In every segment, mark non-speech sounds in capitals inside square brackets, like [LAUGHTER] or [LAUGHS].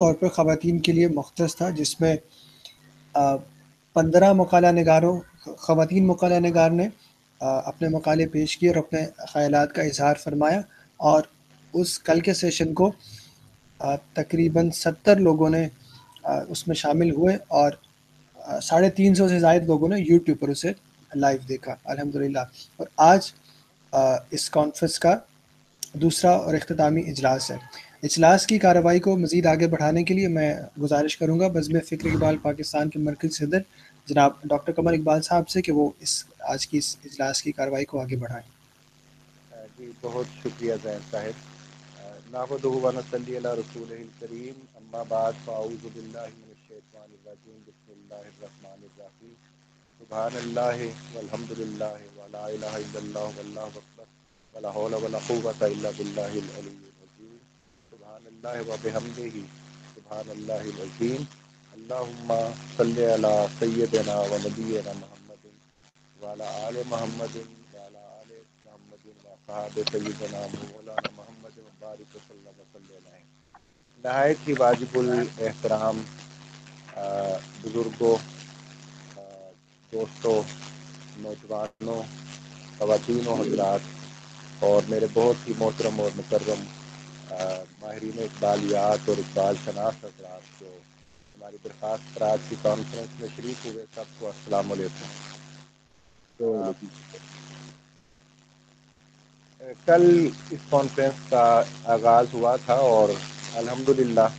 तौर पर ख़वातीन के लिए मुख्त था, जिसमें पंद्रह मकाला नगारों, ख़वातीन मकाला नगार ने अपने मकाले पेश किए और अपने ख्याल का इजहार फरमाया और उस कल के सेशन को तकरीबन सत्तर लोगों ने उसमें शामिल हुए और साढ़े तीन सौ से ज़ायद लोगों ने यूट्यूब पर उसे लाइव देखा, अल्हम्दुलिल्लाह। और आज इस कॉन्फ्रेंस का दूसरा और अख्तामी इजलास है। इजलास की कार्रवाई को मज़ीद आगे बढ़ाने के लिए मैं गुजारिश करूँगा। बज़म फ़िक्र इकबाल पाकिस्तान के मरकज़ सदर जनाब डॉक्टर कमर इकबाल साहब से कि वो इस, आज की इस इजलास की कार्रवाई को आगे बढ़ाएँ। जी, बहुत शुक्रिया जैन साहब। नाहमदली रसूल करीम। अम्माबाद सुबहान अल्लाह व बिहम्दिही। सुबहान अल्लाहिल अज़ीम अल्लाहुम्मा सल्लि अला सय्यिदिना व नबियिना मुहम्मदिन। व अला आलि मुहम्मदिन व अला व सहाबे सय्यिदिना मौलाना मुहम्मद व बारिक वसल्लम वसल्लम। नहायत ही वाजिबुल एहतराम बुज़ुर्गों दोस्तों, नौजवानों ख़वान हजरात, और मेरे बहुत ही मोहतरम और मुकर्रम माहरीन इकबालियात और इकबाल शनास हजरात जो हमारी दरख्वास्त पर आज की कॉन्फ्रेंस में शरीक हुए सबको अस्सलाम कल इस कॉन्फ्रेंस का आगाज़ हुआ था और अल्हम्दुलिल्लाह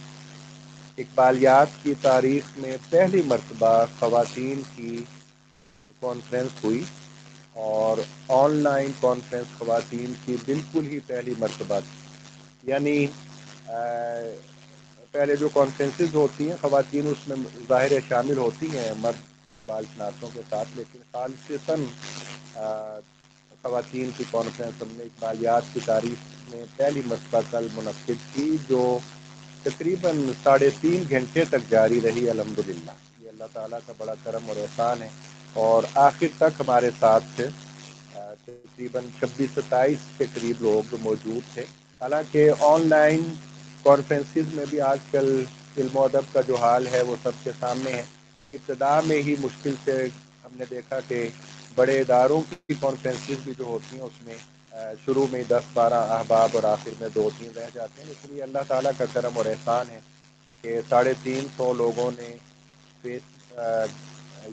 इकबालियात की तारीख में पहली मरतबा ख़वान की कॉन्फ्रेंस हुई और ऑनलाइन कॉन्फ्रेंस खुवान की बिल्कुल ही पहली मरतबा थी। यानी पहले जो कॉन्फ्रेंसेज होती हैं खुवान उसमें ज़ाहिर शामिल होती हैं, मर्द, बाल शनातों के साथ, लेकिन खालसन खुवान की कॉन्फ्रेंस हमने इकबालियात की तारीख में पहली मरतबा कल मुनद की, जो तकरीबन साढ़े तीन घंटे तक जारी रही अलहमदिल्ला ये अल्लाह ताला का बड़ा करम और एहसान है। और आखिर तक हमारे साथ तकरीबन छब्बीस सत्ताईस के करीब लोग मौजूद थे। हालाँकि ऑनलाइन कॉन्फ्रेंसिस में भी आजकल फ़िल्म अदब का जो हाल है, वो सबके सामने है। इब्तदा में ही मुश्किल से हमने देखा कि बड़े इदारों की कॉन्फ्रेंसिस भी जो होती हैं, उसमें शुरू में दस बारह अहबाब और आखिर में दो तीन रह जाते हैं। इसलिए अल्लाह ताला का करम और एहसान है कि साढ़े तीन सौ लोगों ने फेस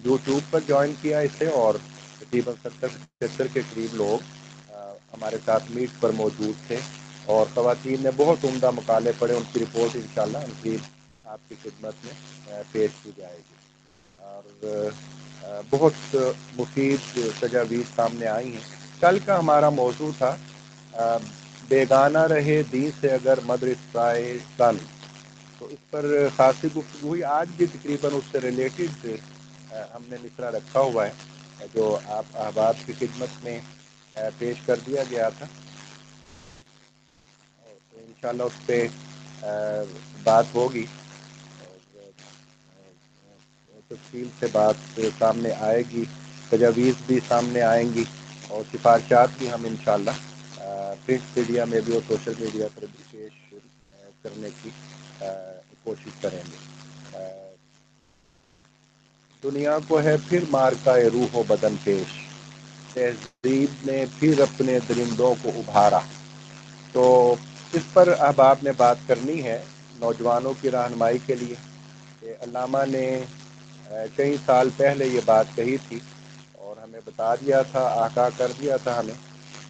यूट्यूब पर ज्वाइन किया इसे और तकरीबन सत्तर पचहत्तर के करीब लोग हमारे साथ मीट पर मौजूद थे। और ख़वान ने बहुत उमदा मकाले पढ़े, उनकी रिपोर्ट इन उनकी, आपकी खिदमत में पेश की जाएगी। और बहुत मुफीद तजावीज़ सामने आई हैं। कल का हमारा मौजू था बेगाना रहे दी से अगर मदरसाए सन तो इस पर खासी गुफ्तु हुई। आज भी तकरीबन उससे रिलेटेड हमने मिसरा रखा हुआ है, जो आप अहबाब की खिदमत में पेश कर दिया गया था। इन उस पर बात होगी। तफसील से बात सामने आएगी, तजावीज़ भी सामने आएँगी, और सिफारशात भी हम इन प्रिंट मीडिया में भी और सोशल मीडिया पर पेश करने की कोशिश करेंगे। दुनिया को है फिर मार का रूह बदन पेश। तहजीब ने फिर अपने दरिंदों को उभारा। तो इस पर अहबाब ने बात करनी है नौजवानों की रहनमाई के लिए। अलामा ने कई साल पहले ये बात कही थी और हमें बता दिया था, आका कर दिया था हमें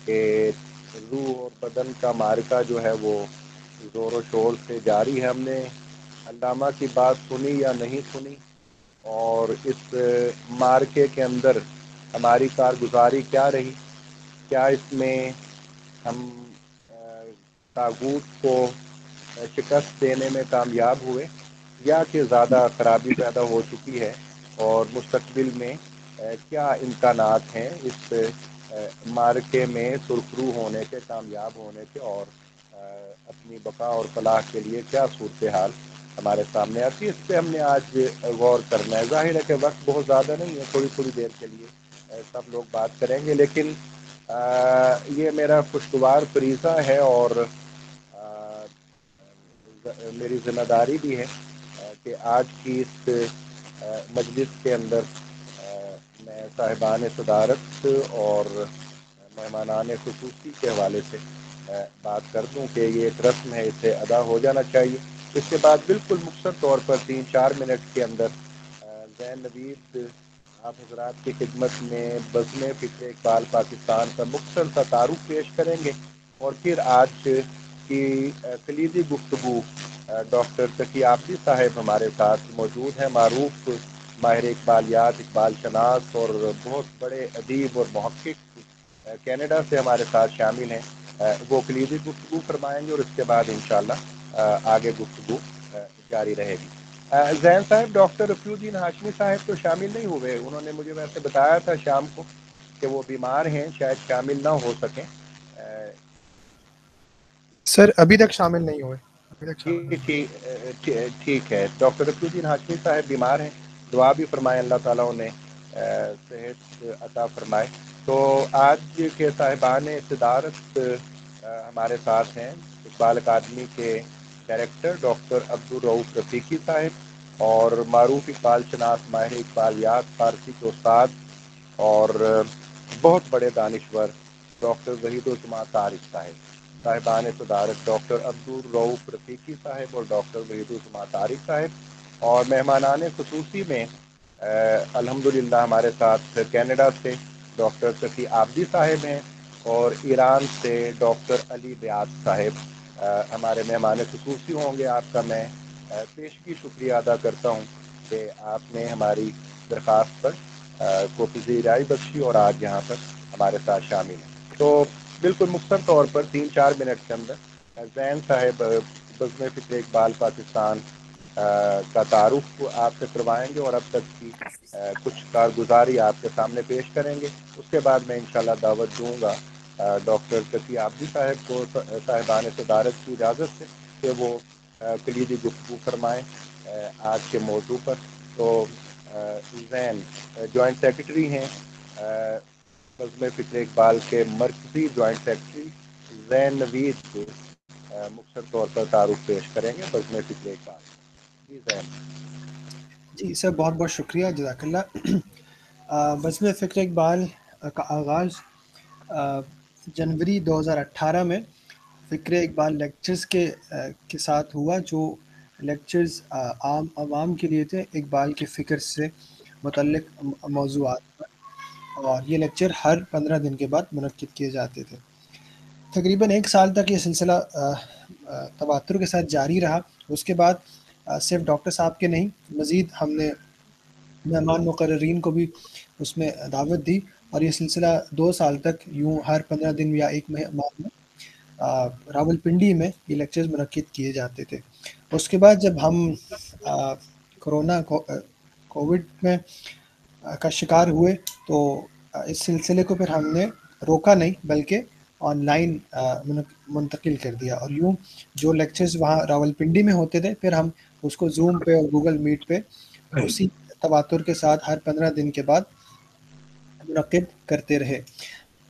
कि रूह और बदन का मारका जो है वो ज़ोर व शोर से जारी है हमने। अलामा की बात सुनी या नहीं सुनी और इस मार्के के अंदर हमारी कारगुजारी क्या रही, क्या इसमें हम ताबूत को शिकस्त देने में कामयाब हुए। या कि ज़्यादा खराबी पैदा हो चुकी है और मुस्तबिल में क्या इम्कान हैं इस मार्के में सुरखरू होने के कामयाब होने के और अपनी बका और फलाह के लिए क्या सूरत हाल हमारे सामने आती है? इस पर हमने आज गौर करना है। ज़ाहिर है कि वक्त बहुत ज़्यादा नहीं है थोड़ी थोड़ी देर के लिए सब लोग बात करेंगे। लेकिन आ, ये मेरा खुशगवार फरीज़ा है और मेरी ज़िम्मेदारी भी है कि आज की इस मजलिस के अंदर मैं साहिबान सदारत और मेहमान खसूसी के हवाले से बात कर दूँ कि ये एक रस्म है, इसे अदा हो जाना चाहिए। इसके बाद बिल्कुल मुख्तर तौर पर तीन चार मिनट के अंदर जैन नवीद आप हजरात की खिदमत में बज़म फ़िक्र इकबाल पाकिस्तान का मुख्तर सा तारुफ पेश करेंगे और फिर आज की कलीदी गुफ्तु डॉक्टर तकी आफी साहब हमारे साथ मौजूद हैं। मरूफ माहिर इकबालियात इकबाल शनास और बहुत बड़े अदीब और महक्क कैनेडा से हमारे साथ शामिल हैं। वो कलीदी गुफ्तु फरमाएँगे और इसके बाद इन आगे गुफ्तु जारी रहेगी। जैन साहब, डॉक्टर रफ्यूद्दीन हाशमी साहब तो शामिल नहीं हुए। उन्होंने मुझे वैसे बताया था शाम को कि वो बीमार हैं, शायद शामिल ना हो सकें। सर अभी तक शामिल नहीं हुए। ठीक ठीक है। डॉक्टर रफीउद्दीन हाशमी साहब बीमार हैं दुआ भी फरमाए अल्लाह ताला उन्हें सेहत अता फरमाए। तो आज के साहिबान सदारत हमारे साथ हैं इकबाल अकादमी के director doctor Abdul Rauf Rafiki साहब और मारूफ इकबाल शनास माहिर इकबाल याद फारसी के उस्ताद और बहुत बड़े दानश्वर डॉक्टर वहीदुलजमा तारिक साहब। साहिबान सदारत डॉक्टर अब्दुल रऊफ रफीकी साहब और डॉक्टर वहीदुलजमा तारिक साहब और मेहमान खसूसी में अल्हम्दुलिल्लाह हमारे साथ कनाडा से डॉक्टर सफ़ी आबदी साहब हैं और ईरान से डॉक्टर अली ब्याज साहब हमारे मेहमान खसूसी होंगे आपका मैं पेश की शुक्रिया अदा करता हूँ कि आपने हमारी दरख्वास्त पर को पजीर आई बख्शी और आज यहाँ पर हमारे साथ शामिल हैं। तो बिल्कुल मुख्तर तौर पर तीन चार मिनट के अंदर जैन साहेब बज़म फ़िक्र इकबाल पाकिस्तान का तारुफ आपसे करवाएँगे और अब तक की कुछ कारगुजारी आपके सामने पेश करेंगे। उसके बाद मैं इन दावत दूँगा डॉक्टर तकी आबदी साहब को साहिबान सदारत की इजाज़त से कि वो कलीदी गुफ्तु फरमाएँ आज के मौजू पर। तो जैन जॉइंट सेक्रेटरी हैं नज़म फ़िक्र इकबाल के मरकजी जॉइंट सेक्रेटरी जैन नवीद को मुख्तर तौर पर तारुफ पेश करेंगे बज़म फ़िक्र इकबाल जी जैन जी, सर बहुत बहुत शुक्रिया, जजाकल्ला। [CLEARS THROAT] बज़म फ़िक्र इकबाल का आगाज़। जनवरी 2018 में फ़िक्र इकबाल लेक्चर्स के के साथ हुआ, जो लेक्चर्स आम, आवाम के लिए थे इकबाल के फ़िक्र से मतलब मौजूद पर। और ये लेक्चर हर पंद्रह दिन के बाद मनद किए जाते थे। तकरीबन एक साल तक ये सिलसिला तवातर के साथ जारी रहा। उसके बाद सिर्फ़ डॉक्टर साहब के नहीं, मज़ीद हमने मेहमान मुकर्रीन को भी उसमें दावत दी और ये सिलसिला दो साल तक यूँ हर पंद्रह दिन या एक माह में रावलपिंडी में ये लेक्चर्स मनद किए जाते थे। उसके बाद जब हम कोरोना कोविड में का शिकार हुए तो इस सिलसिले को फिर हमने रोका नहीं बल्कि ऑनलाइन मुंतकिल कर दिया। और यूँ जो लेक्चर्स वहाँ रावलपिंडी में होते थे फिर हम उसको जूम पे और गूगल मीट पे उसी तवातुर के साथ हर पंद्रह दिन के बाद मुनद करते रहे।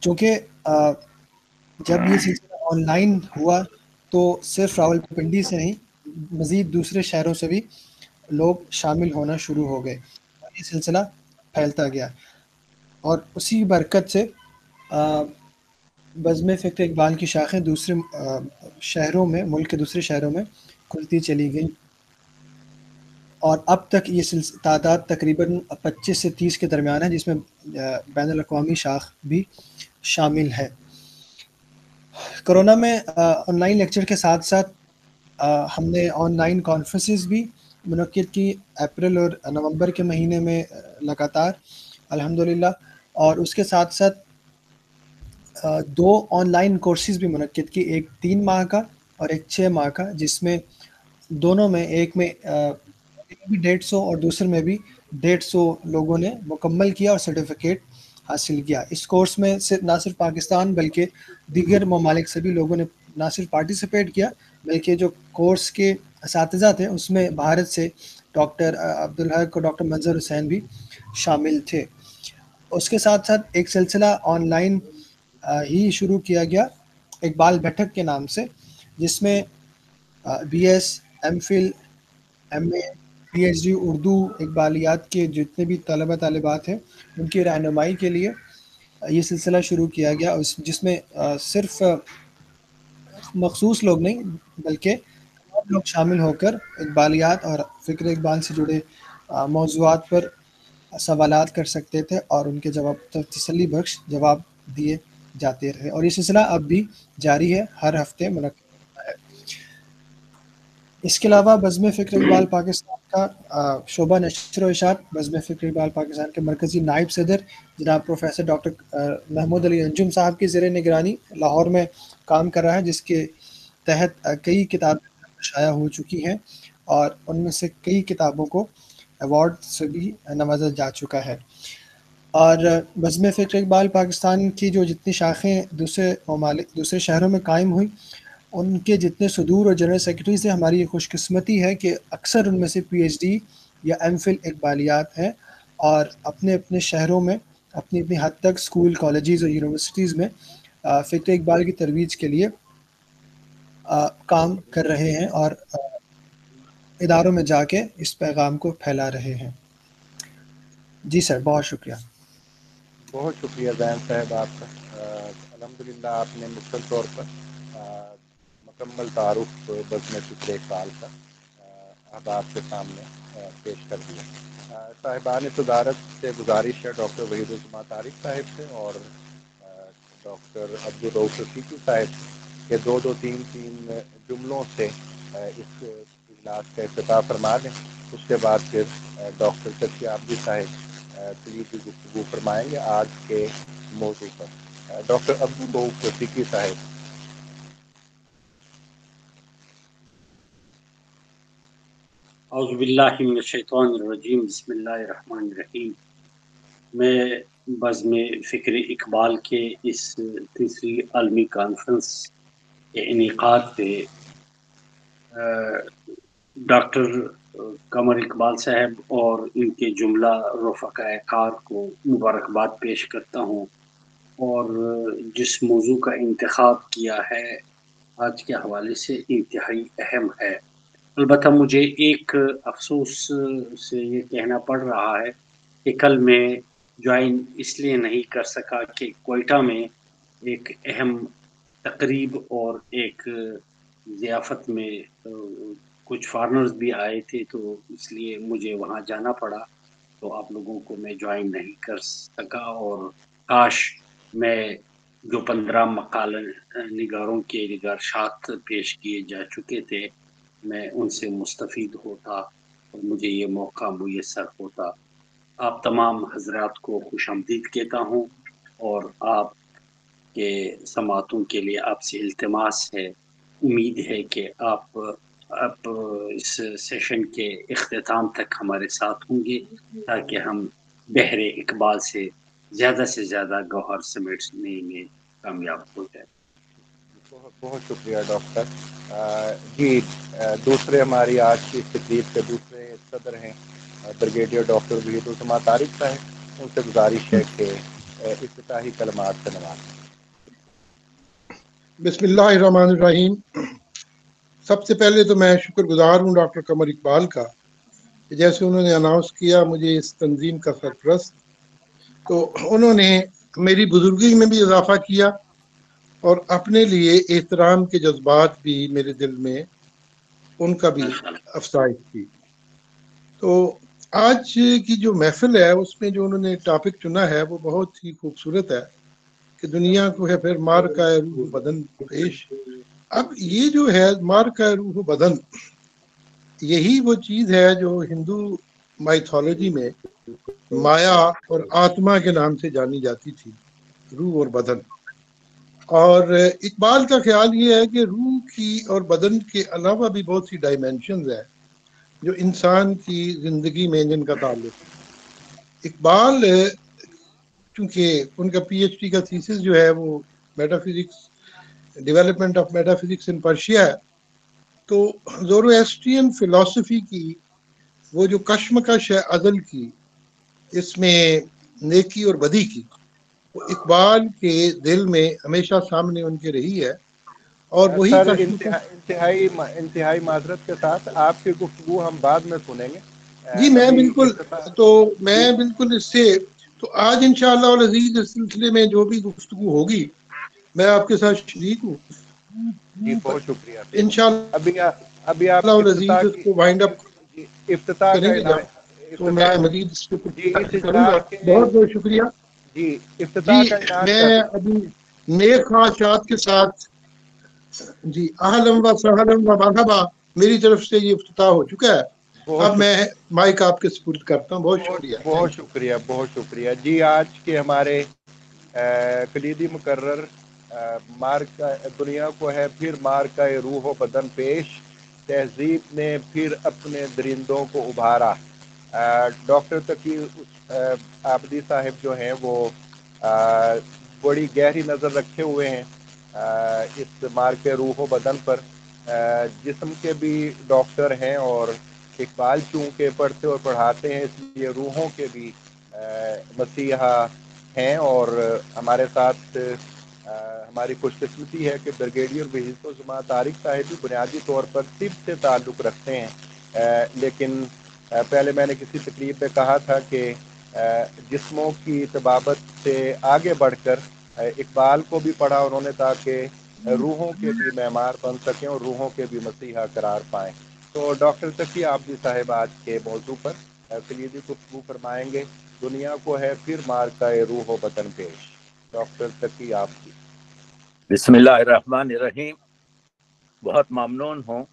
चूँकि जब ये सिलसिला ऑनलाइन हुआ तो सिर्फ़ रावलपिंडी से नहीं मज़ीद दूसरे शहरों से भी लोग शामिल होना शुरू हो गए। ये सिलसिला फैलता गया। और उसी बरकत से बज़म फ़िक्र इकबाल की शाखें दूसरे शहरों में मुल्क के दूसरे शहरों में खुलती चली गई। और अब तक ये तादाद तकरीबन 25 से 30 के दरमियान है जिसमें बैन अवी शाख भी शामिल है। कोरोना में ऑनलाइन लेक्चर के साथ साथ आ, हमने ऑनलाइन कॉन्फ्रेंसेस भी मनद की अप्रैल और नवंबर के महीने में लगातार, अल्हम्दुलिल्लाह। और उसके साथ साथ दो ऑनलाइन कोर्सेज भी मनद की, एक तीन माह का और एक छः माह का, जिसमें दोनों में, एक में एक भी डेढ़ सौ और दूसरे में भी डेढ़ सौ लोगों ने मुकम्मल किया और सर्टिफिकेट हासिल किया। इस कोर्स में सिर्फ़, ना सिर्फ़ पाकिस्तान, बल्कि दीगर ममालिक से भी लोगों ने ना सिर्फ़ पार्टिसिपेट किया, बल्कि जो कोर्स के इस थे, उसमें भारत से डॉक्टर अब्दुल हक और डॉक्टर मंजर हुसैन भी शामिल थे। उसके साथ साथ एक सिलसिला ऑनलाइन ही शुरू किया गया, इकबाल बैठक के नाम से, जिसमें B S M Phil M A P H D Urdu, इकबालियात के जितने भी तलबा तलबात हैं उनकी रहनुमाई के लिए ये सिलसिला शुरू किया गया। उस, जिसमें सिर्फ़ मखसूस लोग नहीं, बल्कि लोग शामिल होकर इकबालियात और फ़िक्र इकबाल से जुड़े मौजूद पर सवाल कर सकते थे और उनके जवाब तसली बख्श जवाब दिए जाते रहे। और ये सिलसिला अब भी जारी है, हर हफ़्ते मनद इसके अलावा बज़म फ़िक्र इकबाल पाकिस्तान का शोबा नशर इशात, बज़म फ़िक्र इकबाल पाकिस्तान के मरकज़ी नायब सदर, जनाब प्रोफेसर डॉक्टर महमूद अली अंजुम साहब की ज़ेर निगरानी लाहौर में काम कर रहा है, जिसके तहत कई किताबें शाया हो चुकी हैं और उनमें से कई किताबों को अवार्ड से भी नवाजा जा चुका है। और बज़म फ़िक्र इकबाल पाकिस्तान की जो जितनी शाखें दूसरे ममालिक दूसरे शहरों में कायम हुई, उनके जितने सदूर और जनरल सेक्रेटरी से हमारी ये खुशकस्मती है कि अक्सर उनमें से पीएचडी या एम फिल इकबालियात हैं और अपने अपने शहरों में, अपनी अपनी हद तक स्कूल कॉलेज़ और यूनिवर्सिटीज़ में फ़िक्र इकबाल की तरवीज के लिए काम कर रहे हैं और इदारों में जाके इस पैगाम को फैला रहे हैं। जी सर, बहुत शुक्रिया। बहुत शुक्रिया जैन साहब आपका। अलहमदिल्ला आपने मुख्य तौर पर मुकम्मल तारुफ में फ़िक्र इकबाल का अब आपके सामने पेश कर दिया। साहिबान सदारत से गुजारिश है डॉक्टर वहीदुलमा तारिक साहब से और डॉक्टर अब्दुल रऊफ रफीकी साहब के दो दो तीन तीन जुमलों से इस इजलास का अफ्ताह फरमा दें उसके बाद फिर डॉक्टर सचिया आबदी साहब प्लीज़ गुफ्तु फरमाएँगे आज के मौजू पर। डॉक्टर अब्दुल रफीकी साहब। अज़बिल्लाशैतरजीम बसमीम मैं बज़म फ़िक्र इकबाल के इस तीसरी आलमी कॉन्फ्रेंस इनका पे डॉक्टर कमर इकबाल साहब और इनके जुमला रफ़ा कार को मुबारकबाद पेश करता हूँ और जिस मौजू का इंतखब किया है, आज के हवाले से इंतहाई अहम है। अलबत् मुझे एक अफसोस से ये कहना पड़ रहा है कि कल मैं ज्वाइन इसलिए नहीं कर सका कि कोयटा में एक अहम तकरीब और एक ज़ियाफ़त में कुछ फॉरनर्स भी आए थे तो इसलिए मुझे वहाँ जाना पड़ा। तो आप लोगों को मैं ज्वाइन नहीं कर सका और काश मैं जो पंद्रह मकाल निगारों के निगारशात पेश किए जा चुके थे, मैं उनसे मुस्तफ़ होता और मुझे ये मौका मैसर होता। आप तमाम हजरात को खुश आमदीद कहता हूँ और आप के समातों के लिए आपसे अल्तमास है। उम्मीद है कि आप अब इस सेशन के अख्ताम तक हमारे साथ होंगे ताकि हम बहरे इकबाल से ज़्यादा से ज़्यादा गौहर समेटने में कामयाब हो जाए। बहुत बहुत शुक्रिया डॉक्टर जी दूसरे हमारी आज की तकलीफ़ के दूसरे सदर हैं ब्रिगेडियर डॉक्टर वहीदुलसमा तारिक साहब। उनसे गुजारिश है कि इफ्ताही कलमात से नवाज़। बिस्मिल्लाहिर्रहमानिर्रहीम। सबसे पहले तो मैं शुक्रगुजार हूँ डॉक्टर कमर इकबाल का जैसे उन्होंने अनाउंस किया, मुझे इस तंजीम का सरप्रस्त। तो उन्होंने मेरी बुजुर्गी में भी इजाफा किया और अपने लिए एहतराम के जज्बात भी मेरे दिल में उनका भी अफसाइश की। तो आज की जो महफिल है, उसमें जो उन्होंने टॉपिक चुना है, वो बहुत ही खूबसूरत है। कि दुनिया को है फिर मार का है रूह बदन पेश। अब ये जो है मार का रूह बदन, यही वो चीज़ है जो हिंदू माइथोलॉजी में माया और आत्मा के नाम से जानी जाती थी, रूह और बदन। और इकबाल का ख्याल ये है कि रूह की और बदन के अलावा भी बहुत सी डायमेंशन है जो इंसान की ज़िंदगी में जिनका ताल्लुक इकबाल चूँकि उनका पीएचडी का थीसिस जो है वो metaphysics development of metaphysics in Persia है। तो जोरोएस्ट्रियन फिलॉसफी की वो जो कश्मकश है अदल की इसमें नेकी और बदी की वो इकबाल के दिल में हमेशा सामने उनके रही है। और वही इंतहाई इंतहाई माजरत के साथ आपकी गुफ्तु हम बाद में सुनेंगे। जी मैं बिल्कुल तो मैं बिल्कुल इससे तो आज अज़ीज़ इस सिलसिले में जो भी गुफ्तु होगी मैं आपके साथ शरीक हूँ। जी बहुत शुक्रिया। इंशाल्लाह अभी अभी आप को वाइंड अप करेंगे। तो मैं मजीद बहुत बहुत शुक्रिया। जी मैं अभी नेक ख्वाहिशात के साथ जी आहलम व सहलम व मरहबा मेरी तरफ़ से ये इफ्तिताह हो चुका है। अब मैं माइक आपके सपुर्द करता हूँ बहुत शुक्रिया। बहुत शुक्रिया बहुत शुक्रिया। जी आज के हमारे कलीदी मुकर्र मार का दुनिया को है फिर मार का रूह बदन पेश। तहजीब ने फिर अपने दरिंदों को उभारा। डॉक्टर तकी आबदी साहब जो हैं वो आ, बड़ी गहरी नज़र रखे हुए हैं आ, इस मार के रूह बदन पर। जिसम के भी डॉक्टर हैं और इकबाल चूँके पढ़ते और पढ़ाते हैं इसलिए रूहों के भी मसीहा हैं और हमारे साथ आ, हमारी खुशकस्मती है कि ब्रिगेडियर बहितो जुमा तारिक साहिब भी बुनियादी तौर पर तिब से ताल्लुक़ रखते हैं। आ, लेकिन आ, पहले मैंने किसी तकरीब में कहा था कि जिस्मों की तबाबत से आगे बढ़कर इकबाल को भी पढ़ा उन्होंने ताकि रूहों के भी मेमार बन सकें और रूहों के भी मसीहा करार पाएँ। तो डॉक्टर तकी आप भी साहेब आज के मौजू पर कलीदी गुफ्तु फरमाएँगे, दुनिया को है फिर मार का रूह वतन पेश। डॉक्टर तकी आपकी बिस्मिल्लाहिर्रहमानिर्रहीम। बहुत ममनून हूँ।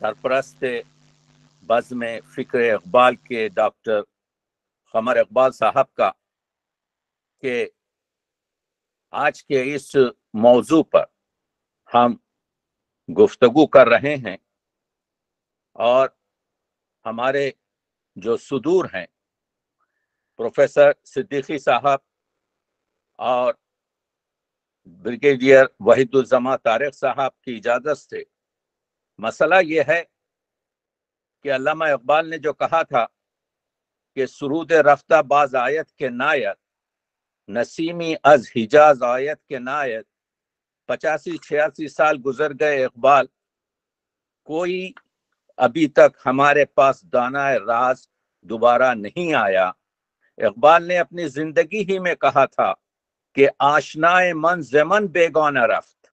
सरपरस्त बज़ में फ़िक्र इकबाल के डॉक्टर कमर इकबाल साहब का के आज के इस मौजू पर हम गुफ्तगु कर रहे हैं। और हमारे जो सुदूर हैं, प्रोफेसर सिद्दीकी साहब और ब्रिगेडियर वहीदुलजमा तारिक साहब की इजाज़त से, मसला ये है कि अल्लामा इकबाल ने जो कहा था कि सरूद रफ्ता बाज आयत के नायत, नसीमी अज हिजाज आयत के नायत, पचासी छियासी साल गुजर गए इकबाल, कोई अभी तक हमारे पास दाना राज दोबारा नहीं आया। इकबाल ने अपनी ज़िंदगी ही में कहा था कि आशनाए मन जमन बेगाना रफ्त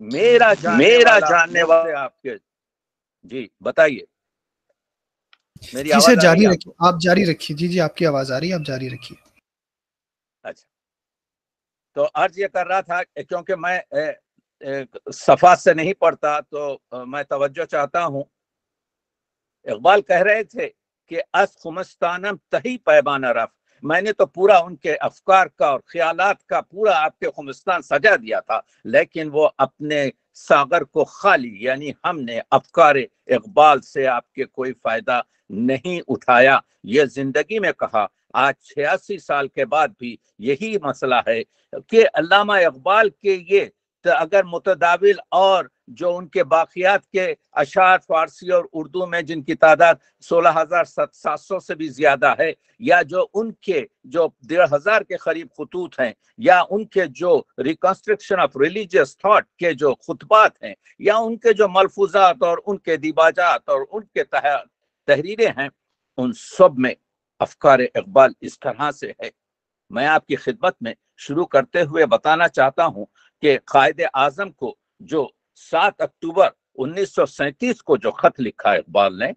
मेरा जानने मेरा जानने वाले आपके जी बताइए। मेरी आवाज़ जारी रखिए। आप जारी रखिए। जी जी आपकी आवाज़ आ रही है आप जारी रखिए। अच्छा। तो अर्ज़ ये कर रहा था क्योंकि मैं सफ़ा से नहीं पढ़ता तो मैं तवज्जो चाहता हूँ। इकबाल कह रहे थे कि अस खुमस्तानम तही पैमाना रफ मैंने तो पूरा उनके अफकार का और ख्यालात का पूरा आपके खुमस्तान सजा दिया था, लेकिन वो अपने सागर को खाली, यानी हमने अफकार इकबाल से आपके कोई फ़ायदा नहीं उठाया। ये ज़िंदगी में कहा, आज छियासी साल के बाद भी यही मसला है कि अल्लामा इकबाल के ये तो अगर मुतदाविल और जो उनके बाकियात के अशार फारसी और उर्दू में जिनकी तादाद सोलह हज़ार सात सौ से भी ज़्यादा है या जो उनके जो डेढ़ हज़ार के करीब खतूत हैं या उनके जो रिकंस्ट्रक्शन ऑफ़ रिलीजियस थॉट के जो खुतबात हैं या उनके जो मलफूजात और उनके दिबाजात और उनके तह, तहरीरें हैं उन सब में अफकार इकबाल इस तरह से है। मैं आपकी खिदमत में शुरू करते हुए बताना चाहता हूँ कि कायद आज़म को जो सात अक्टूबर 1937 को जो खत लिखा इकबाल ने,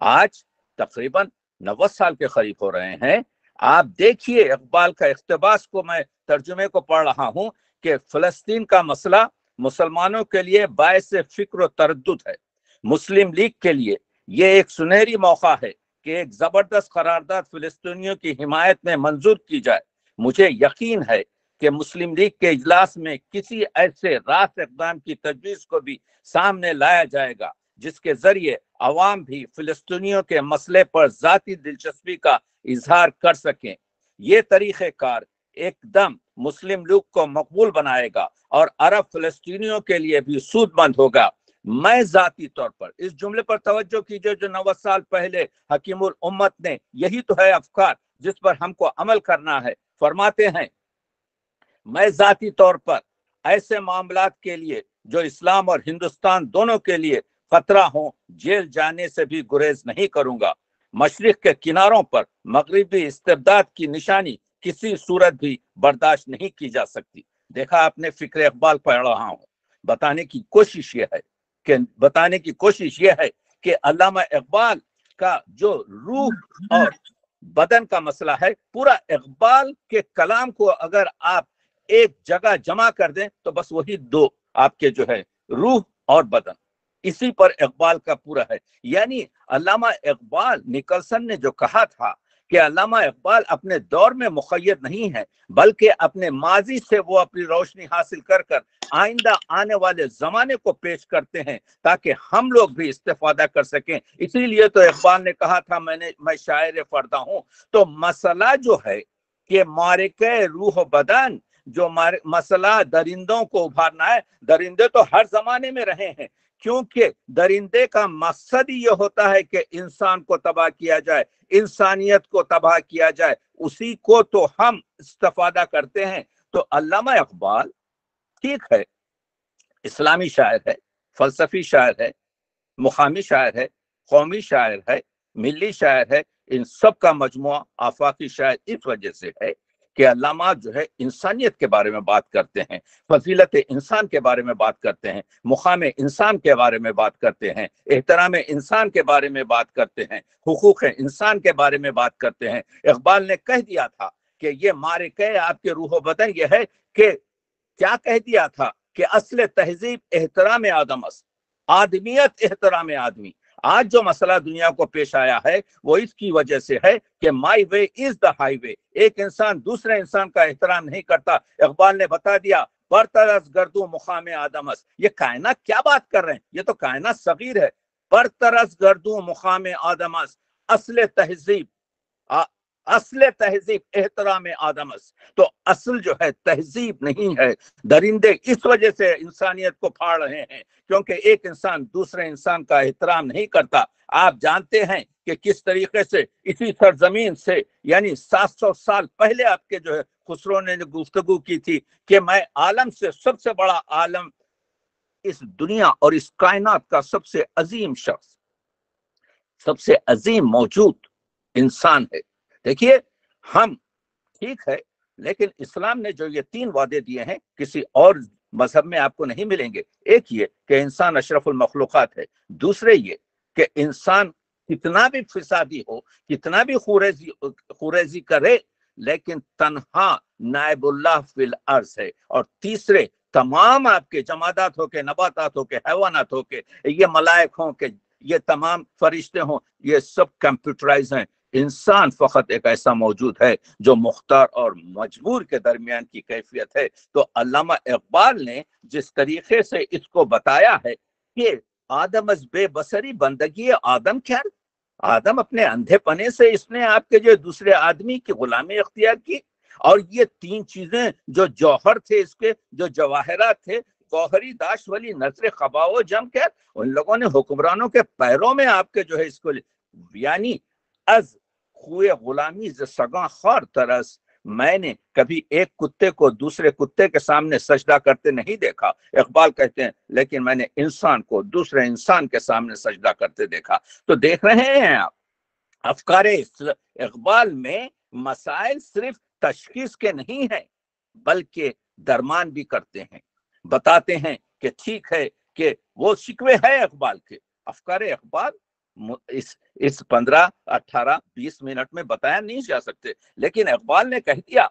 आज तकरीबन नब्बे साल के करीब हो रहे हैं। आप देखिए इकबाल का इकतबास को मैं तर्जुमे को पढ़ रहा हूँ कि फलस्तीन का मसला मुसलमानों के लिए बायस फ़िक्र तरद है। मुस्लिम लीग के लिए ये एक सुनहरी मौका है कि एक ज़बरदस्त करारदाद फिलिस्तीनियों की हिमायत में मंजूर की जाए। मुझे यकीन है कि मुस्लिम लीग के इजलास में किसी ऐसे रास्त इकदाम की तजवीज को भी सामने लाया जाएगा, जिसके ज़रिए अवाम भी फिलिस्तीनियों के मसले पर जाती दिलचस्पी का इजहार कर सकें। ये तरीक़ेकार एकदम मुस्लिम लीग को मकबूल बनाएगा और अरब फिलिस्तीनियों के लिए भी सूदमंद होगा। मैं जाती तौर पर, इस जुमले पर तवज्जो कीजिए जो नौ साल पहले हकीमुल उम्मत ने, यही तो है अफकार जिस पर हमको अमल करना है। फरमाते हैं मैं जाती तौर पर ऐसे मामला के लिए, जो इस्लाम और हिंदुस्तान दोनों के लिए खतरा हो, जेल जाने से भी गुरेज नहीं करूँगा। मशरक के किनारों पर मगरबी इस्तेदाद की निशानी किसी सूरत भी बर्दाश्त नहीं की जा सकती। देखा आपने फ़िक्र इकबाल पढ़ रहा हूँ। बताने की कोशिश ये है कि, बताने की कोशिश ये है कि अलामा इकबाल का जो रूह और बदन का मसला है, पूरा इकबाल के कलाम को अगर आप एक जगह जमा कर दें तो बस वही दो आपके जो है, रूह और बदन। इसी पर इकबाल का पूरा है। यानी अलामा इकबाल, निकलसन ने जो कहा था कि अल्लामा इकबाल अपने दौर में मुखैर नहीं है, बल्कि अपने माजी से वो अपनी रोशनी हासिल कर कर आइंदा आने वाले जमाने को पेश करते हैं, ताकि हम लोग भी इस्तेफादा कर सकें। इसीलिए तो इकबाल ने कहा था, मैंने, मैं शायर फरदा हूँ तो मसला जो है कि मारे के रूह बदन जो मसला दरिंदों को उभारना है, दरिंदे तो हर जमाने में रहे हैं, क्योंकि दरिंदे का मकसद ही यह होता है कि इंसान को तबाह किया जाए, इंसानियत को तबाह किया जाए, उसी को तो हम इस्तफादा करते हैं। तो अल्लामा इकबाल ठीक है, इस्लामी शायर है, फलसफी शायर है, मुकामी शायर है, कौमी शायर है मिली शायर है, इन सब का मजमु आफाकी शायर इस वजह से है कि अल्लामा जो है इंसानियत के बारे में बात करते हैं, फजीलत इंसान के बारे में बात करते हैं, मुकाम इंसान के बारे में बात करते हैं, एहतराम इंसान के बारे में बात करते हैं, हकूक़ इंसान के बारे में बात करते हैं। इकबाल ने कह दिया था कि ये मारे कह आपके रूह बदन यह है कि क्या कह दिया था कि असल तहजीब एहतराम आदमस आदमियत एहतराम आदमी। आज जो मसला दुनिया को पेश आया है, वो इसकी वजह से है कि my way is the highway एक इंसान दूसरे इंसान का एहतराम नहीं करता। इकबाल ने बता दिया, बरतरस गर्दू मुकाम आदमस ये कायना क्या बात कर रहे हैं? ये तो कायना सगीर है। बरतरस गर्दू मुकाम आदमस असल तहजीब। असल तहजीब एहतराम आदमस। तो असल जो है, तहजीब नहीं है। दरिंदे इस वजह से इंसानियत को फाड़ रहे हैं, क्योंकि एक इंसान दूसरे इंसान का एहतराम नहीं करता। आप जानते हैं कि किस तरीके से इसी सरजमीन से, यानी 700 साल पहले आपके जो है, खुसरो ने गुफ्तगु की थी कि मैं आलम से सबसे बड़ा आलम इस दुनिया और इस कायनात का सबसे अजीम शख्स, सबसे अजीम मौजूद इंसान है। देखिए, हम ठीक है, लेकिन इस्लाम ने जो ये तीन वादे दिए हैं, किसी और मज़हब में आपको नहीं मिलेंगे। एक ये कि इंसान अशरफुल मखलूक़ात है, दूसरे ये कि इंसान कितना भी फिसादी हो, कितना भी खुरेजी खुरेजी करे, लेकिन तनहा नायबुल्लाह फिल अर्ज़ है। और तीसरे, तमाम आपके जमादात हो के, नबातात हो के, हैवानात हो के, ये मलायक हो के, ये तमाम फरिश्ते हों, ये सब कंप्यूटराइज हैं। इंसान फकत एक ऐसा मौजूद है जो मुख्तार और मजबूर के दरमियान की कैफियत है। तो अल्लामा इकबाल ने जिस तरीके से इसको बताया है कि आदम अज बेबसरी बंदगी आदम क्या आदम अपने अंधेपने से इसने आपके जो दूसरे आदमी की गुलामी अख्तियार की। और ये तीन चीज़ें जो जौहर थे इसके, जो जवाहरात थे, गौहरी दाश वाली नज़र खबाओ जम कर उन लोगों ने हुक्मरानों के पैरों में आपके जो है इसको यानी अज खुए गुलामी सगा खार तरस मैंने कभी एक कुत्ते को दूसरे कुत्ते के सामने सजदा करते नहीं देखा। इकबाल कहते हैं, लेकिन मैंने इंसान को दूसरे इंसान के सामने सजदा करते देखा। तो देख रहे हैं आप, अफकार इकबाल में मसाइल सिर्फ़ तशखीस के नहीं है, बल्कि दरमान भी करते हैं। बताते हैं कि ठीक है कि वो शिकवे है इकबाल के। अफकार इकबाल इस इस पंद्रह, अठारह, बीस मिनट में बताया नहीं जा सकते। लेकिन इकबाल ने कह दिया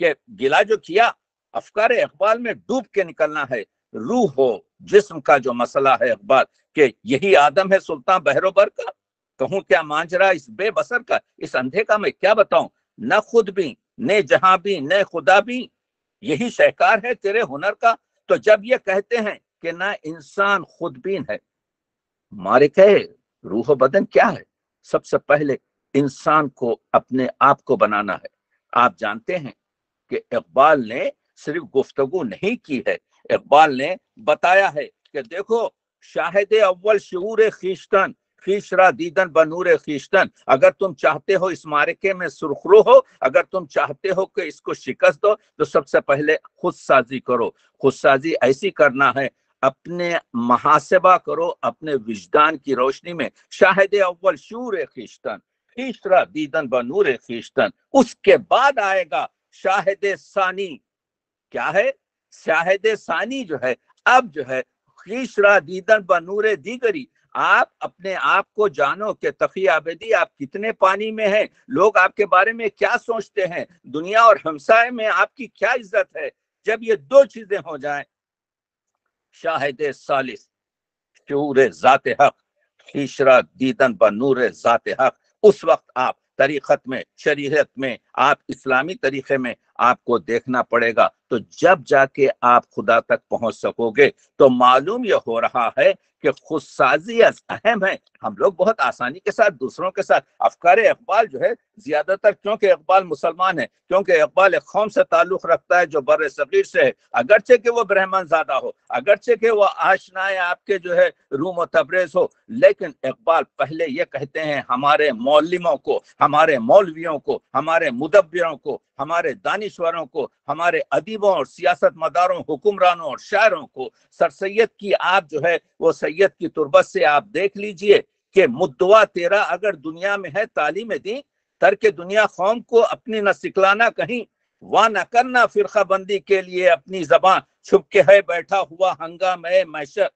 कि गिला जो किया, अफकार इकबाल में डूब के निकलना है। रूह हो, जिस्म का जो मसला है इकबाल, कि यही आदम है सुल्तान बहरोबर का? कहूँ क्या मांझरा इस बेबसर का? इस अंधे का मैं क्या बताऊँ? न खुद भी, न जहाँ भी, न खुदा भी। यही शहकार है तेरे हुनर का? तो जब ये कहते हैं कि ना इंसान खुदबीन है, मारे कहे रूह बदन क्या है? सबसे पहले इंसान को अपने आप को बनाना है। आप जानते हैं कि इकबाल ने सिर्फ़ गुफ्तगु नहीं की है। इकबाल ने बताया है कि देखो, शाहिद अव्वल शूर खींचतन खीशरा दीदन बनूर खीशतन अगर तुम चाहते हो इस मारके में सुरखरू हो, अगर तुम चाहते हो कि इसको शिकस्त दो तो सबसे पहले खुद साजी करो। खुद साजी ऐसी करना है अपने महासेबा करो, अपने विजदान की रोशनी में। शाहिद अव्वल शूर खीशतन खीशरा दीदन बनूर खीशतन उसके बाद आएगा शाहिद सानी। क्या है? शाहिद सानी जो है, अब जो है खीशरा दीदन बनूर दीगरी। आप अपने आप को जानो कि तकी आबेदी आप कितने पानी में हैं। लोग आपके बारे में क्या सोचते हैं? दुनिया और हमसाय में आपकी क्या इज़्ज़त है? जब ये दो चीज़ें हो जाएँ शाहिद सालिस, शूर जात हक खीशरा दीदन ब नूर जात हक। उस वक्त आप तरीक़त में, शरीयत में, आप इस्लामी तरीके में आपको देखना पड़ेगा। तो जब जाके आप खुदा तक पहुँच सकोगे तो मालूम यह हो रहा है कि खुद खुदसाजी अहम है। हम लोग बहुत आसानी के साथ, दूसरों के साथ। अफकार इकबाल जो है, ज़्यादातर क्योंकि इकबाल मुसलमान है? क्योंकि इकबाल एक कौम से ताल्लुक रखता है जो बर सगीर से है। अगरचे कि वो ब्रह्मन ज़्यादा हो, अगरचे कि वो आशनाए आपके जो है, रूम और तबरेज हो। लेकिन इकबाल पहले ये कहते हैं, हमारे मौलिमों को, हमारे मौलवियों को, हमारे मुदब्बिरों को, हमारे दानिश्वरों को, हमारे अदीबों और सियासत मदारों हुक्मरानों और शायरों को, सर सैयद की आप जो है, वो सैयद की तुरबत से आप देख लीजिए कि मुद्दवा तेरा अगर दुनिया में है, तालीम दी तरके दुनिया कौम को अपनी न सिखलाना कहीं वाह न करना फिरका बंदी के लिए अपनी जबान छुप के है, बैठा हुआ हंगाम मैशर।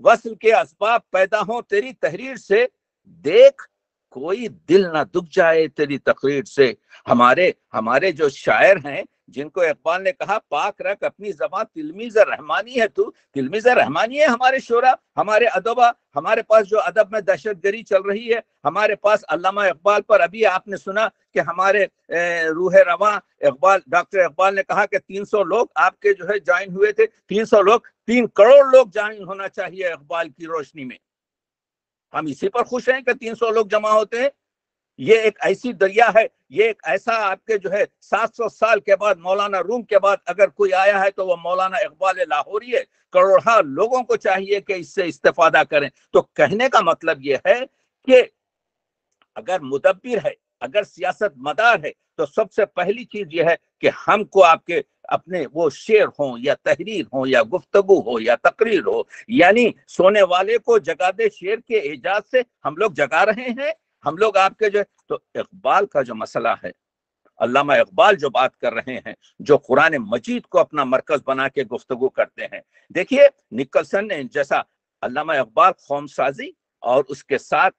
वसल के असबाब पैदा हो तेरी तहरीर से, देख कोई दिल ना दुख जाए तेरी तकरीर से। हमारे हमारे जो शायर हैं, जिनको इकबाल ने कहा, पाक रख अपनी जबान तिलमीज रहमानी है तू तिलमीज रहमानी है हमारे शोरा, हमारे अदबा, हमारे पास जो अदब में दहशत गरी चल रही है, हमारे पास अल्लामा इकबाल पर अभी आपने सुना कि हमारे रूह रवा, इकबाल, डॉक्टर इकबाल ने कहा कि 300 लोग आपके जो है ज्वाइन हुए थे 300 लोग, तीन करोड़ लोग ज्वाइन होना चाहिए इकबाल की रोशनी में। हम इसी पर खुश हैं कि 300 लोग जमा होते हैं। ये एक ऐसी दरिया है, ये एक ऐसा आपके जो है 700 साल के बाद मौलाना रूम के बाद अगर कोई आया है तो वो मौलाना इकबाल लाहौरी है। करोड़ा लोगों को चाहिए कि इससे इस्तेफादा करें। तो कहने का मतलब ये है कि अगर मुदब्बिर है, अगर सियासत मदार है तो सबसे पहली चीज़ यह है कि हमको आपके अपने वो शेर हो या तहरीर हो या गुफ्तगु हो या तकरीर हो, यानी सोने वाले को जगा दे शेर के एजाज से, हम लोग जगा रहे हैं, हम लोग आपके जो तो इकबाल का जो मसला है, अल्लामा इकबाल जो बात कर रहे हैं, जो कुरान मजीद को अपना मरकज बना के गुफ्तगु करते हैं, देखिए, निकलसन ने जैसा अल्लामा इकबाल कौम साजी और उसके साथ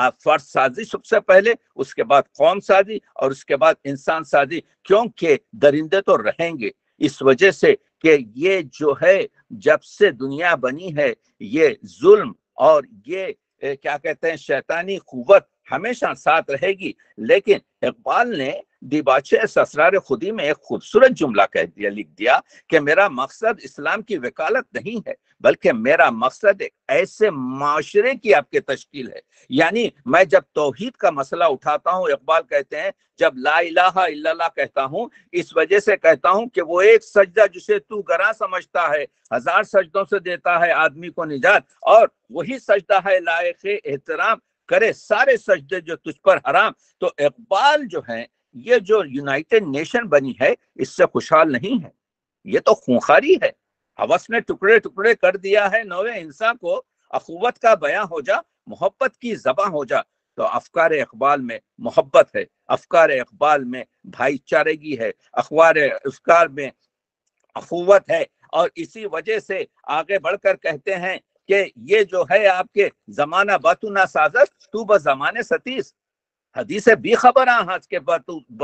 फ़र्ज़ साजी सबसे पहले, उसके बाद कौम साजी और उसके बाद इंसान साजी, क्योंकि दरिंदे तो रहेंगे। इस वजह से कि ये जो है, जब से दुनिया बनी है, ये जुल्म और ये क्या कहते हैं, शैतानी कुवत हमेशा साथ रहेगी। लेकिन इकबाल ने दिबाचे ससरार खुदी में एक खूबसूरत जुमला कह दिया, लिख दिया कि मेरा मकसद इस्लाम की वकालत नहीं है। बल्कि मेरा मकसद एक ऐसे माशरे की आपके तश्कील है। यानी मैं जब तोहहीद का मसला उठाता हूँ, इकबाल कहते हैं, जब ला इलाहा कहता हूँ, इस वजह से कहता हूँ कि वो एक सजदा जिसे तू गरा समझता है, हज़ार सजदों से देता है आदमी को निजात और वही सजदा है लायक एहतराम, करे सारे सजदे जो तुझ पर हराम। तो इकबाल जो है, ये जो यूनाइटेड नेशन बनी है, इससे खुशहाल नहीं है। ये तो खूंखारी है। हवस ने टुकड़े टुकड़े कर दिया है नवे इंसान को, अखुवत का बयां हो जा, मोहब्बत की जबा हो जा। तो अफकार इकबाल में मोहब्बत है, अफकार इकबाल में भाईचारगी है, अखबार अफकार में अखुवत है। और इसी वजह से आगे बढ़कर कहते हैं कि ये जो है आपके जमाना बातू ना साजत, तू ब जमाने सतीस हदीस भी खबर आज के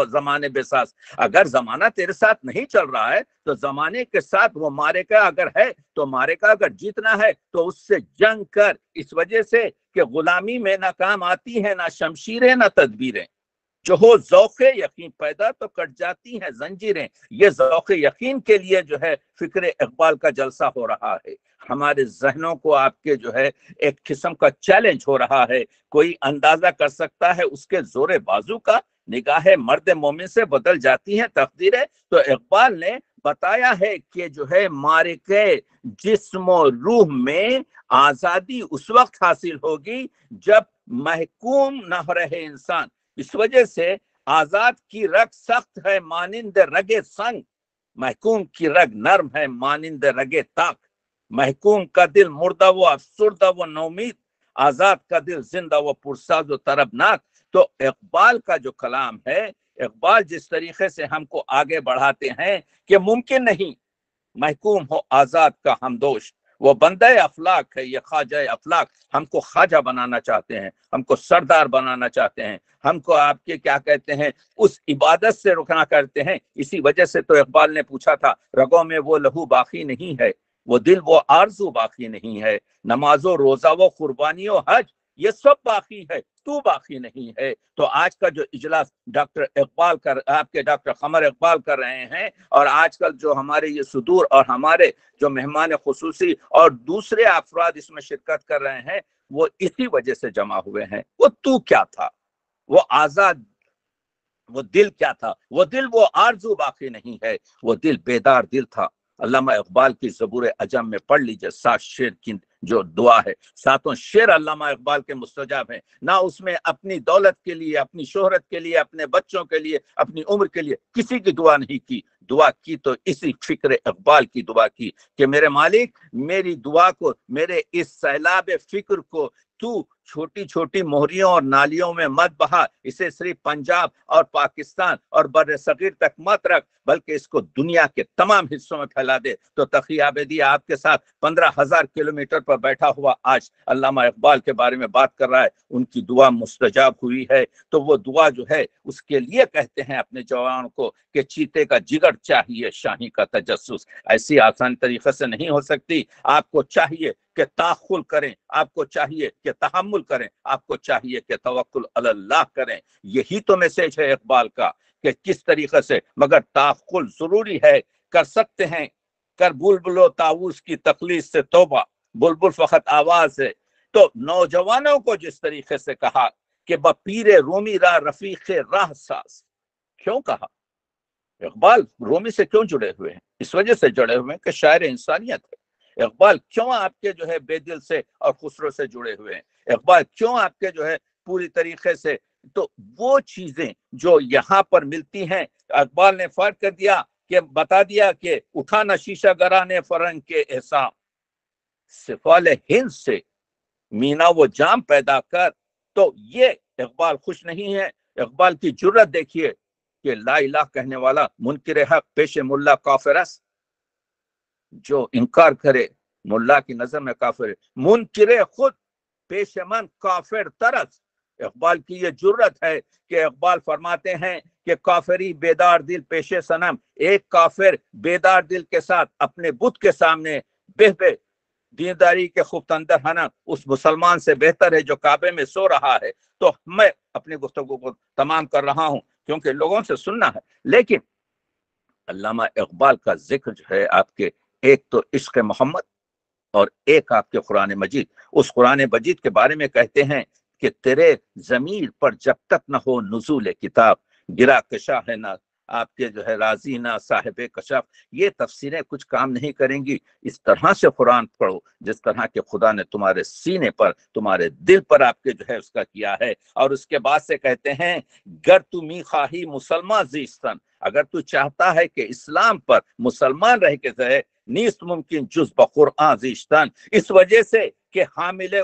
जमाने बेसास अगर जमाना तेरे साथ नहीं चल रहा है तो जमाने के साथ वो मारे का अगर है तो मारे का अगर जीतना है तो उससे जंग कर। इस वजह से कि गुलामी में ना काम आती है, ना शमशीरें, ना तदबीरें। जो हो जौक यकीन पैदा तो कट जाती हैं जंजीरें। ये जौक यकीन के लिए जो है फ़िक्र इकबाल का जलसा हो रहा है। हमारे जहनों को आपके जो है एक किस्म का चैलेंज हो रहा है। कोई अंदाज़ा कर सकता है उसके जोरे बाजू का? निगाह मर्द मोमिन से बदल जाती हैं तकदीरें। तो इकबाल ने बताया है कि जो है मारे के जिस्म रूह में आज़ादी उस वक्त हासिल होगी जब महकूम न रहे इंसान। इस वजह से आज़ाद की रग सख्त है, मानिंद रगे संग। महकूम की रग नर्म है, मानिंद रगे ताक। महकूम का दिल मुर्दा व अफसुरदा व नौमीद। आज़ाद का दिल ज़िंदा व पुरसाज व तरबनाक। तो इकबाल का जो कलाम है, इकबाल जिस तरीके से हमको आगे बढ़ाते हैं कि मुमकिन नहीं। महकूम हो आज़ाद का हमदोश। वो बंद अफलाक है, ये ख्वाजा अफलाक। हमको ख्वाजा बनाना चाहते हैं, हमको सरदार बनाना चाहते हैं, हमको आपके क्या कहते हैं, उस इबादत से रुकना करते हैं। इसी वजह से तो इकबाल ने पूछा था, रगों में वो लहू बाकी नहीं है, वो दिल वो आरज़ू बाकी नहीं है, नमाजो, रोजा वो कुर्बानी हज ये सब बाकी है, तू बाकी नहीं है। तो आज का जो इजलास डॉक्टर इकबाल कर, आपके डॉक्टर खमर इकबाल कर रहे हैं और आजकल जो हमारे ये सुदूर और हमारे जो मेहमान खसूसी और दूसरे अफराद इसमें शिरकत कर रहे हैं, वो इसी वजह से जमा हुए हैं। वो तू क्या था? वो आज़ाद, वो दिल क्या था? वो दिल वो आरज़ू बाकी नहीं है, वो दिल बेदार दिल था। अल्लामा इकबाल की जबूर अजम में पढ़ लीजिए, सात शेर की जो दुआ है। सातों शेर अल्लामा इकबाल के मुस्तजाब हैं। ना उसमें अपनी दौलत के लिए, अपनी शोहरत के लिए, अपने बच्चों के लिए, अपनी उम्र के लिए किसी की दुआ नहीं की। दुआ की तो इसी फ़िक्र इकबाल की दुआ की कि मेरे मालिक, मेरी दुआ को, मेरे इस सैलाब फ़िक्र को तू छोटी छोटी मोहरियों और नालियों में मत बहा। इसे सिर्फ़ पंजाब और पाकिस्तान और बर सगीर तक मत रख, बल्कि इसको दुनिया के तमाम हिस्सों में फैला दे। तो तकी आबेदी आपके साथ पंद्रह हज़ार किलोमीटर पर बैठा हुआ आज अल्लामा इकबाल के बारे में बात कर रहा है। उनकी दुआ मुस्तजाब हुई है। तो वो दुआ जो है, उसके लिए कहते हैं अपने जवान को कि चीते का जिगर चाहिए शाही का तजस्स ऐसी आसान तरीके से नहीं हो सकती। आपको चाहिए कि ताखुल करें, आपको चाहिए कि तहमुल करें, आपको चाहिए कि तवक्ल अल्लाह करें। यही तो मैसेज है इकबाल का कि किस तरीके से, मगर ताखुल ज़रूरी है, कर सकते हैं। कर बुलबुलो ताऊस की तकलीफ़ से तोबा, बुलबुल फकत आवाज़ है। तो नौजवानों को जिस तरीके से कहा कि बपीर रोमी रा रफीक राह सास, क्यों कहा? इकबाल रोमी से क्यों जुड़े हुए हैं? इस वजह से जुड़े हुए हैं कि शायर इंसानियत है। इकबाल क्यों आपके जो है बेदिल से और खुसरो से जुड़े हुए हैं? इकबाल क्यों आपके जो है पूरी तरीके से? तो वो चीज़ें जो यहाँ पर मिलती हैं, इकबाल ने फ़र्क कर दिया कि, बता दिया कि उठा न शीशा गरा ने फरंग के एहसा सिफाल हिंद से मीना वो जाम पैदा कर तो ये इकबाल खुश नहीं है। इकबाल की ज़रूरत देखिए कि ला इलाह कहने वाला मुनकर हक पेश मुल्ला काफिरस जो इनकार करे, मुल्ला की नज़र में काफिर मुनकर खुद पेशमन काफिर तरस। इकबाल की ये ज़रूरत है कि इकबाल फरमाते हैं कि काफिरी बेदार दिल, पेशे सनम। एक काफिर बेदार दिल के साथ अपने बुत के सामने बेहबे दीनदारी के खुब अंदर हना उस मुसलमान से बेहतर है जो काबे में सो रहा है। तो मैं अपनी गुफ्तु को तमाम कर रहा हूँ। क्योंकि लोगों से सुनना है। लेकिन अलामा इकबाल का ज़िक्र जो है आपके, एक तो इश्क मोहम्मद और एक आपके कुरान मजीद। उस कुरान मजीद के बारे में कहते हैं कि तेरे जमीर पर जब तक ना हो नजूल किताब, गिरा कशा है ना आपके जो है राज़ी ना साहिब कशफ ये तफसीरें कुछ काम नहीं करेंगी। इस तरह से कुरान पढ़ो, जिस तरह के खुदा ने तुम्हारे सीने पर, तुम्हारे दिल पर आपके जो है उसका किया है। और उसके बाद से कहते हैं, गर तुमी खाही मुसलमान जीस्तन। अगर तू चाहता है कि इस्लाम पर मुसलमान रह के रहे, नीस्त मुमकिन जुज जीस्तन। इस वजह से कि हामिल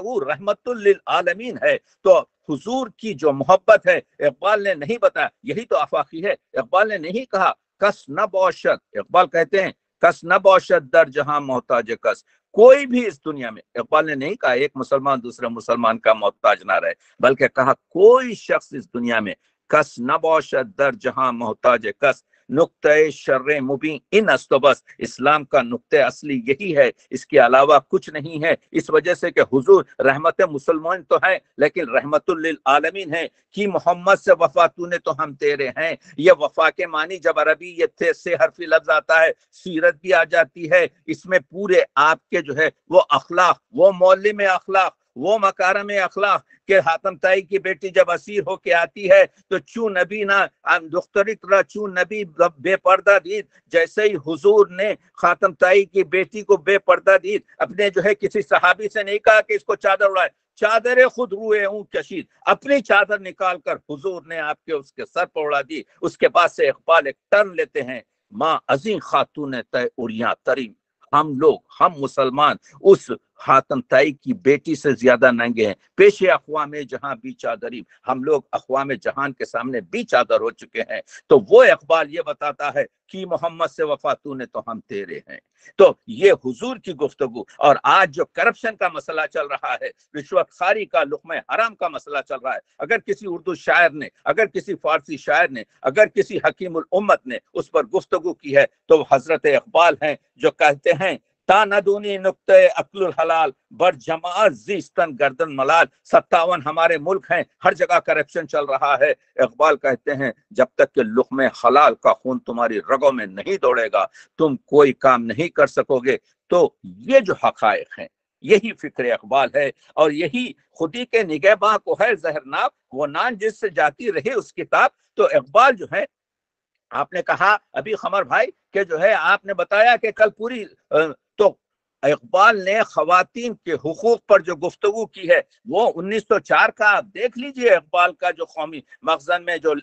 आलमीन है। तो हुजूर की जो मोहब्बत है, इकबाल ने नहीं बताया। यही तो आफाकी है। इकबाल ने नहीं कहा, कस न बौशत। इकबाल कहते हैं, कस न बौशत दर जहाँ मोहताज कस। कोई भी इस दुनिया में, इकबाल ने नहीं कहा एक मुसलमान दूसरे मुसलमान का मोहताज ना रहे, बल्कि कहा कोई शख्स इस दुनिया में, कस न बौशत दर जहाँ मोहताज कस। नुक़ शर्र मुबी इन अस्तबस। इस्लाम का नुक़ असली यही है, इसके अलावा कुछ नहीं है। इस वजह से कि हुजूर रहमत मुसलमान तो है, लेकिन रहमतुल्लिल आलमीन है। कि मोहम्मद से वफा तूने तो हम तेरे हैं। ये वफा के मानी जब अरबी ये थे से हरफी लफ्ज आता है, सीरत भी आ जाती है। इसमें पूरे आपके जो है, वो अखलाक, वो मौल में अखलाक वो मकारम अखलाक के हातम ताई की बेटी जब असीर होके आती है तो चू नबी ना दुख्तरिक चू नबी बेपर्दा दी जैसे ही हुजूर ने खातम ताई की बेटी को बेपर्दा दी अपने जो है किसी सहाबी से नहीं कहा कि इसको चादर उड़ाए। चादर खुद हुए ऊँ कशीद, अपनी चादर निकाल कर हुजूर ने आपके उसके सर पर उड़ा दी। उसके बाद से इकबाल एक टर्न लेते हैं, माँ अजीम खातून तय उड़िया तरीम हम लोग, हम मुसलमान, उस हातम ताई की बेटी से ज़्यादा नंगे हैं। पेशे अखवा में जहाँ भी चादरी हम लोग अखवा में जहान के सामने भी चादर हो चुके हैं। तो वो इकबाल ये बताता है कि मोहम्मद से वफातू ने तो हम तेरे हैं। तो ये हुजूर की गुफ्तगु। और आज जो करप्शन का मसला चल रहा है रिश्वत खारी का, लुकम हराम का मसला चल रहा है। अगर किसी उर्दू शायर ने, अगर किसी फारसी शायर ने, अगर किसी हकीम उम्मत ने उस पर गुफ्तगु की है तो हज़रत इकबाल हैं जो कहते हैं तानदूनी नुक्ते अक्लुल हलाल, बर जमात जीस्तन गर्दन मलाल। सत्तावन हमारे मुल्क हैं, हर जगह करप्शन चल रहा है। इकबाल कहते हैं, जब तक कि लुकमे हलाल का खून तुम्हारी रगों में नहीं दौड़ेगा, तुम कोई काम नहीं कर सकोगे। तो ये जो हकायक हैं, यही फ़िक्र इकबाल है और यही खुदी के निगहबा को है जहरनाब वो नान जिससे जाती रहे उस किताब। तो इकबाल जो है, आपने कहा, अभी खमर भाई, के जो है, आपने बताया कि कल पूरी इकबाल ने खातन के हकूक पर जो गुफ्तु की है, वो 1904 का आप देख लीजिए इकबाल का जो कौमी मखजन में जो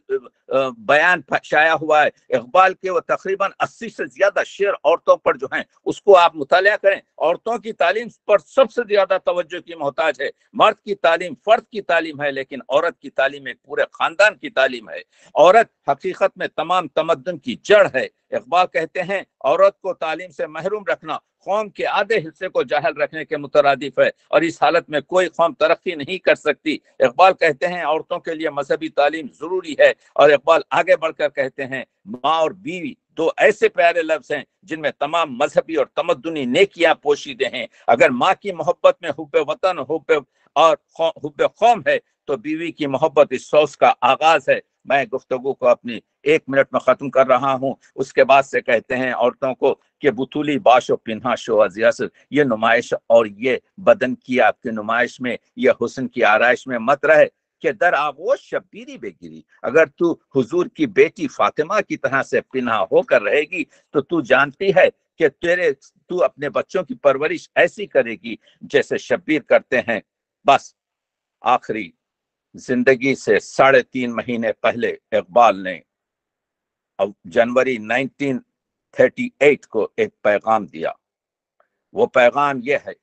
बयान शाया हुआ है। इकबाल के वो तकरीबन 80 से ज़्यादा शेर औरतों पर जो हैं, उसको आप मुताल करें। औरतों की तालीम पर सबसे ज़्यादा तवज्जो की मोहताज है। मर्द की तालीम फर्द की तालीम है, लेकिन औरत की तालीम एक पूरे खानदान की तालीम है। औरत हकीकत में तमाम तमदन की जड़ है। इकबाल कहते हैं, औरत को तालीम से महरूम रखना कौम के आधे हिस्से को जाहल रखने के मुतरदिफ है और इस हालत में कोई कौम तरक्की नहीं कर सकती। इकबाल कहते हैं, औरतों के लिए मजहबी तालीम ज़रूरी है और इकबाल आगे बढ़कर कहते हैं, माँ और बीवी दो ऐसे प्यारे लफ्ज हैं जिनमें तमाम मजहबी और तमदनी नेकियाँ पोशीदे हैं। अगर माँ की मोहब्बत में हुब वतन हुब और हुब कौम है तो बीवी की मोहब्बत इस सोच का आगाज़ है। मैं गुफ्तगु को अपनी एक मिनट में खत्म कर रहा हूँ। उसके बाद से कहते हैं औरतों को कि बुतूली बाशो पिन्हा शो अजियासत ये नुमाइश और ये बदन की आपकी नुमाइश में, ये हुसन की आरइश में मत रहे कि दर आगोश शब्बीरी बेगिरी। अगर तू हुजूर की बेटी फातिमा की तरह से पिन्हा होकर रहेगी तो तू जानती है कि तेरे, तू अपने बच्चों की परवरिश ऐसी करेगी जैसे शब्बीर करते हैं। बस, आखिरी ज़िंदगी से साढ़े तीन महीने पहले इकबाल ने जनवरी 1938 को एक पैगाम दिया। वो पैगाम ये है,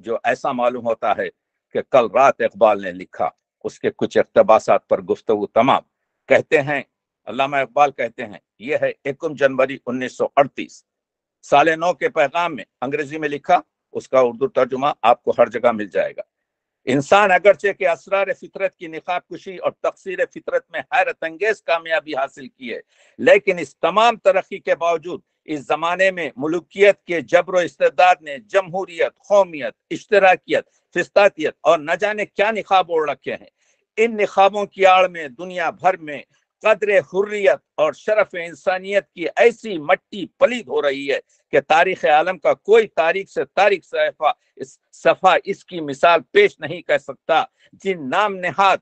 जो ऐसा मालूम होता है कि कल रात इकबाल ने लिखा, उसके कुछ इकतबासात पर गुफ्तु तमाम। कहते हैं, अल्लामा इकबाल कहते हैं यह है एकम जनवरी 1938 साल नौ के पैगाम में अंग्रेज़ी में लिखा, उसका उर्दू तर्जुमा आपको हर जगह मिल जाएगा। इंसान अगरचे के असरार फितरत की निकाब कुशी और तकसीर फितरत में हैरत अंगेज कामयाबी हासिल की है। लेकिन इस तमाम तरक्की के बावजूद, इस जमाने में मलुकियत के जबर इस्तेदाद ने जमहूरियत, कौमियत, इश्तराकियत, फिस्तातियत और न जाने क्या निकाब ओढ़ रखे हैं। इन निकाबों की आड़ में, दुनिया भर में कदर हुर्रियत और शरफ इंसानियत की ऐसी मट्टी पलिद हो रही है कि तारीख आलम का कोई तारीख से तारीख सफ़ा इस सफ़ा इसकी मिसाल पेश नहीं कर सकता। जिन नाम नहाद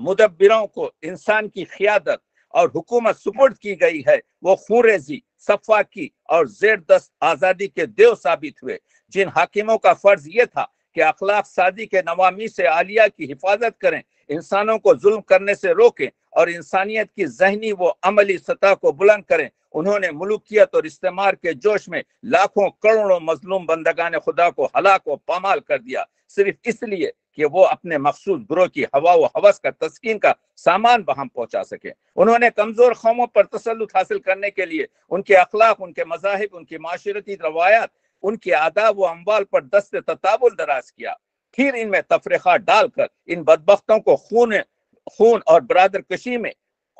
मुदब्बिरों को इंसान की क्यादत और हुकूमत सुपुर्द की गई है, वो खूरेजी सफ़ा की और जेर दस्त आज़ादी के देव साबित हुए। जिन हाकिमों का फ़र्ज़ ये था कि अखलाक सादी के नवामी से आलिया की हिफाजत करें इंसानों को जुल्म करने से रोकें और इंसानियत की जहनी व अमली सतह को बुलंद करें। उन्होंने मुल्कियत और इस्तेमार के जोश में लाखों करोड़ों मजलूम बंदगान खुदा को हलाक व पामाल कर दिया। सिर्फ़ इसलिए कि वो अपने मखसूद ग्रोह की हवा व हवस का तस्किन का सामान बहम पहुँचा सके। उन्होंने कमज़ोर कौमों पर तसलुत हासिल करने के लिए उनके अखलाक, उनके मजाहब, उनकी माशरती रवायात, उनके आदाब व अम्बाल पर दस्त तताबुल दराज किया। फिर इनमें तफरीखा डालकर इन बदबख्तों को खून खून और बरदर कशी में,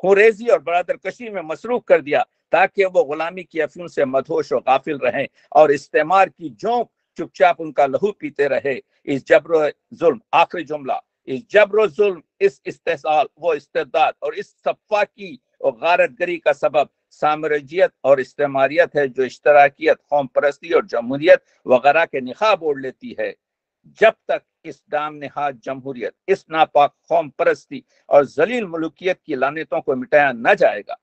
खूरेजी और बरदर कशी में मसरूफ कर दिया ताकि वो गुलामी की अफीम से मदहोश और गाफिल रहें और इस्तेमार की जोंक चुपचाप उनका लहू पीते रहे। इस जबर जुल्म, आखिरी जुमला, इस जबर जुल्म, इस इस्तेसाल, वो इस्तेदाद और इस सफ़ा की और गारतगरी का सबब साम्राज्यत और इस्तेमारियत है जो इश्तराकियत कौम परस्ती और जमहूरियत वगैरह के निखाब ओढ़ लेती है। जब तक इस दाम नहाज जमहूरियत, इस नापाक कौम परस्ती और जलील मलुकियत की लानतों को मिटाया न जाएगा,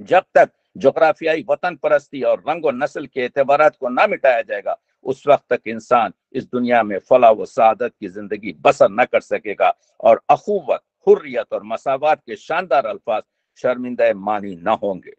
जब तक जोग्राफियाई वतन परस्ती और रंग और नस्ल के एतबार को ना मिटाया जाएगा, उस वक्त तक इंसान इस दुनिया में फला व सादत की ज़िंदगी बसर न कर सकेगा और अखूवत, हुर्रियत और मसावत के शानदार अल्फाज शर्मिंदा मानी न होंगे।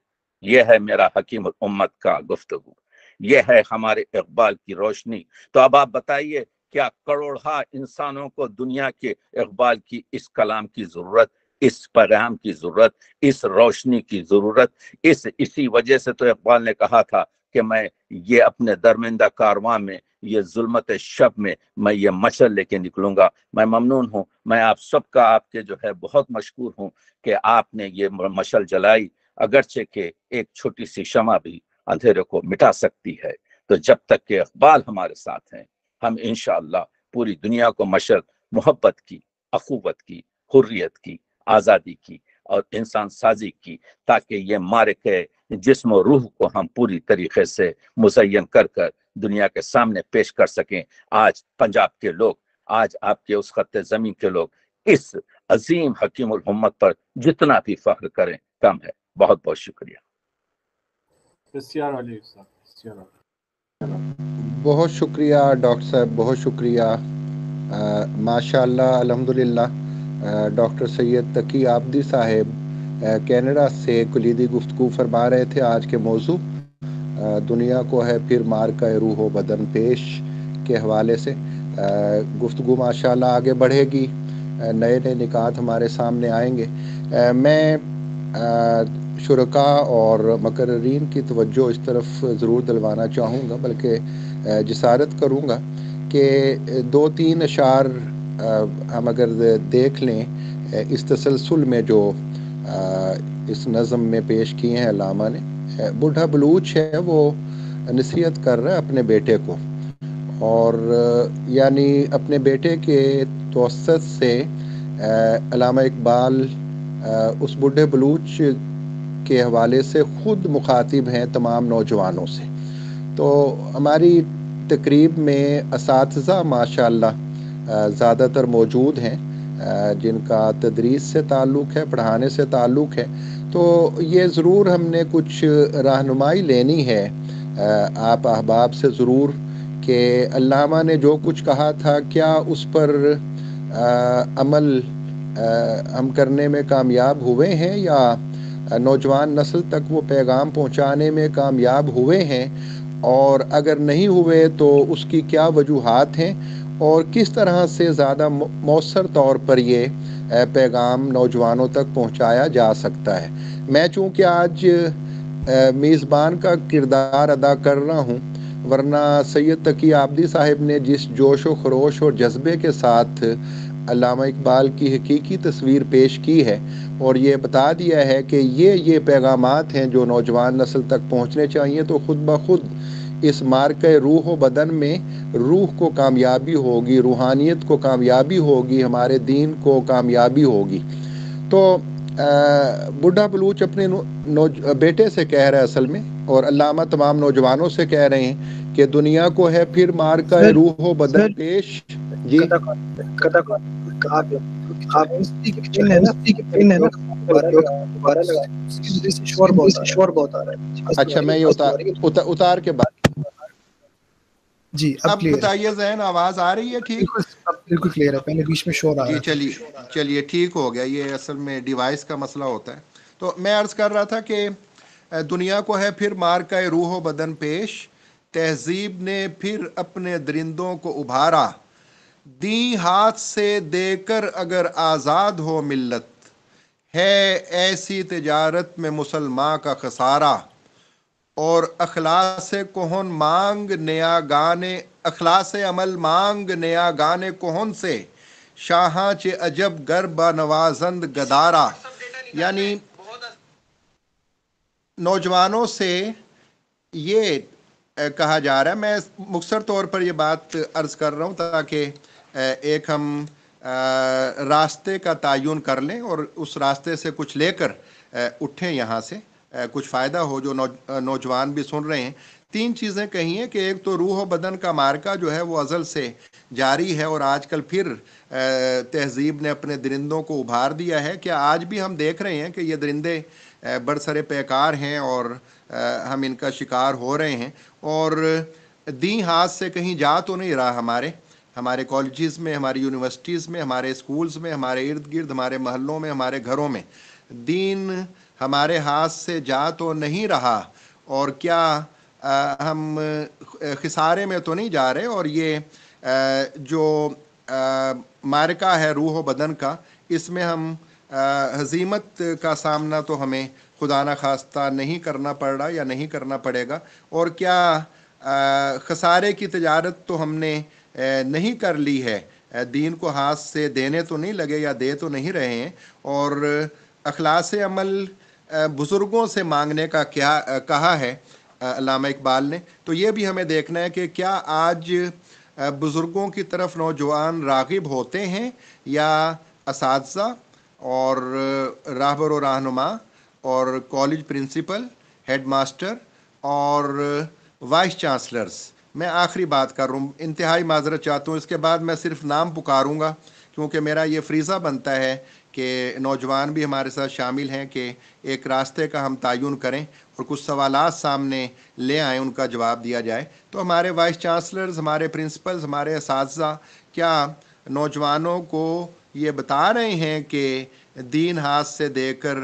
यह है मेरा हकीम उम्मत का गुफ्तगु। यह है हमारे इकबाल की रोशनी। तो अब आप बताइए क्या करोड़ा इंसानों को दुनिया के इकबाल की इस कलाम की ज़रूरत, इस पैगाम की ज़रूरत, इस रोशनी की ज़रूरत, इस, इसी वजह से तो इकबाल ने कहा था कि मैं ये अपने दरमिंदा कारवां में, ये जुल्मत शब में, मैं ये मशल लेके निकलूँगा। मैं ममनून हूँ। मैं आप सबका, आपके जो है बहुत मशहूर हूँ कि आपने ये मशल जलाई। अगरचे के एक छोटी सी क्षमा भी अंधेरे को मिटा सकती है। तो जब तक के अखबाल हमारे साथ हैं हम इनशाला पूरी दुनिया को मशल मोहब्बत की अखूबत की, हुर्रियत की, आज़ादी की और इंसान साजी की ताकि ये मारे के जिसम रूह को हम पूरी तरीके से मुजयन कर कर दुनिया के सामने पेश कर सकें। आज पंजाब के लोग, आज आपके उस खत ज़मीन के लोग इस अजीम हकीम उम्मत पर जितना भी फख्र करें, कम है। बहुत बहुत शुक्रिया। बहुत शुक्रिया, डॉक्टर साहब, बहुत शुक्रिया। माशाल्लाह, अल्हम्दुलिल्लाह। डॉक्टर सैयद तकी आबदी साहेब कनाडा से कुलीदी गुफ्तु फरमा रहे थे आज के मौजू। दुनिया को है फिर मार का रूह बदन पेश के हवाले से। गुफ्तु माशाल्लाह आगे बढ़ेगी। नए नए निकात हमारे सामने आएँगे। मैं शुरा और मकर्रीन की तवज्जो इस तरफ़ ज़रूर दिलवाना चाहूँगा, बल्कि जसारत करूँगा कि दो तीन अशार हम अगर देख लें इस तसलसल में जो इस नज़म में पेश किए हैं अलामा ने बूढ़ा बलूच है, वो नसीहत कर रहा है अपने बेटे को। और यानी अपने बेटे के तोसत से अलामा इकबाल उस बूढ़े बलूच के हवाले से ख़ुद मुखातिब हैं तमाम नौजवानों से। तो हमारी तकरीब में इस माशा ज़्यादातर मौजूद हैं जिनका तदरीस से ताल्लुक़ है पढ़ाने से ताल्लुक़ है। तो ये ज़रूर हमने कुछ रहनुमाई लेनी है। आप अहबाब से ज़रूर कि अल्लामा ने जो कुछ कहा था क्या उस पर आ, अमल आ, हम करने में कामयाब हुए हैं या नौजवान नस्ल तक वो पैगाम पहुँचाने में कामयाब हुए हैं? और अगर नहीं हुए तो उसकी क्या वजूहत हैं? और किस तरह से ज़्यादा मौसर तौर पर ये पैगाम नौजवानों तक पहुँचाया जा सकता है? मैं चूँकि आज मेज़बान का किरदार अदा कर रहा हूँ, वरना सैयद तकी आबदी साहब ने जिस जोश व खरोश और जज्बे के साथ अलामा इकबाल की हकीकी तस्वीर पेश की है और ये बता दिया है कि ये ये पैगाम हैं जो नौजवान नस्ल तक पहुँचने चाहिए तो ख़ुद ब खुद इस मार्क रूह व बदन में रूह को कामयाबी होगी रूहानियत को कामयाबी होगी हमारे दीन को कामयाबी होगी। तो बुढ़ा बलूच अपने बेटे से कह रहे हैं असल में और अल्लामा तमाम नौजवानों से कह रहे हैं कि दुनिया को है फिर मार का रूह बदन पेश जी। अच्छा मैं ये उतार उतार, के बाद जी अब, बताइए जैन आवाज़ आ रही है ठीक? बिल्कुल क्लियर है। पहले बीच में शोर आ रहा चलिए चलिए ठीक हो गया। ये असल में डिवाइस का मसला होता है। तो मैं अर्ज़ कर रहा था कि दुनिया को है फिर मार का रूह बदन पेश। तहजीब ने फिर अपने दरिंदों को उभारा। दी हाथ से देकर अगर आज़ाद हो मिल्लत, है ऐसी तजारत में मुसलमान का खसारा। और अखलास कोहन मांग, नया गाने, अखलास अमल मांग, नया गाने कोहन से, शाह चे अजब गर्बा नवाजंद गदारा। यानी नौजवानों से ये कहा जा रहा है। मैं मुख्तर तौर पर ये बात अर्ज़ कर रहा हूँ ताकि एक हम रास्ते का तयन कर लें और उस रास्ते से कुछ लेकर उठें यहाँ से। कुछ फ़ायदा हो जो नौजवान भी सुन रहे हैं। तीन चीज़ें कही हैं कि एक तो रूह बदन का मार्का जो है वो अज़ल से जारी है और आजकल फिर तहजीब ने अपने दरिंदों को उभार दिया है। कि आज भी हम देख रहे हैं कि ये दरिंदे बरसरे पैकार हैं और हम इनका शिकार हो रहे हैं। और, दी हाथ से कहीं जा तो नहीं रहा हमारे। हमारे कॉलेजेस में हमारी यूनिवर्सिटीज़ में हमारे स्कूल्स में हमारे इर्द गिर्द हमारे महलों में हमारे घरों में। दीन हमारे हाथ से जा तो नहीं रहा और क्या आ, हम खिसारे में तो नहीं जा रहे और ये आ, जो मारका है रूह व बदन का इसमें हम हजीमत का सामना तो हमें खुदा न खास्ता नहीं करना पड़ रहा या नहीं करना पड़ेगा। और क्या खसारे की तजारत तो हमने नहीं कर ली है। दीन को हाथ से देने तो नहीं लगे या दे तो नहीं रहे हैं। और अखलास अमल बुज़ुर्गों से मांगने का क्या कहा है अलामा इकबाल ने। तो ये भी हमें देखना है कि क्या आज बुज़ुर्गों की तरफ़ नौजवान रागिब होते हैं या इस और राहबर व रहनुमा और कॉलेज प्रिंसिपल हेड मास्टर और वाइस चांसलर्स। मैं आखिरी बात कर रहा हूँ। इंतहाई माजरत चाहता हूँ। इसके बाद मैं सिर्फ़ नाम पुकारूँगा, क्योंकि मेरा ये फ्रीज़ा बनता है कि नौजवान भी हमारे साथ शामिल हैं कि एक रास्ते का हम तयन करें और कुछ सवाल सामने ले आएँ, उनका जवाब दिया जाए। तो हमारे वाइस चांसलर्स, हमारे प्रिंसिपल्स, हमारे इस क्या नौजवानों को ये बता रहे हैं कि दीन हाथ से देकर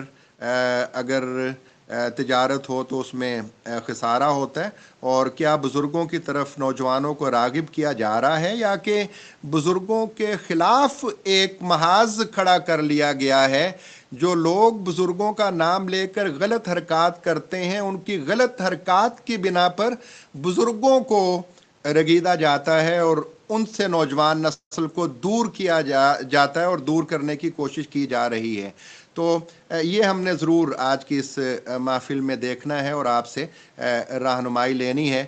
अगर तजारत हो तो उसमें खसारा होता है। और क्या बुज़ुर्गों की तरफ़ नौजवानों को रागिब किया जा रहा है या कि बुज़ुर्गों के ख़िलाफ़ एक महाज खड़ा कर लिया गया है? जो लोग बुज़ुर्गों का नाम लेकर गलत हरकत करते हैं, उनकी गलत हरकत की बिना पर बुज़ुर्गों को रगीदा जाता है और उनसे नौजवान नस्ल को दूर किया जा, जाता है और दूर करने की कोशिश की जा रही है। तो ये हमने ज़रूर आज की इस महफिल में देखना है और आपसे रहनुमाई लेनी है।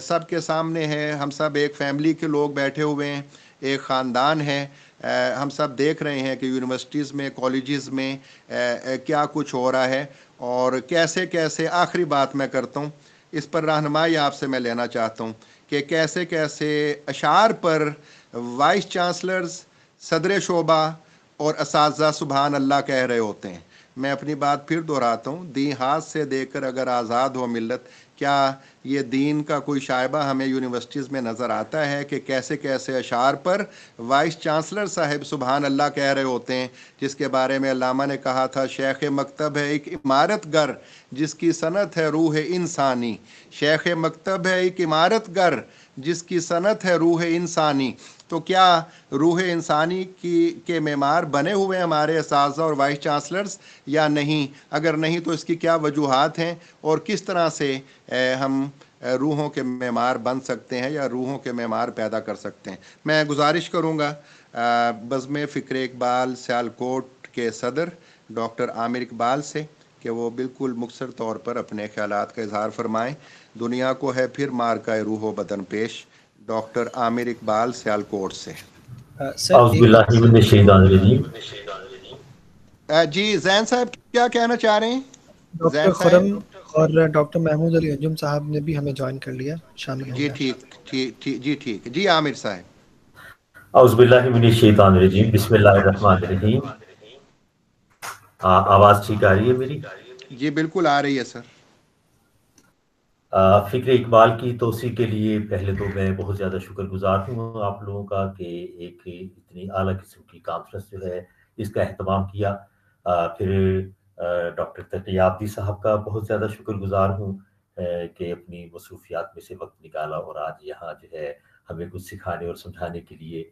सबके सामने है, हम सब एक फैमिली के लोग बैठे हुए हैं, एक ख़ानदान है। हम सब देख रहे हैं कि यूनिवर्सिटीज़ में, कॉलेजेस में क्या कुछ हो रहा है और कैसे कैसे, आखिरी बात मैं करता हूँ। इस पर रहनुमाई आपसे मैं लेना चाहता हूँ कि कैसे कैसे अशार पर वाइस चांसलर्स सदर शोबा और इस सुबहान अल्लाह कह रहे होते हैं। मैं अपनी बात फिर दोहराता हूँ। दी हाथ से देकर अगर आज़ाद हो मिलत क्या ये दीन का कोई शायबा हमें यूनिवर्सिटीज़ में नज़र आता है कि कैसे कैसे अशार पर वाइस चांसलर साहब सुबहान अल्लाह कह रहे होते हैं, जिसके बारे में अलामा ने कहा था, शेख मकतब है एक इमारत घर जिसकी सनत है रूह इंसानी। शेख मकतब है एक इमारत घर जिसकी सनत है रूह इंसानी। तो क्या रूह इंसानी की, के मेमार बने हुए हमारे इस और वाइस चांसलर्स या नहीं? अगर नहीं तो इसकी क्या वजूहत हैं? और किस तरह से हम रूहों के मेमार बन सकते हैं या रूहों के मेमार पैदा कर सकते हैं? मैं गुजारिश करूँगा बज़म फ़िक्र इकबाल सियालकोट के सदर डॉक्टर आमिर इकबाल से कि वो बिल्कुल मुख्तर तौर पर अपने ख्याल का इजहार फरमाएँ। दुनिया को है फिर मार का रूह बदन पेश। डॉक्टर आमिर इकबाल सियालकोट से। जी जैन साहब क्या कहना चाह रहे हैं? डॉक्टर खुरम और डॉक्टर महमूद अली अंजुम साहब ने भी हमें ज्वाइन कर लिया शामिल जी ठीक ठीक ठीक जी ठीक। जी आमिर साहब। आवाज़ ठीक आ रही है मेरी? जी बिल्कुल आ रही है सर। फ़िक्र इकबाल की तोसी के लिए पहले तो मैं बहुत ज़्यादा शुक्रगुजार हूँ आप लोगों का कि एक इतनी अली किस्म की कॉन्फ्रेंस जो है इसका अहतमाम किया। आ, फिर डॉक्टर तकियाबदी साहब का बहुत ज़्यादा शुक्रगुजार हूँ कि अपनी मसरूफियात में से वक्त निकाला और आज यहाँ जो है हमें कुछ सिखाने और समझाने के लिए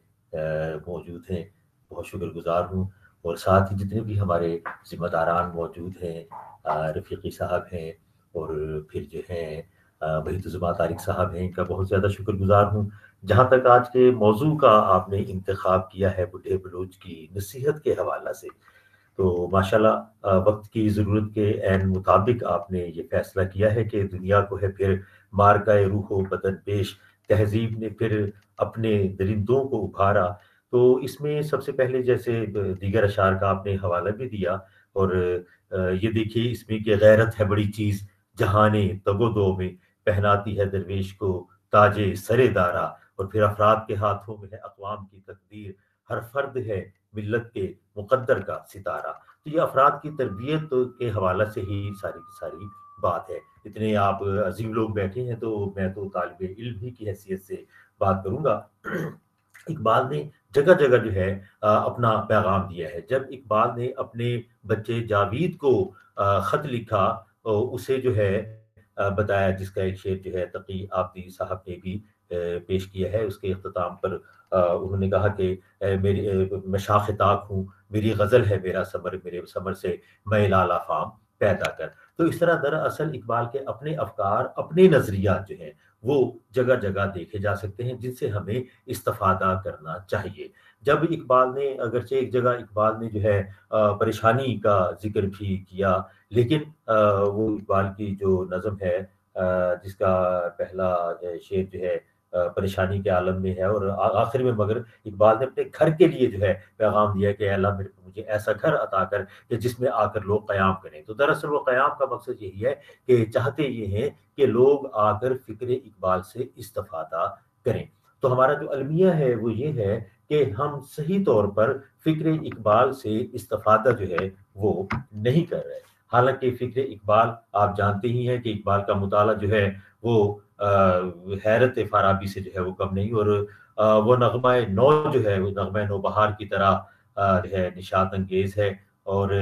मौजूद हैं। बहुत शुक्रगुजार हूँ और साथ ही जितने भी हमारे ज़िम्मेदारान मौजूद हैं रफ़ीकी साहब हैं और फिर जो है वहीदुज़मा तारिक साहब हैं, इनका बहुत ज़्यादा शुक्रगुजार हूँ। जहाँ तक आज के मौजू का आपने इंतखब किया है बुढ़े बलोच की नसीहत के हवाला से तो माशाल्लाह वक्त की ज़रूरत के एन मुताबिक आपने ये फैसला किया है कि दुनिया को है फिर मार का रूह बदन पेश, तहजीब ने फिर अपने दरिंदों को उभारा। तो इसमें सबसे पहले जैसे दीगर अशार का आपने हवाला भी दिया और ये देखिए इसमें कि गैरत है बड़ी चीज़ जहाने तगो दो में पहनाती है दरवेश को ताजे सरे दारा, और फिर अफराद के हाथों में है अकवाम की तकदीर। हर फर्द है मिलत के मुकद्दर का सितारा। तो ये अफराद की तरबियत के हवाला से ही सारी की सारी बात है। इतने आप अजीम लोग बैठे हैं तो मैं तो तालब इल्म ही की हैसियत से बात करूँगा। इकबाल ने जगह जगह जो है अपना पैगाम दिया है। जब इकबाल ने अपने बच्चे जावीद को ख़त लिखा उसे जो है बताया जिसका एक शेर जो है, तकी आबदी साहब ने भी पेश किया है। उसके अख्ताम पर उन्होंने कहा कि मेरी मैं शाख ताक हूँ, मेरी गज़ल है मेरा समर, मेरे समर से मैं लाला फाम, पैदा कर। तो इस तरह दरअसल इकबाल के अपने अफकार, अपने नज़रियात जो हैं, वो जगह जगह देखे जा सकते हैं, जिनसे हमें इस्तफादा करना चाहिए। जब इकबाल ने, अगरचे एक जगह इकबाल ने जो है परेशानी का ज़िक्र भी किया लेकिन वो इकबाल की जो नज़म है जिसका पहला शेर जो है परेशानी के आलम में है और आखिर में मगर इकबाल ने अपने घर के लिए जो है पैगाम दिया कि अल्लाह, मेरे मुझे ऐसा घर अता कर कि जिसमें आकर लोग क़याम करें। तो दरअसल वो क़याम का मकसद यही है कि चाहते ये हैं कि लोग आकर फ़िक्र इकबाल से इस्तफादा करें। तो हमारा जो अलमिया है, वो ये है कि हम सही तौर पर फ़िक्र इकबाल से इस्तफादा जो है, वो नहीं कर रहे। हालाँकि फ़िक्र इकबाल आप जानते ही हैं कि इकबाल का मुताला जो है वो हैरत फाराबी से जो है वो कम नहीं और वो नगमा नौ जो है, वो नगमा नौ बहार की तरह जो है निशात अंगेज है और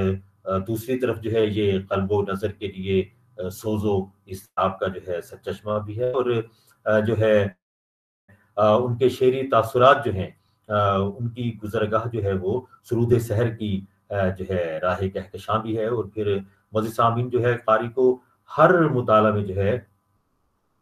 दूसरी तरफ़ जो है ये कल्बो नज़र के लिए सोजो इस आपका जो है सचश्मा भी है और जो है उनके शेरी तासुरात जो हैं उनकी गुजरगाह जो है वो सरूद सहर की जो है राह कहकशां भी है और फिर मजी सामीन जो है, कारी को हर मुताला में जो है,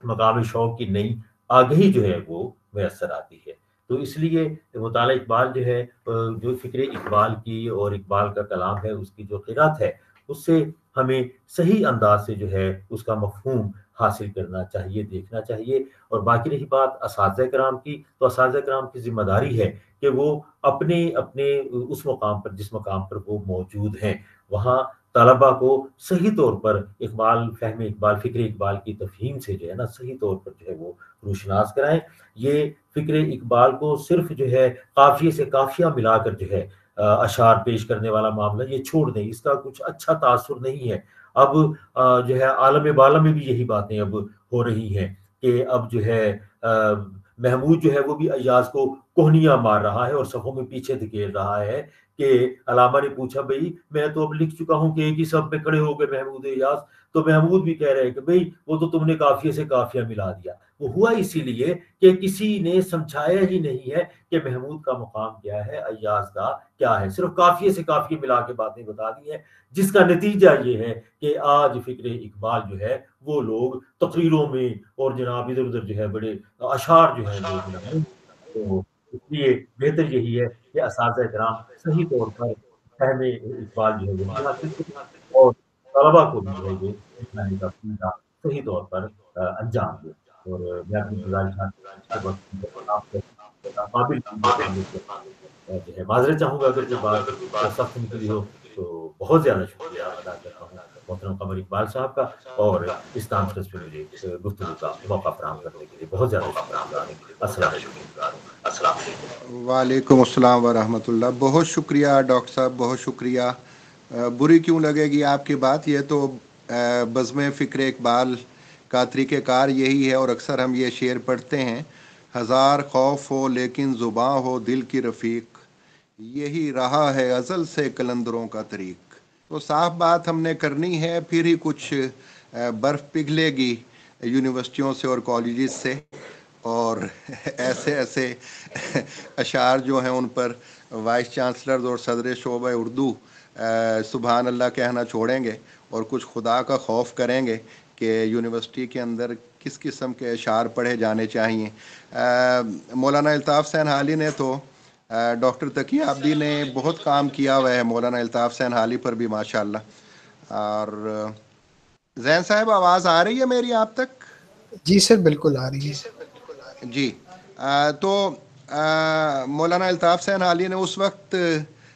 मकामी शौक की नई आगही जो है, वो मैसर आती है। तो इसलिए मुताल इकबाल जो है जो फ़िक्र इकबाल की और इकबाल का कलाम है, उसकी जो क़िरात है, उससे हमें सही अंदाज से जो है, उसका मफहूम हासिल करना चाहिए, देखना चाहिए। और बाकी रही बात इस कराम की तो इस कराम की ज़िम्मेदारी है कि वो अपने अपने उस मकाम पर, जिस मकाम पर वो मौजूद हैं, वहाँ तलबा को सही तौर पर इकबाल, फहम इकबाल, फ़िक्र इकबाल की तफहीम से जो है ना, सही तौर पर जो है वो रोशनास कराएँ। ये फ़िक्र इकबाल को सिर्फ़ जो है काफ़िए से काफिया मिलाकर जो है अशार पेश करने वाला मामला ये छोड़ दें। इसका कुछ अच्छा तासर नहीं है। अब जो है आलम बाला में भी यही बातें अब हो रही हैं कि अब जो है महमूद जो है वो भी अयाज को कोहनिया मार रहा है और सफ़ों में पीछे धकेल रहा है। कि अलामा ने पूछा भाई मैं तो अब लिख चुका हूँ कि एक ही सब में खड़े हो गए महमूद एयाज तो महमूद भी कह रहे हैं कि भाई वो तो तुमने काफिया से काफिया मिला दिया। वो हुआ इसीलिए कि किसी ने समझाया ही नहीं है कि महमूद का मुकाम क्या है अयाज का क्या है। सिर्फ़ काफिए से काफिए मिला के बातें बता दी है जिसका नतीजा ये है कि आज फ़िक्र इकबाल जो है वो लोग तकरीरों में और जनाब इधर उधर जो है बड़े अशार जो है लोग तो इसलिए बेहतर यही है कि इस सही तौर पर फहम इकबाल जो है और तलबा को भी जो है सिखाने का पूरा सही तौर पर अंजाम दे। और मैं अपनी गुजारिश है माजरत चाहूँगा अगर जो बात सख्त निकली हो तो बहुत ज़्यादा शुक्रिया अदा करता हूँ। मोहतरम कमर इकबाल साहब का और इस कॉन्फ्रेंस में मुझे गुफ्तु का मौका फराम करने के लिए बहुत ज़्यादा शुक्रिया। वालेकुम। अस्सलाम वरहमतुल्लाह बहुत शुक्रिया डॉक्टर साहब बहुत शुक्रिया। बुरी क्यों लगेगी आपकी बात? ये तो बज़म फ़िक्र इकबाल का तरीक़ार यही है और अक्सर हम ये शेर पढ़ते हैं हज़ार खौफ हो लेकिन ज़ुबाँ हो दिल की रफ़ीक। यही रहा है अज़ल से कलंदरों का तरीक। तो साफ़ बात हमने करनी है, फिर ही कुछ बर्फ़ पिघलेगी यूनिवर्सिटियों से और कॉलेज से। और [LAUGHS] ऐसे ऐसे [LAUGHS] अशार जो हैं उन पर वाइस चांसलर और सदर शोब उर्दू सुबह अल्लाह कहना छोड़ेंगे और कुछ खुदा का खौफ करेंगे कि यूनिवर्सिटी के अंदर किस किस्म के अशार पढ़े जाने चाहिए। मौलाना अल्ताफ़ सैन हाली ने तो डॉक्टर तकी आबदी ने बहुत काम किया हुआ है मौलाना अल्ताफ़ सैन हाली पर भी माशाल्लाह। और जैन साहब आवाज़ आ रही है मेरी आप तक? जी सर बिल्कुल आ रही है। जी। आ, तो मौलाना अल्ताफ़ सैन हाली ने उस वक्त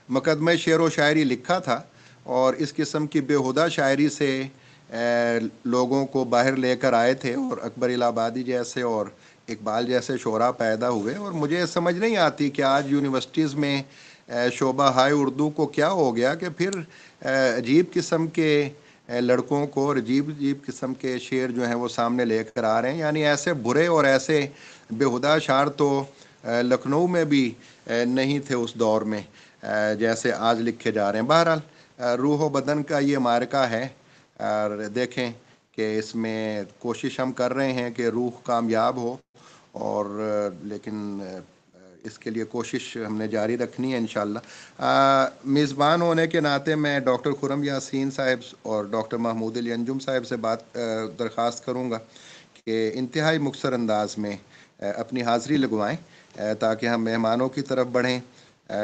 मुकदमे शेर व शायरी लिखा था और इस किस्म की बेहुदा शायरी से लोगों को बाहर लेकर आए थे और अकबर इलाहाबादी जैसे और इकबाल जैसे शोरा पैदा हुए और मुझे समझ नहीं आती कि आज यूनिवर्सिटीज़ में शोबा हाई उर्दू को क्या हो गया कि फिर अजीब किस्म के लड़कों को और अजीब अजीब किस्म के शेर जो हैं वो सामने लेकर आ रहे हैं। यानी ऐसे बुरे और ऐसे बेहुदा शार तो लखनऊ में भी नहीं थे उस दौर में जैसे आज लिखे जा रहे हैं। बहरहाल रूह बदन का ये मार्का है, और देखें कि इसमें कोशिश हम कर रहे हैं कि रूह कामयाब हो। और लेकिन इसके लिए कोशिश हमने जारी रखनी है इन मेज़बान होने के नाते मैं डॉक्टर खुरम यासीन साहब और डॉक्टर महमूद अंजुम साहब से बात दरख्वास्त करूँगा कि इंतहाई मुख्तर अंदाज में अपनी हाज़िरी लगवाएँ ताकि हम मेहमानों की तरफ़ बढ़ें।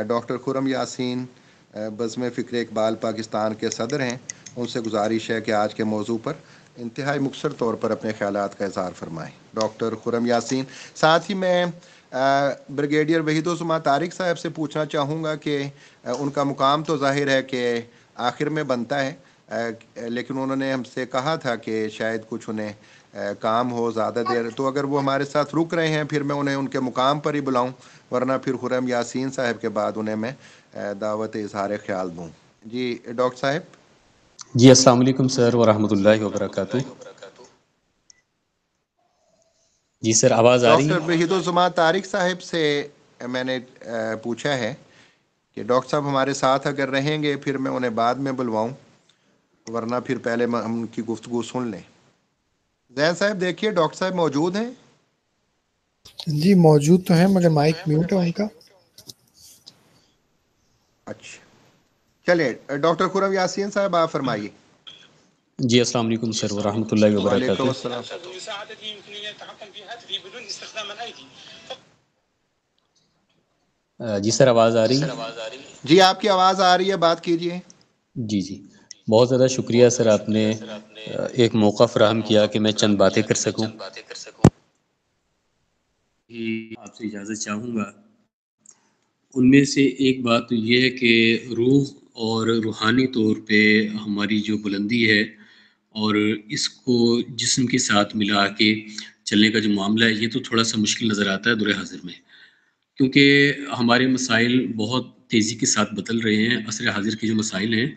डॉक्टर खुरम यासीन बज़म फ़िक्र इकबाल पाकिस्तान के सदर हैं। उनसे गुजारिश है कि आज के मौजू पर इंतहाई मुख्तर तौर पर अपने ख्याल का इजहार फरमाएँ। डॉक्टर खुरम यासीन, साथ ही मैं ब्रिगेडियर वहीदुज़मा तारिक साहब से पूछना चाहूँगा कि उनका मुकाम तो ज़ाहिर है कि आखिर में बनता है लेकिन उन्होंने हमसे कहा था कि शायद कुछ उन्हें काम हो ज़्यादा देर। तो अगर वो हमारे साथ रुक रहे हैं, फिर मैं उन्हें उनके मुकाम पर ही बुलाऊं, वरना फिर खुरम यासीन साहब के बाद उन्हें मैं दावत इजहार ख्याल दूँ। जी, डॉक्टर साहब जी अस्सलाम वालेकुम सर व रहमतुल्लाहि व बरकातहू जी सर आवाज़ आ रही है? डॉक्टर वहीदुज़मा तारिक साहब से मैंने पूछा है कि डॉक्टर साहब हमारे साथ अगर रहेंगे फिर मैं उन्हें बाद में बुलवाऊं वरना फिर पहले हम उनकी गुफ्तगु सुन लें। जैन साहब देखिए डॉक्टर साहब मौजूद हैं? जी मौजूद तो हैं मगर माइक म्यूट है उनका। अच्छा। चलिए डॉक्टर खुरम यासीन साहब आप फरमाइए। जी अस्सलाम वालेकुम सर व रहमतुल्लाहि व बरकातहू जी सर आवाज़ आ रही है? जी आपकी आवाज़ आ रही है बात कीजिए। जी जी। बहुत ज़्यादा शुक्रिया सर आपने एक मौका फ्राहम किया कि मैं चंद बातें कर सकूँ। आपसे इजाज़त चाहूँगा। उनमें से एक बात तो ये है कि रूह और रूहानी तौर पे हमारी जो बुलंदी है और इसको जिस्म के साथ मिला के चलने का जो मामला है, ये तो थोड़ा सा मुश्किल नज़र आता है दुर हाजिर में। क्योंकि हमारे मसाइल बहुत तेज़ी के साथ बदल रहे हैं, असर हाजिर के जो मसाइल हैं,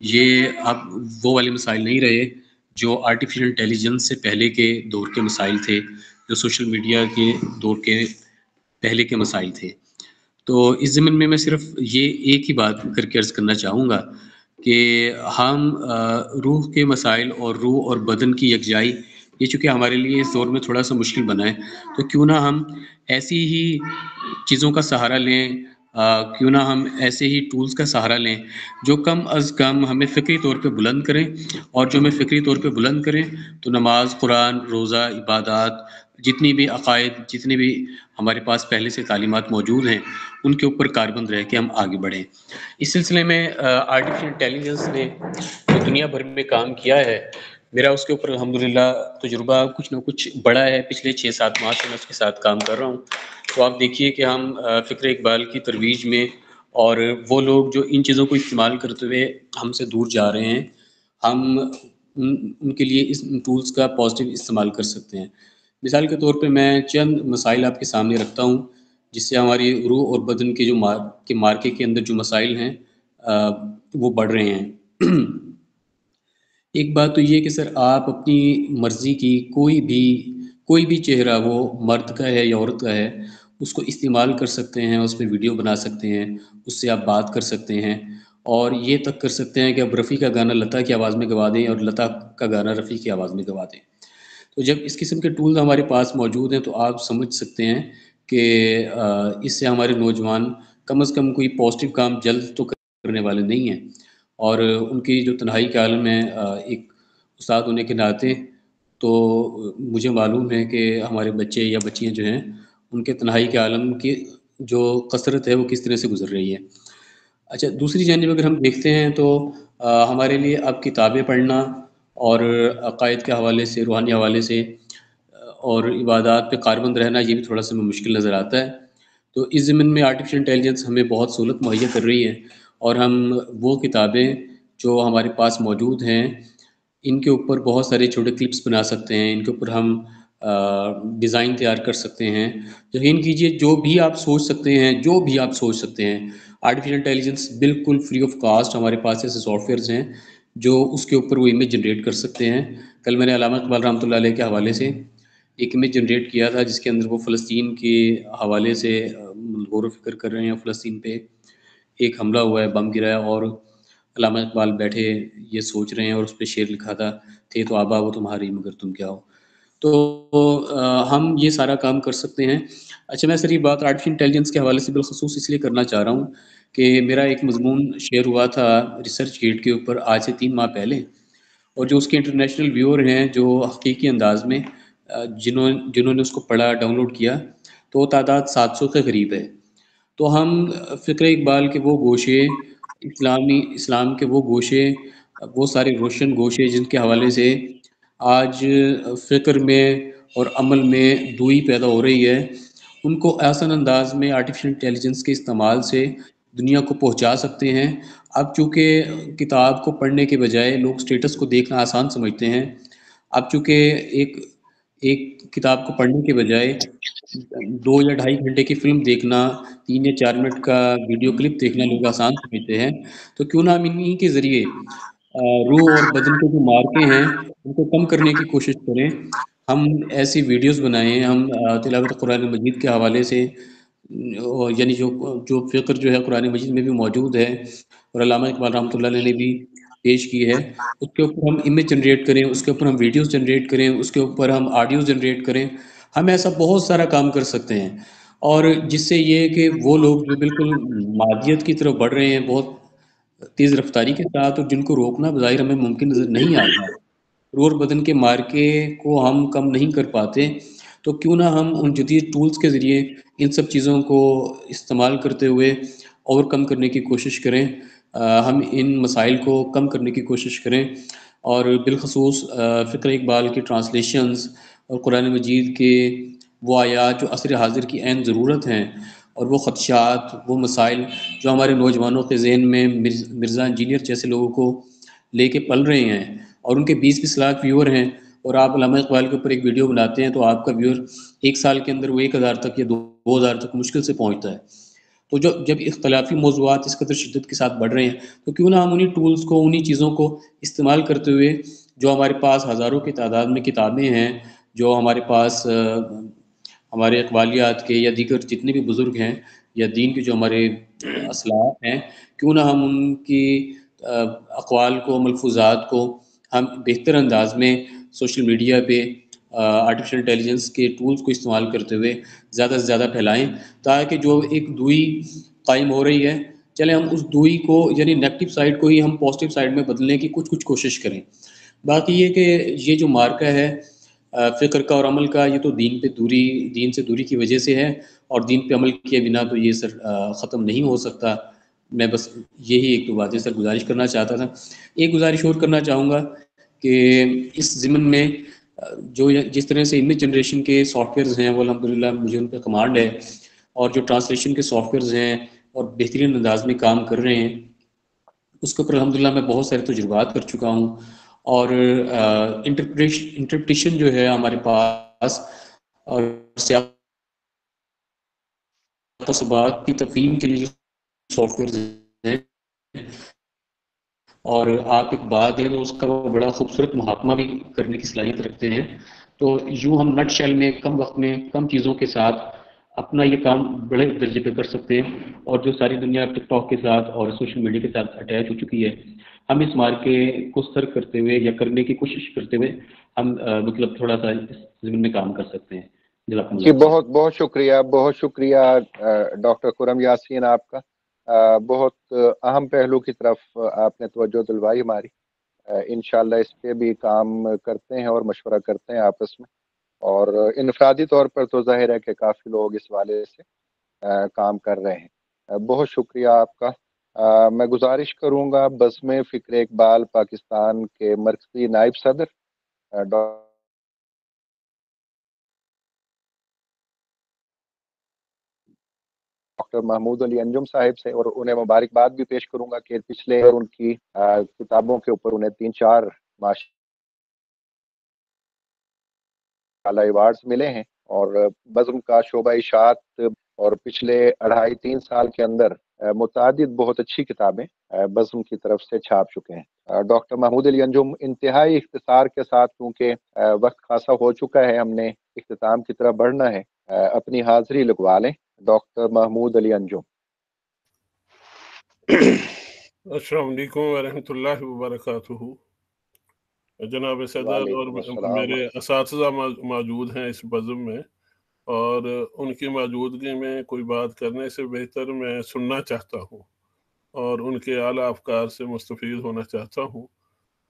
ये अब वो वाले मसाइल नहीं रहे जो आर्टिफिशियल इंटेलिजेंस से पहले के दौर के मसाइल थे, जो सोशल मीडिया के दौर के पहले के मसाइल थे। तो इस ज़मीन में मैं सिर्फ़ ये एक ही बात करके अर्ज़ करना चाहूँगा कि हम रूह के मसाइल और रूह और बदन की यकजाई ये चूँकि हमारे लिए इस दौर में थोड़ा सा मुश्किल बना है तो क्यों ना हम ऐसी ही चीज़ों का सहारा लें क्यों ना हम ऐसे ही टूल्स का सहारा लें जो कम अज़ कम हमें फ़िक्री तौर पे बुलंद करें और जो हमें फ़िक्री तौर पे बुलंद करें तो नमाज़, कुरान, रोज़ा, इबादत जितनी भी अकायद जितने भी हमारे पास पहले से तालीमत मौजूद हैं उनके ऊपर कारबंद रह के हम आगे बढ़ें। इस सिलसिले में आर्टिफिशियल इंटेलिजेंस ने जो दुनिया भर में काम किया है मेरा उसके ऊपर अलहमदिल्ला तजुर्बा कुछ ना कुछ बड़ा है। पिछले छः सात माह से मैं उसके साथ काम कर रहा हूँ। तो आप देखिए कि हम फ़िक्र इकबाल की तरवीज में और वो लोग जो इन चीज़ों को इस्तेमाल करते हुए हमसे दूर जा रहे हैं हम उन, उनके लिए इस टूल्स का पॉजिटिव इस्तेमाल कर सकते हैं। मिसाल के तौर पे मैं चंद मसाइल आपके सामने रखता हूँ, जिससे हमारी रूह और बदन के जो मार, के मार्के के अंदर जो मसाइल हैं वो बढ़ रहे हैं। एक बात तो ये कि सर, आप अपनी मर्ज़ी की कोई भी कोई भी चेहरा, वो मर्द का है या औरत का है, उसको इस्तेमाल कर सकते हैं उस पर वीडियो बना सकते हैं, उससे आप बात कर सकते हैं, और ये तक कर सकते हैं कि आप रफ़ी का गाना लता की आवाज़ में गवा दें और लता का गाना रफ़ी की आवाज़ में गवा दें। तो जब इस किस्म के टूल्स हमारे पास मौजूद हैं तो आप समझ सकते हैं कि इससे हमारे नौजवान कम अज़ कम कोई पॉजिटिव काम जल्द तो करने वाले नहीं हैं। और उनकी जो तन्हाई के आलम है एक उस्ताद होने के नाते तो मुझे मालूम है कि हमारे बच्चे या बच्चियाँ जो हैं उनके तन्हाई के आलम की जो कसरत है वो किस तरह से गुजर रही है। अच्छा दूसरी जानब अगर हम देखते हैं तो आ, हमारे लिए अब किताबें पढ़ना और अकायद के हवाले से, रूहानी हवाले से, और इबादत पे कारबंद रहना ये भी थोड़ा सा मुश्किल नज़र आता है। तो इस ज़मीन में आर्टिफिशियल इंटेलिजेंस हमें बहुत सहूलत मुहैया कर रही है और हम वो किताबें जो हमारे पास मौजूद हैं, इनके ऊपर बहुत सारे छोटे क्लिप्स बना सकते हैं, इनके ऊपर हम डिज़ाइन तैयार कर सकते हैं। यकीन कीजिए, जो भी आप सोच सकते हैं, जो भी आप सोच सकते हैं आर्टिफिशियल इंटेलिजेंस बिल्कुल फ्री ऑफ़ कास्ट हमारे पास ऐसे सॉफ्टवेयर्स हैं। जो उसके ऊपर वो इमेज जनरेट कर सकते हैं। कल मैंने अलामा इकबाल रहमत के हवाले से एक इमेज जनरेट किया था जिसके अंदर वो फ़लस्तीन के हवाले से गौर फ़िक्र कर रहे हैं फ़लस्तीन पे एक हमला हुआ है बम गिरा है और अलामा इकबाल बैठे ये सोच रहे हैं और उस पर शेर लिखा था थे तो आबा वो तुम्हारी मगर तुम क्या हो? तो आ, हम ये सारा काम कर सकते हैं। अच्छा मैं सर ये बात आर्टिफिशियल इंटेलिजेंस के हवाले से बिलखसूस इसलिए करना चाह रहा हूँ कि मेरा एक मजमून शेयर हुआ था रिसर्च गेट के ऊपर आज से तीन माह पहले। और जो उसके इंटरनेशनल व्यूअर हैं, जो हकीकी अंदाज में जिन्हों, जिन्होंने उसको पढ़ा डाउनलोड किया तो वो तादाद सात सौ के करीब है। तो हम फ़िक्र इकबाल के वो गोशे, इस्लामी, इस्लाम के वो गोशे, वो सारे रोशन गोशे जिनके हवाले से आज फ़िक्र में और अमल में दुई पैदा हो रही है, उनको आसान अंदाज में आर्टिफिशियल इंटेलिजेंस के इस्तेमाल से दुनिया को पहुँचा सकते हैं। अब चूँकि किताब को पढ़ने के बजाय लोग स्टेटस को देखना आसान समझते हैं, अब चूँकि एक एक किताब को पढ़ने के बजाय दो या ढाई घंटे की फ़िल्म देखना, तीन या चार मिनट का वीडियो क्लिप देखना लोग आसान समझते हैं। तो क्यों ना हम इन्हीं के ज़रिए रूह और बदन के जो मार्के हैं, उनको कम करने की कोशिश करें। हम ऐसी वीडियोस बनाएँ, हम तिलावत कुरान मजीद के हवाले से यानी जो जो फ़िक्र जो है कुरान मजीद में भी मौजूद है और अलामा इकबाल रहमत ने भी पेश की है। उसके ऊपर हम इमेज जनरेट करें, उसके ऊपर हम वीडियोस जनरेट करें, उसके ऊपर हम ऑडियो जनरेट करें, हम ऐसा बहुत सारा काम कर सकते हैं। और जिससे ये कि वो लोग जो बिल्कुल मादियत की तरफ़ बढ़ रहे हैं, बहुत तेज़ रफ्तारी के साथ और जिनको रोकना बाहिर हमें मुमकिन नज़र नहीं आता रोर बदन के मार्के को हम कम नहीं कर पाते तो क्यों ना हम उन जदीद टूल्स के ज़रिए इन सब चीज़ों को इस्तेमाल करते हुए ओवरकम करने की कोशिश करें। आ, हम इन मसाइल को कम करने की कोशिश करें। और बिलखसूस फ़िक्र इकबाल की ट्रांसलेशंस और कुरान मजीद के वो आयात जो असर हाजिर की अहम ज़रूरत हैं और वो ख़दशात वो मसाइल जो हमारे नौजवानों के जहन में मिर्ज़ा इंजीनियर जैसे लोगों को ले कर पल रहे हैं और उनके बीस बीस लाख व्यूअर हैं और आप अलामा इकबाल के ऊपर एक वीडियो बनाते हैं तो आपका व्यूअर एक साल के अंदर वो एक हज़ार तक या दो दो हज़ार तक मुश्किल से पहुँचता है। तो जब जब इख्तलाफी मौजूद इस कदर शिद्दत के साथ बढ़ रहे हैं तो क्यों ना हम उन्हीं टूल्स को, उन्हीं चीज़ों को इस्तेमाल करते हुए, जो हमारे पास हज़ारों की तादाद में किताबें हैं, जो हमारे पास हमारे अकबालियात के या दीगर जितने भी बुज़ुर्ग हैं, या दीन के जो हमारे असलात हैं, क्यों ना हम उनकी अकवाल को, मलफूजात को हम बेहतर अंदाज में सोशल मीडिया पे आर्टिफिशियल इंटेलिजेंस के टूल्स को इस्तेमाल करते हुए ज़्यादा से ज़्यादा फैलाएँ, ताकि जो एक दुई कायम हो रही है, चले हम उस दुई को, यानी नेगेटिव साइड को ही हम पॉजिटिव साइड में बदलने की कुछ कुछ कोशिश करें। बाकी ये कि ये जो मार्का है फ़िक्र का और अमल का, ये तो दीन पे दूरी, दीन से दूरी की वजह से है, और दीन पे अमल किए बिना तो ये सर ख़त्म नहीं हो सकता। मैं बस यही एक दो बातें सर गुजारिश करना चाहता था। एक गुजारिश और करना चाहूँगा कि इस ज़िमन में जो जिस तरह से इमेज जनरेशन के सॉफ्टवेयर हैं, वो अलहमदिल्ला मुझे उन पर कमांड है। और जो ट्रांसलेशन के सॉफ्टवेयर हैं और बेहतरीन अंदाज में काम कर रहे हैं, उसके ऊपर अलहमदिल्ला मैं बहुत सारे तजुर्बात कर चुका हूँ। और इंटरप्रेशन इंटरप्रिटेशन जो है हमारे पास और की तफीम के लिए सॉफ्टवेयर और आप एक बात है तो उसका बड़ा खूबसूरत महात्मा भी करने की सलाहियत रखते हैं। तो यूँ हम नट शेल में कम वक्त में कम चीज़ों के साथ अपना ये काम बड़े दर्जे पे कर सकते हैं और जो सारी दुनिया टिकटॉक के साथ और सोशल मीडिया के साथ अटैच हो चुकी है हम इस मार्के को सर करते हुए या करने की कोशिश करते हुए हम आ, मतलब थोड़ा सा इस ज़मीन में काम कर सकते हैं। जी बहुत बहुत शुक्रिया बहुत शुक्रिया डॉक्टर खुरम यासीन आपका। बहुत अहम पहलू की तरफ़ आपने तवज्जो दिलवाई हमारी। इन इस पर भी काम करते हैं और मशवरा करते हैं आपस में। और इनफरादी तौर पर तो ज़ाहिर है कि काफ़ी लोग इस वाले से काम कर रहे हैं। बहुत शुक्रिया आपका। आ, मैं गुजारिश करूँगा बस में फ़िक्र इकबाल पाकिस्तान के मरकजी नायब सदर डॉक्टर डॉक्टर महमूद अली अंजुम साहिब से, और उन्हें मुबारकबाद भी पेश करूँगा कि पिछले और उनकी किताबों के ऊपर उन्हें तीन चार अवार्ड्स मिले हैं। और बज़म का शोबा इशात और पिछले अढ़ाई तीन साल के अंदर मुतद बहुत अच्छी किताबें बज़म की तरफ़ से छाप चुके हैं। डॉक्टर महमूद अली अंजुम इंतहाई इख्तार के साथ क्योंकि वक्त खासा हो चुका है, हमने इख्ताम की तरफ़ बढ़ना है अपनी हाजिरी लगवा लें डॉक्टर महमूद अली अंजुम। असलकम वरहमल वर्क जनाब सदर और मेरे इस मौजूद हैं इस बज़म में और उनकी मौजूदगी में कोई बात करने से बेहतर मैं सुनना चाहता हूँ और उनके आला अफकार से मुस्तफ़ होना चाहता हूँ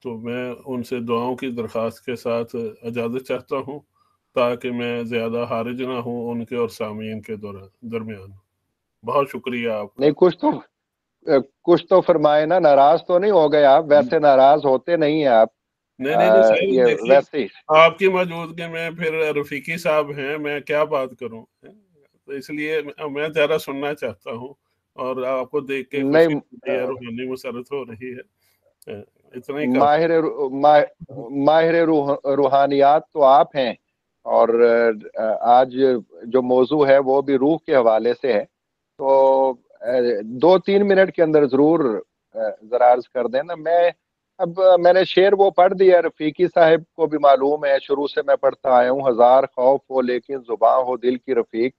तो मैं उनसे दुआओं की दरख्वास्त के साथ इजाज़त चाहता हूँ। ताकि मैं ज़्यादा हारिज ना हूँ उनके और सामीन के दरमियान। बहुत शुक्रिया आप नहीं कुछ तो कुछ तो फरमाए ना नाराज़ तो नहीं हो गए आप? वैसे नाराज़ होते नहीं है आप। नहीं नहीं, नहीं ये वैसे आपकी मौजूदगी में फिर रफीकी साहब हैं मैं क्या बात करूँ? तो इसलिए मैं जरा सुनना चाहता हूँ और आपको देख के नहीं रूहानी मुसरत हो रही है। इतना ही माहिर माहिर रूहानियात तो आप हैं। और आज जो मौजू है, वो भी रूह के हवाले से है। तो दो तीन मिनट के अंदर ज़रूर जरा अर्ज़ कर देना मैं, अब मैंने शेर वो पढ़ दिया रफीकी साहब को भी मालूम है। शुरू से मैं पढ़ता आया हूँ, हज़ार खौफ हो, लेकिन जुबा हो, दिल की रफीक।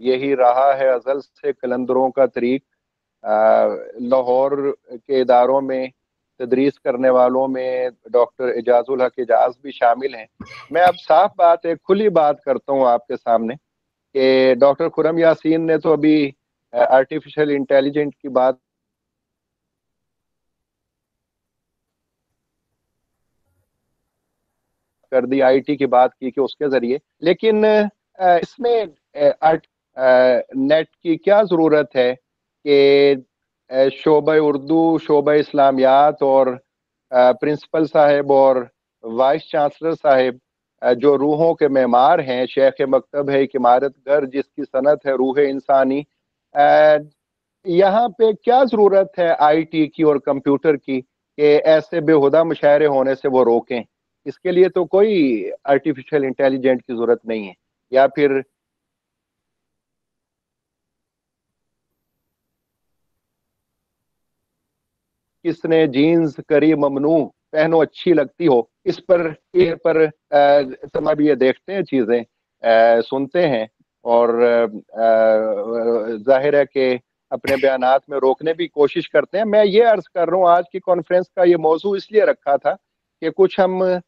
यही रहा है अजल से कलंदरों का तरीक। लाहौर के इदारों में तदरीस करने वालों में डॉक्टर एजाजुल हक एजाज भी शामिल हैं। मैं अब साफ़ बात है खुली बात करता हूँ आपके सामने कि डॉक्टर खुरम यासीन ने तो अभी आर्टिफिशियल इंटेलिजेंट की बात कर दी आईटी की बात की कि उसके ज़रिए। लेकिन इसमें नेट की क्या ज़रूरत है कि शोब उर्दू शोब इस्लामियात और प्रिंसिपल साहब और वाइस चांसलर साहब जो रूहों के मेमार हैं, शेख मकतब है एक इमारत घर जिसकी सनत है, रूह इंसानी यहाँ पे क्या ज़रूरत है आईटी की और कंप्यूटर की कि ऐसे बेहुदा मुशायरे होने से वो रोकें? इसके लिए तो कोई आर्टिफिशियल इंटेलिजेंट की ज़रूरत नहीं है। या फिर किसने जीन्स करी ममनू? पहनो, अच्छी लगती हो। इस पर इस पर तुम अभी ये देखते हैं, चीज़ें सुनते हैं। और ज़ाहिर है कि अपने बयान में रोकने की कोशिश करते हैं। मैं ये अर्ज़ कर रहा हूँ, आज की कॉन्फ्रेंस का ये मौजू इसलिए रखा था कि कुछ हम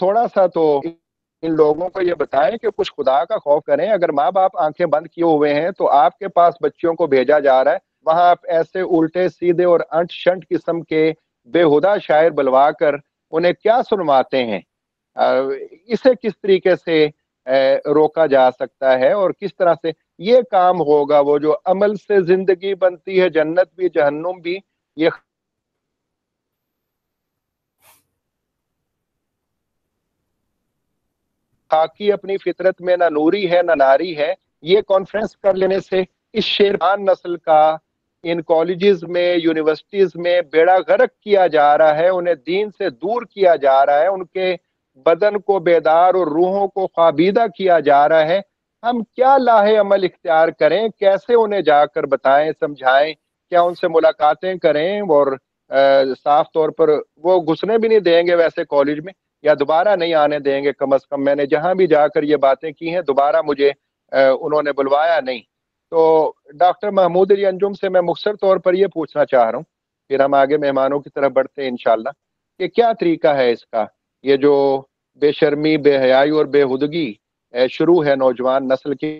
थोड़ा सा तो इन लोगों को ये बताएँ कि कुछ खुदा का खौफ करें। अगर माँ बाप आँखें बंद किए हुए हैं तो आपके पास बच्चियों को भेजा जा रहा है। वहाँ आप ऐसे उल्टे, सीधे और अंट शंट किस्म के बेहुदा शायर बुलवा कर उन्हें क्या सुनवाते हैं? इसे किस तरीके से रोका जा सकता है और किस तरह से? ये काम होगा वो जो अमल से ज़िंदगी बनती है, जन्नत भी, जहन्नुम भी, ये खाकी अपनी फितरत में ना नूरी है ना नारी है ये कॉन्फ्रेंस कर लेने से इस शेरवान नस्ल का इन कॉलेजेस में यूनिवर्सिटीज में बेड़ा गर्क किया जा रहा है उन्हें दीन से दूर किया जा रहा है उनके बदन को बेदार और रूहों को ख्वाबीदा किया जा रहा है। हम क्या लाहे अमल इख्तियार करें? कैसे उन्हें जाकर बताएँ समझाएँ? क्या उनसे मुलाकातें करें? और आ, साफ़ तौर पर वो घुसने भी नहीं देंगे वैसे कॉलेज में। या दोबारा नहीं आने देंगे कम अज कम। मैंने जहाँ भी जाकर ये बातें की हैं दोबारा मुझे उन्होंने बुलवाया नहीं। तो डॉक्टर महमूद अली अंजुम से मैं मुख्तर तौर पर यह पूछना चाह रहा हूँ फिर हम आगे मेहमानों की तरफ़ बढ़ते हैं इनशाला कि क्या तरीका है इसका? ये जो बेशर्मी बेहयाई और बेहुदगी शुरू है नौजवान नस्ल की।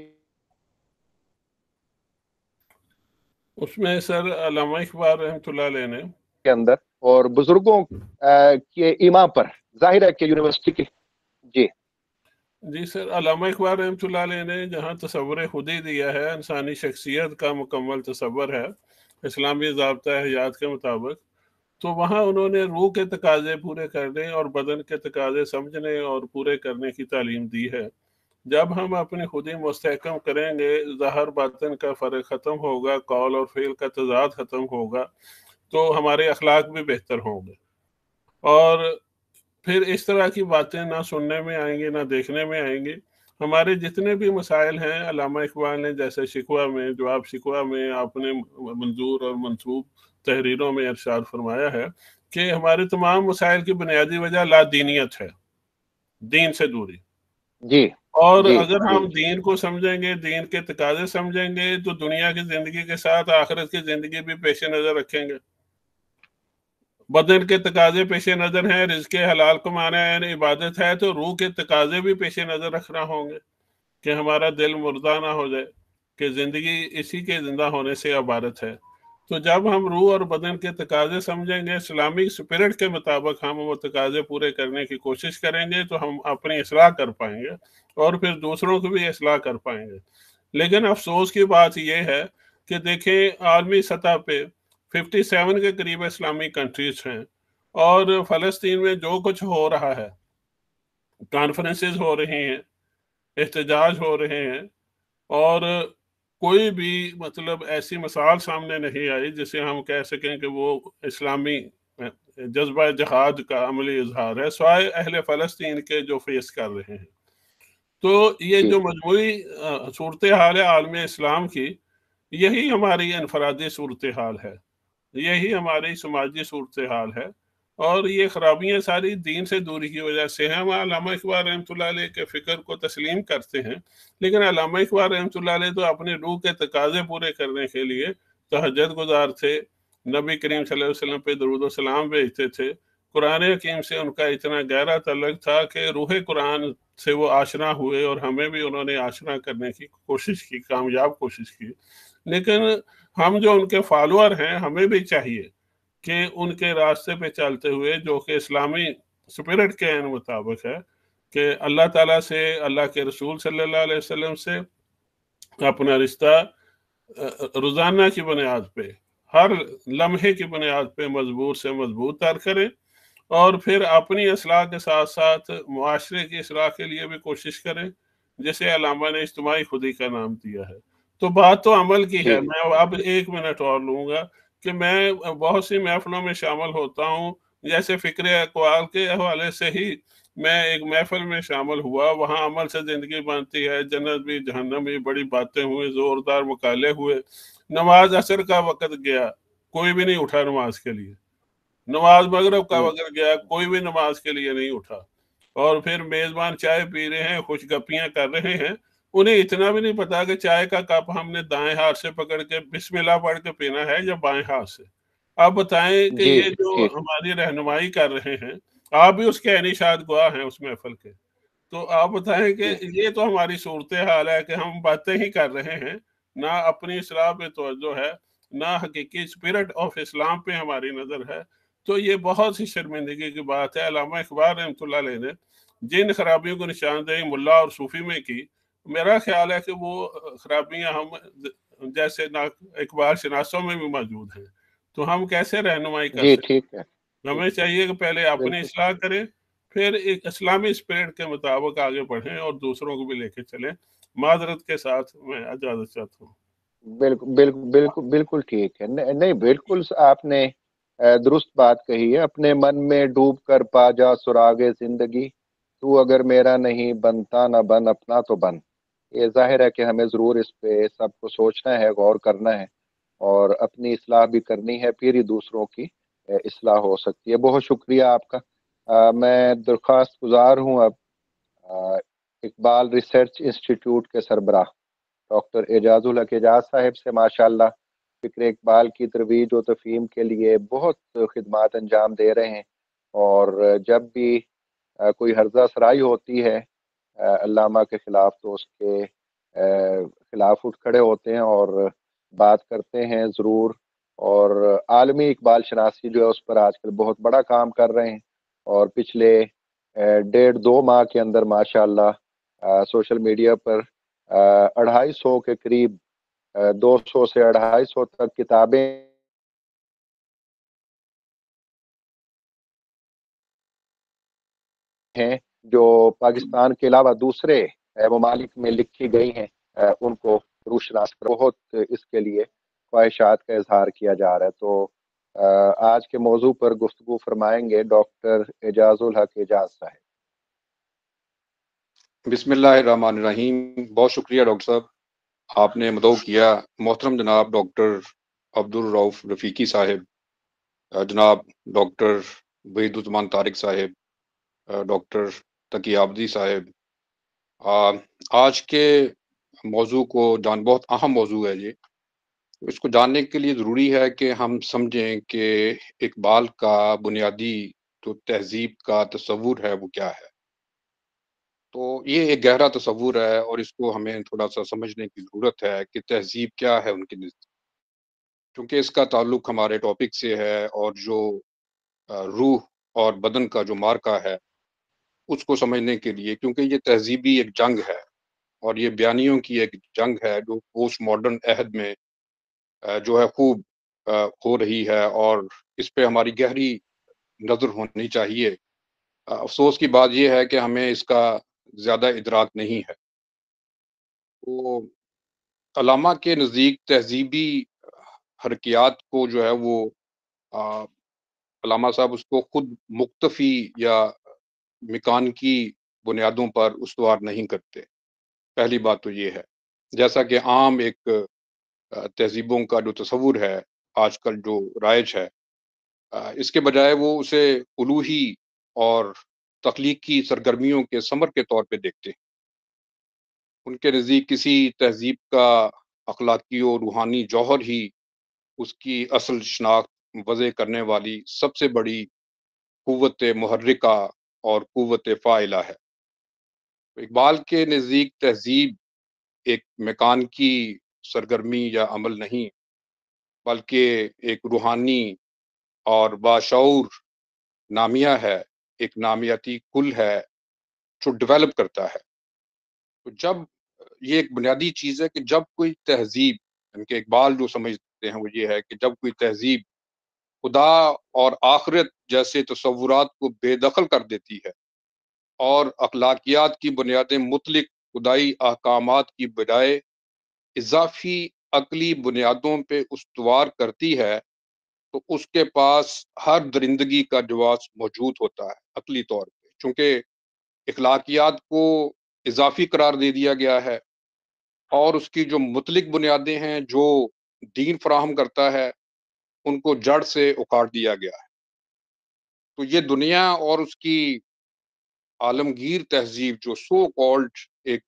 उसमें सर अलामा इकबाल रहमतुल्लाह लेने के अंदर और बुज़ुर्गों के इमा पर। ज़ाहिर है कि यूनिवर्सिटी की जी। जी सर, अलामा इकबाल रहमतुल्लाह ने जहाँ तस्वर खुदी दिया है, इंसानी शख्सियत का मुकम्मल तस्वर है, इस्लामी जबता हयात के मुताबिक। तो वहाँ उन्होंने रूह के तकाजे पूरे करने और बदन के तकाजे समझने और पूरे करने की तालीम दी है। जब हम अपनी खुदी मुस्तकम करेंगे, जहर बतन का फ़र्क ख़त्म होगा, कौल और फेल का तजाद ख़त्म होगा तो हमारे अखलाक भी बेहतर होंगे। और फिर इस तरह की बातें ना सुनने में आएँगी ना देखने में आएँगी। हमारे जितने भी मसाइल हैं अलामा इकबाल ने जैसे शिकवा में जवाब शिकवा में आपने मंजूर और मनसूब तहरीरों में अरशाद फरमाया है कि हमारे तमाम मसाइल की बुनियादी वजह लादीनियत है दीन से दूरी। जी और जी, अगर हम जी। दीन को समझेंगे दीन के तकाजे समझेंगे तो दुनिया की ज़िंदगी के साथ आखिरत की ज़िंदगी भी पेश नज़र रखेंगे। बदन के तकाजे पेश नज़र हैं, रिज्क हलाल कमाना है, इबादत है तो रूह के तकाजे भी पेश नज़र रखना होंगे, कि हमारा दिल मुर्दा ना हो जाए, कि ज़िंदगी इसी के ज़िंदा होने से इबारत है। तो जब हम रूह और बदन के तकाजे समझेंगे, इस्लामिक स्पिरिट के मुताबिक हम वो तकाजे पूरे करने की कोशिश करेंगे तो हम अपनी असलाह कर पाएँगे, और फिर दूसरों की भी असलाह कर पाएँगे। लेकिन अफसोस की बात यह है कि देखें, आलमी सतह पे 57 के करीब इस्लामिक कंट्रीज़ हैं और फ़लस्तीन में जो कुछ हो रहा है कॉन्फ्रेंसेस हो रही हैं, एहतजाज हो रहे हैं और कोई भी मतलब ऐसी मिसाल सामने नहीं आई जिसे हम कह सकें कि वो इस्लामी, जज्बा जहाद का अमली इजहार है स्वाय अहल फ़लस्तीन के जो फेस कर रहे हैं। तो ये जो मजमू सूरत हाल है आलम इस्लाम की, यही हमारी इनफरादी सूरत हाल है। यही हमारी समाजी सूरत हाल है। और ये खराबियाँ सारी दीन से दूरी की वजह से हैं। हम अलामा इकबाल रहमत के फ़िक्र को तस्लीम करते हैं। लेकिन अलामा इकबाल रहमत तो अपने रूह के तकाजे पूरे करने के लिए तहजद गुजार थे। नबी करीम वसल्लम पे दरूद सलाम भेजते थे। कुरान हकीम से उनका इतना गहरा तलक था कि रूह कुरान से वो आशना हुए और हमें भी उन्होंने आशना करने की कोशिश की, कामयाब कोशिश की। लेकिन हम जो उनके फॉलोअर हैं, हमें भी चाहिए कि उनके रास्ते पे चलते हुए, जो कि इस्लामी स्पिरिट के मुताबिक है, कि अल्लाह ताला से, अल्लाह के रसूल सल्लल्लाहु अलैहि वसल्लम से अपना रिश्ता रोज़ाना की बुनियाद पे, हर लम्हे की बुनियाद पे मज़बूत से मज़बूत तर करें और फिर अपनी असलाह के साथ साथ मुआशरे की असलाह के लिए भी कोशिश करें, जैसे अलामा ने इज्तमाही खुदी का नाम दिया है। तो बात तो अमल की है। मैं अब एक मिनट और लूँगा कि मैं बहुत सी महफलों में शामिल होता हूँ। जैसे फ़िक्र अकवाल के हवाले से ही मैं एक महफिल में शामिल हुआ। वहाँ अमल से ज़िंदगी बनती है। जन्नत भी जहन्नम भी बड़ी बातें हुई ज़ोरदार मकाले हुए। नमाज़ असर का वक़्त गया कोई भी नहीं उठा नमाज़ के लिए। नमाज़ मगरब का वक़्त गया कोई भी नमाज़ के लिए नहीं उठा। और फिर मेज़बान चाय पी रहे हैं खुश गपियाँ कर रहे हैं। उन्हें इतना भी नहीं पता कि चाय का कप हमने दाएँ हाथ से पकड़ के बिस्मिल्लाह पढ़ के पीना है या बाएँ हाथ से। आप बताएँ कि ये जो हमारी रहनुमाई कर रहे हैं आप भी उसके अनिशाद गुआ हैं उस महफल के। तो आप बताएँ कि ये तो हमारी सूरत हाल है कि हम बातें ही कर रहे हैं ना अपनी इसलाह पे तो है ना हकीकी स्पिरिट ऑफ़ इस्लाम पे हमारी नज़र है। तो ये बहुत ही शर्मिंदगी की बात है। अलामा इकबाल रहमत ने जिन खराबियों को निशानदेही मुल्ला और सूफी में की मेरा ख्याल है कि वो खराबियाँ हम जैसे ना इकबाल शनासों में भी मौजूद हैं। तो हम कैसे रहनुमाई कर ठीक है। हमें चाहिए कि पहले अपनी इसलाह करें फिर एक इस्लामी स्पिरिट के मुताबिक आगे बढ़ें और दूसरों को भी लेके चलें। माजरत के साथ मैं इजाज़त चाहता हूँ। बिल्कुल बिल्कुल बिल्कुल बिल्कुल ठीक है। नहीं बिल्कुल आपने दुरुस्त बात कही है। अपने मन में डूब कर पा जा सुरागे ज़िंदगी। तू अगर मेरा नहीं बनता ना बन अपना तो बन। ये ज़ाहिर है कि हमें ज़रूर इस पे सबको सोचना है गौर करना है और अपनी असलाह भी करनी है फिर ही दूसरों की असलाह हो सकती है। बहुत शुक्रिया आपका। आ, मैं दरख्वास्त गुजार हूँ अब इकबाल रिसर्च इंस्टीट्यूट के सरबराह डॉक्टर एजाजुल हक एजाज साहब से माशाल्लाह फ़िक्र इकबाल की तरवीज व तफीम के लिए बहुत खदमात अंजाम दे रहे हैं और जब भी कोई हर्जा सराई होती है अल्लामा के ख़िलाफ़ तो उसके ख़िलाफ़ उठ खड़े होते हैं और बात करते हैं ज़रूर। और आलमी इकबाल शनासी जो है उस पर आजकल बहुत बड़ा काम कर रहे हैं और पिछले डेढ़ दो माह के अंदर माशाल्लाह सोशल मीडिया पर अढ़ाई सौ के करीब दो सौ से अढ़ाई सौ तक किताबें हैं। जो पाकिस्तान के अलावा दूसरे ममालिक में लिखी गई हैं उनको रूशनास बहुत इसके लिए ख्वाहिशात का इजहार किया जा रहा है। तो आज के मौजू पर गुफ्तु फरमाएँगे डॉक्टर एजाजुल हक एजाज साहब। बिस्मिल्लाहिर्रहमानिर्रहीम। बहुत शुक्रिया डॉक्टर साहब। आपने मदो किया। मोहतरम जनाब डॉक्टर अब्दुल रऊफ रफ़ीकी साहब जनाब डॉक्टर वहीदुजमान तारिक साहब डॉक्टर तकी आबदी साहब आज के मौजू को जान, बहुत अहम मौजू है ये। इसको जानने के लिए ज़रूरी है कि हम समझें कि इकबाल का बुनियादी जो तो तहजीब का तस्वूर है वो क्या है। तो ये एक गहरा तस्वुर है और इसको हमें थोड़ा सा समझने की ज़रूरत है कि तहजीब क्या है उनके नज़दीक क्योंकि इसका ताल्लुक हमारे टॉपिक से है और जो रूह और बदन का जो मार्का है उसको समझने के लिए, क्योंकि ये तहजीबी एक जंग है और ये बयानियों की एक जंग है जो पोस्ट मॉडर्न अहद में जो है खूब हो रही है और इस पर हमारी गहरी नज़र होनी चाहिए। अफसोस की बात यह है कि हमें इसका ज़्यादा इदराक नहीं है। तो अलामा के नज़दीक तहजीबी हरकियात को जो है वो अलामा साहब उसको खुद मुख्तफ़ी या मकान की बुनियादों पर उसवार नहीं करते। पहली बात तो ये है। जैसा कि आम एक तहजीबों का जो तस्वुर है, आजकल जो राइज है इसके बजाय वो उसे उलूही और तख्लीकी सरगर्मियों के समर के तौर पे देखते हैं। उनके नज़दीक किसी तहजीब का अखलाकी और रूहानी जौहर ही उसकी असल शनाख्त, वज़े करने वाली सबसे बड़ी क़वत महर्रिका और क़वत फ़ाइला है। इकबाल के नज़दीक तहजीब एक मकान की सरगर्मी या अमल नहीं, बल्कि एक रूहानी और बाशूर नामिया है, एक नामियाती कुल है, जो डेवलप करता है। तो जब, ये एक बुनियादी चीज़ है कि जब कोई तहजीब इनके इकबाल जो समझते हैं वो ये है कि जब कोई तहजीब खुदा और आखिरत जैसे तस्वुरात को बेदखल कर देती है और अखलाकियात की बुनियादें मुतलिक खुदाई अहकाम की बजाय इजाफी अकली बुनियादों पर उसवार करती है तो उसके पास हर दरिंदगी का जवाब मौजूद होता है अकली तौर पर चूँकि अखलाकियात को इजाफी करार दे दिया गया है और उसकी जो मुतलिक बुनियादें हैं, जो दीन फ्राहम करता है उनको जड़ से उखाड़ दिया गया है। तो ये दुनिया और उसकी आलमगीर तहजीब, जो सो कॉल्ड एक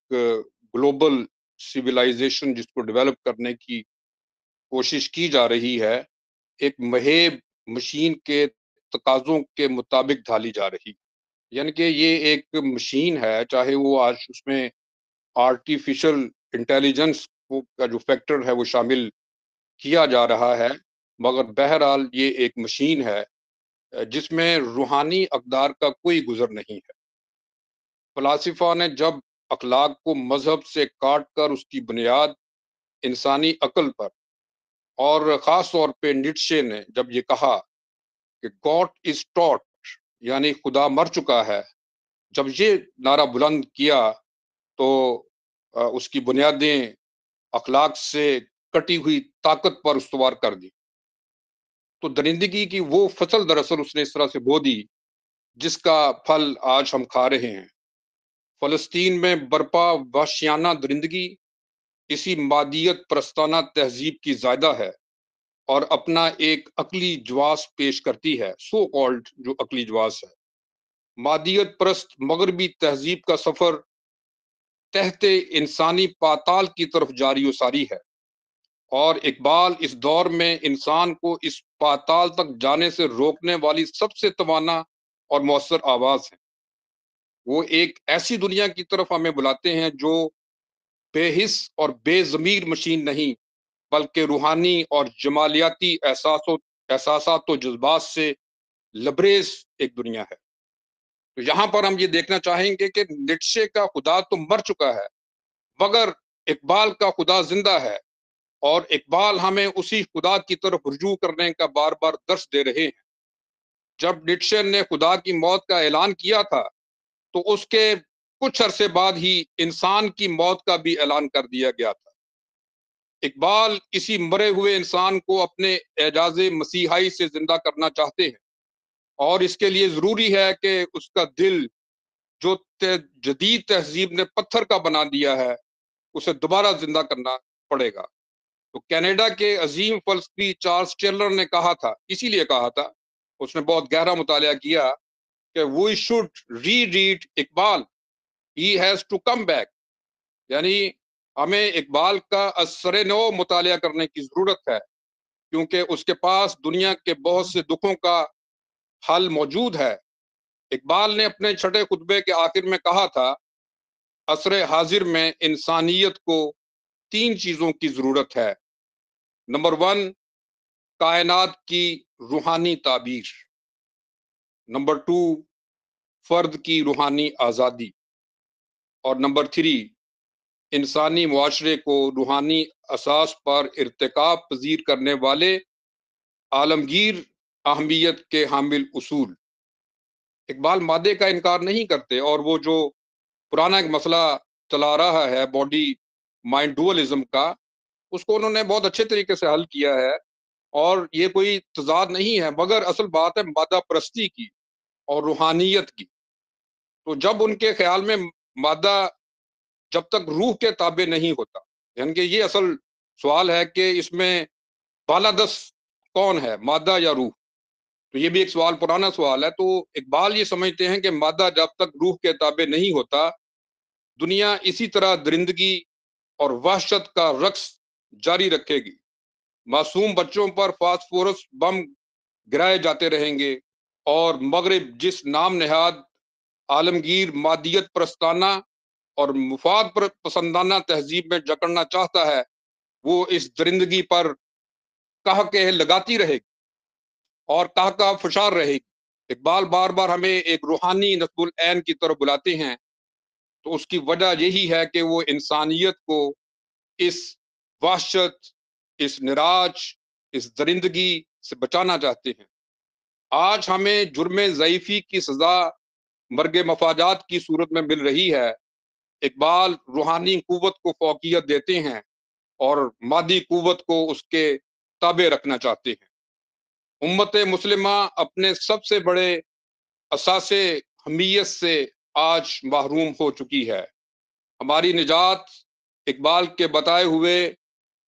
ग्लोबल सिविलाइजेशन जिसको डेवलप करने की कोशिश की जा रही है, एक महेब मशीन के तकाजों के मुताबिक ढाली जा रही यानी कि ये एक मशीन है, चाहे वो आज उसमें आर्टिफिशियल इंटेलिजेंस का जो फैक्टर है वो शामिल किया जा रहा है। मगर बहरहाल ये एक मशीन है, जिसमें रूहानी अकदार का कोई गुजर नहीं है। फलासिफा ने जब अखलाक को मज़हब से काट कर उसकी बुनियाद, इंसानी अकल पर, और ख़ास तौर पे निटशे ने जब ये कहा कि गॉड इज़ टॉट, यानी खुदा मर चुका है, जब ये नारा बुलंद किया तो उसकी बुनियादें अखलाक से कटी हुई ताकत पर उसवार कर दी। तो दरिंदगी की वो फ़सल दरअसल उसने इस तरह से बो दी, जिसका फल आज हम खा रहे हैं। फ़लस्तीन में बरपा वाशियाना दरिंदगी, इसी मादियत प्रस्ताना तहजीब की ज़्यादा है और अपना एक अकली जवास पेश करती है सो कॉल्ड जो अकली जवास है। मादियत प्रस्त मगरबी तहजीब का सफ़र तहते इंसानी पाताल की तरफ़ जारी सारी है। और इकबाल इस दौर में इंसान को इस पाताल तक जाने से रोकने वाली सबसे तवाना और मौसर आवाज़ है। वो एक ऐसी दुनिया की तरफ़ हमें बुलाते हैं जो बेहिस और बेजमीर मशीन नहीं, बल्कि रूहानी और जमालियाती एहसास एहसास तो जज्बात से लबरेज एक दुनिया है। तो यहाँ पर हम ये देखना चाहेंगे कि निटशे का खुदा तो मर चुका है, मगर इकबाल का खुदा ज़िंदा है। और इकबाल हमें उसी खुदा की तरफ़ रजू करने का बार बार दर्श दे रहे हैं। जब निटशे ने खुदा की मौत का ऐलान किया था तो उसके कुछ अरसे बाद ही इंसान की मौत का भी ऐलान कर दिया गया था। इकबाल किसी मरे हुए इंसान को अपने एजाज मसीहाई से ज़िंदा करना चाहते हैं और इसके लिए ज़रूरी है कि उसका दिल जो जदीद तहजीब ने पत्थर का बना दिया है, उसे दोबारा ज़िंदा करना पड़ेगा। तो कनाडा के अजीम फलसफी चार्ल्स टेलर ने कहा था, इसीलिए कहा था, उसने बहुत गहरा मुताल किया कि we should re read Iqbal he has to come back यानी हमें इकबाल का असर नो मुताल करने की ज़रूरत है, क्योंकि उसके पास दुनिया के बहुत से दुखों का हल मौजूद है। इकबाल ने अपने छठे खुतबे के आखिर में कहा था, असर हाजिर में इंसानियत को तीन चीज़ों की ज़रूरत है। नंबर वन कायनात की रूहानी ताबीर। नंबर टू फर्द की रूहानी आज़ादी। और नंबर थ्री इंसानी मुआरे को रूहानी असास पर इरतकब पजीर करने वाले आलमगीर अहमियत के हामिल उसूल। इकबाल मादे का इनकार नहीं करते और वो जो पुराना एक मसला चला रहा है बॉडी माइंड डुअलिज्म का उसको उन्होंने बहुत अच्छे तरीके से हल किया है और ये कोई तजाद नहीं है, मगर असल बात है मादा परस्ती की और रूहानियत की। तो जब उनके ख्याल में मादा जब तक रूह के ताबे नहीं होता, यानी कि ये असल सवाल है कि इसमें बालादस कौन है, मादा या रूह? तो ये भी एक सवाल, पुराना सवाल है। तो इकबाल ये समझते हैं कि मादा जब तक रूह के ताबे नहीं होता, दुनिया इसी तरह दरिंदगी और वहशत का रक्स जारी रखेगी। मासूम बच्चों पर फास्फोरस बम गिराए जाते रहेंगे और मगरब जिस नाम नहाद आलमगीर मादियत प्रस्ताना और मुफाद पर, पसंदाना तहजीब में जकड़ना चाहता है, वो इस दरिंदगी पर कह के लगाती रहेगी और कह का फुशार रहेगी। इकबाल बार बार हमें एक रूहानी नस्बुल ऐन की तरफ़ बुलाते हैं तो उसकी वजह यही है कि वो इंसानियत को इस वहशत, इस निराज, इस दरिंदगी से बचाना चाहते हैं। आज हमें जुर्म ज़यीफ़ी की सज़ा मर्ग मफाजात की सूरत में मिल रही है। इकबाल रूहानी कुत को फोकियत देते हैं और मादी कुत को उसके ताबे रखना चाहते हैं। उम्मत मुसलिमा अपने सबसे बड़े असासे हमीयत से आज महरूम हो चुकी है। हमारी निजात इकबाल के बताए हुए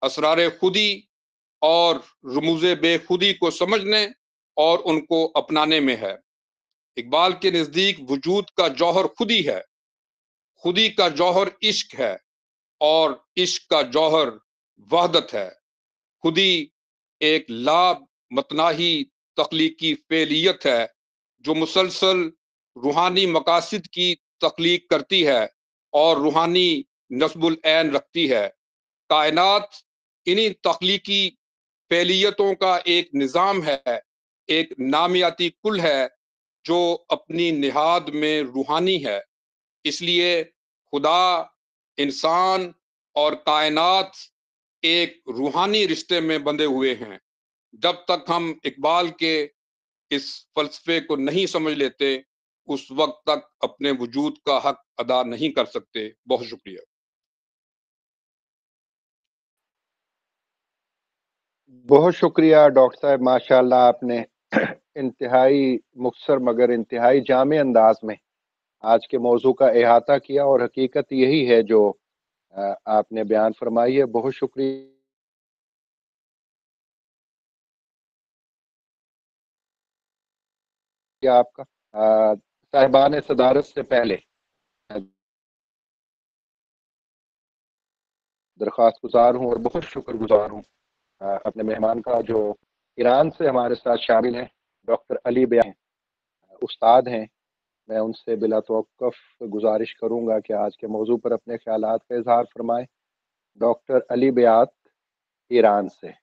असरार खुदी और रमूज बेखुदी को समझने और उनको अपनाने में है। इकबाल के नज़दीक वजूद का जौहर खुदी है। खुदी का जौहर इश्क है और इश्क का जौहर वहदत है। खुदी एक लाभ मतनाही तख्लीकी फेलियत है, जो मुसलसल रूहानी मकासद की तख्लीक करती है और रूहानी नस्बुल रखती है। कायनात इन्हीं तख्लीकी फेलियतों का एक निज़ाम है, एक नामियाती कुल है, जो अपनी निहाद में रूहानी है। इसलिए खुदा, इंसान और कायनात एक रूहानी रिश्ते में बंधे हुए हैं। जब तक हम इकबाल के इस फलसफे को नहीं समझ लेते, उस वक्त तक अपने वजूद का हक अदा नहीं कर सकते। बहुत शुक्रिया। बहुत शुक्रिया, डॉक्टर साहब। माशाल्लाह आपने [CLEARS THROAT] इंतहाई मुख्तर मगर इंतहाई जाम अंदाज में आज के मौजू का अहाता किया और हकीकत यही है जो आपने बयान फरमाई है। बहुत शुक्रिया। आपका साहिबान सदारत से पहले दरख्वास्त गुजार हूँ और बहुत शुक्र गुजार हूँ। अपने मेहमान का जो ईरान से हमारे साथ शामिल हैं, डॉक्टर अली बयान उस्ताद हैं, मैं उनसे बिला तोक़ गुजारिश करूँगा कि आज के मौजू पर अपने ख्याल का इजहार फरमाएँ, डॉक्टर अली बयात ईरान से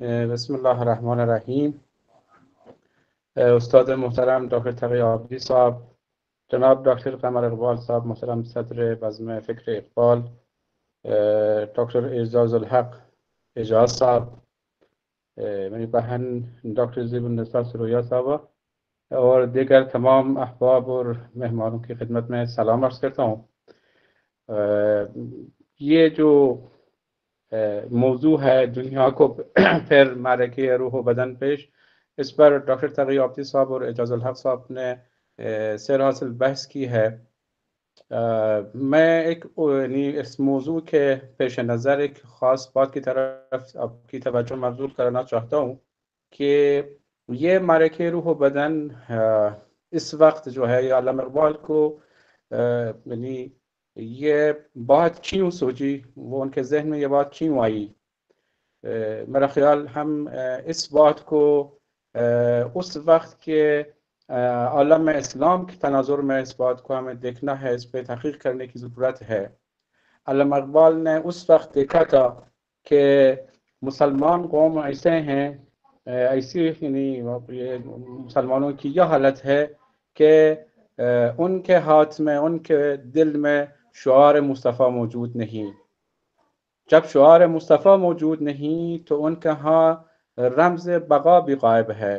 बसमीम उस्ताद मोहतरम डॉक्टर तकी आबदी साहब जनाब डॉक्टर कमर इकबाल साहब मोहतरम सदर बज़म फ़िक्र इकबाल डॉक्टर एजाजुल हक एजाज साहब मेरी बहन डॉक्टर ज़िबुलनसा सरोया साहबा और दीगर तमाम अहबाब और मेहमानों की खिदमत में सलाम अर्ज़ करता हूँ ये जो मौजू है दुनिया को फिर मारे के रूह बदन पेश इस पर डॉक्टर तगी आप्ती साहब और एजाजुल हक साहब ने सैर हासिल बहस की है। आ, मैं एक इस मौजू के पेश नज़र एक ख़ास बात की तरफ़ आपकी तवज्जो मबजूल करना चाहता हूँ कि ये मारे के रूह बदन इस वक्त जो है आलम इकबाल को यानी ये बात क्यों सोची? वो उनके जहन में ये बात क्यों आई? मेरा ख्याल हम इस बात को उस वक्त के आलम इस्लाम के तनाजुर में इस बात को हमें देखना है इस पर तहकीक करने की ज़रूरत है आलम इकबाल ने उस वक्त देखा था कि मुसलमान कौम ऐसे हैं ऐसी यानी मुसलमानों की यह हालत है कि उनके हाथ में उनके दिल में शुआर मुस्तफ़ा मौजूद नहीं जब शुआर मुस्तफ़ा मौजूद नहीं तो उनके यहाँ रमज बगा भी गायब है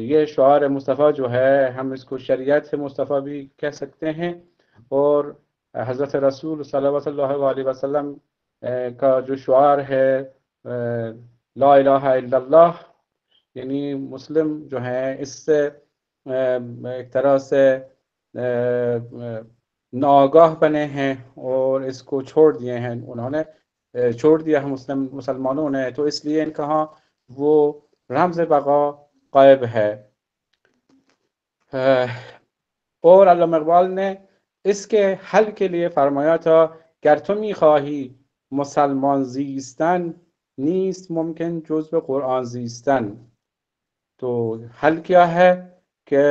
ये शुआर मुस्तफ़ा जो है हम इसको शरीयत मुस्तफ़ा भी कह सकते हैं और हज़रत रसूल सल्लल्लाहु अलैहि वसल्लम का जो शुआर है ला इलाहा इल्लल्लाह यानी मुस्लिम जो है इससे एक तरह से नागाह बने हैं और इसको छोड़ दिए हैं उन्होंने छोड़ दिया है मुस्लिम मुसलमानों ने तो इसलिए इनका वो रमज बगा गायब है और अल्लाह इकबाल ने इसके हल के लिए फरमाया था गर तो ख्वाही मुसलमान जीस्तन नीस्त मुमकिन जुज़ कुरान जीस्तन तो हल क्या है कि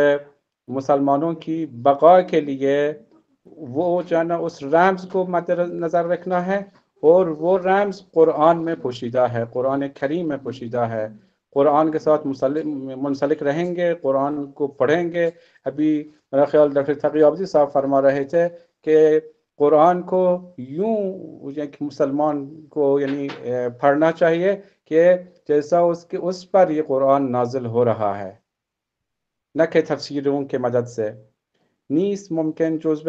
मुसलमानों की बका के लिए वो जो ना उस रैम्स को मद्दनज़र रखना है और वो रैम्स कुरान में पोशीदा है कुरान करीम में पोशीदा है। कुरान के साथ मुंसलिक रहेंगे कुरान को पढ़ेंगे। अभी मेरा ख्याल डॉक्टर तकी साहब फरमा रहे थे कि कुरान को यूँ मुसलमान को यानी पढ़ना चाहिए कि जैसा उसके, उस पर ये कुरान नाजिल हो रहा है। न कि तफसीरों के मदद से। नीस मुमकिन जुज़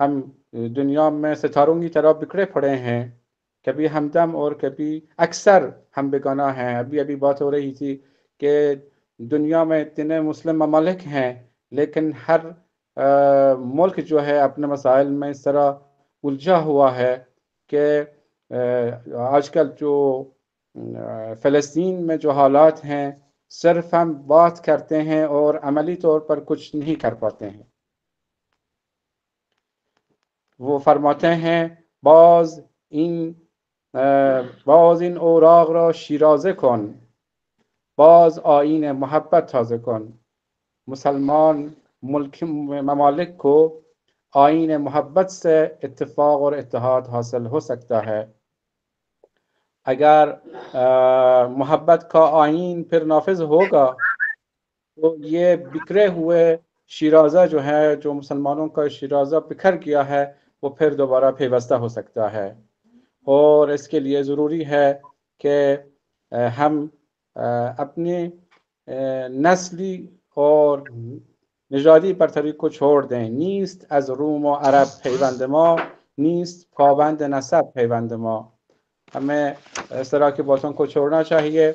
हम दुनिया में सितारों की तरह बिखरे पड़े हैं कभी हमदम और कभी अक्सर हम बेगाना हैं अभी अभी बात हो रही थी कि दुनिया में इतने मुस्लिम ममालिक हैं लेकिन हर आ, मुल्क जो है अपने मसाइल में इस तरह उलझा हुआ है कि आजकल जो फ़लस्तीन में जो हालात हैं, सिर्फ़ हम बात करते हैं और अमली तौर पर कुछ नहीं कर पाते हैं। वो फरमाते हैं, बाज इन बाज इन ओराग रा शिराजे कन? बाज आइन मोहब्बत ताज़े कन? मुसलमान मुल्क ममालिक को आइन मोहब्बत से इत्तेफाक और इतिहाद हासिल हो सकता है। अगर मोहब्बत का आइन फिर नाफिज होगा तो ये बिखरे हुए शिराजा जो है जो मुसलमानों का शिराजा बिखर गया है वो फिर दोबारा पेवस्ता हो सकता है और इसके लिए ज़रूरी है कि हम अपनी नस्ली और निजादी बरतरी को छोड़ दें नीस्त अज रूम व अरब पैबंद मा नीस्त पाबंद नसब पैबंद मा हमें इस तरह की बातों को छोड़ना चाहिए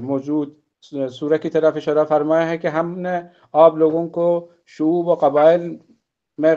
मौजूद सूरह की तरफ इशारा फरमाया है कि हमने आप लोगों को शूब व कबाइल में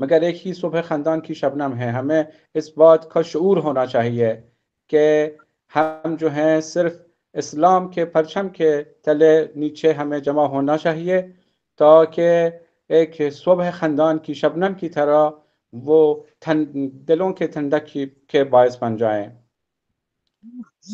मगर एक ही सुबह खानदान की शबनम है हमें इस बात का शूर होना चाहिए कि हम जो हैं सिर्फ इस्लाम के परचम के तले नीचे हमें जमा होना चाहिए ताकि एक सुबह खानदान की शबनम की तरह वो दिलों के ठंडक के बायस बन जाए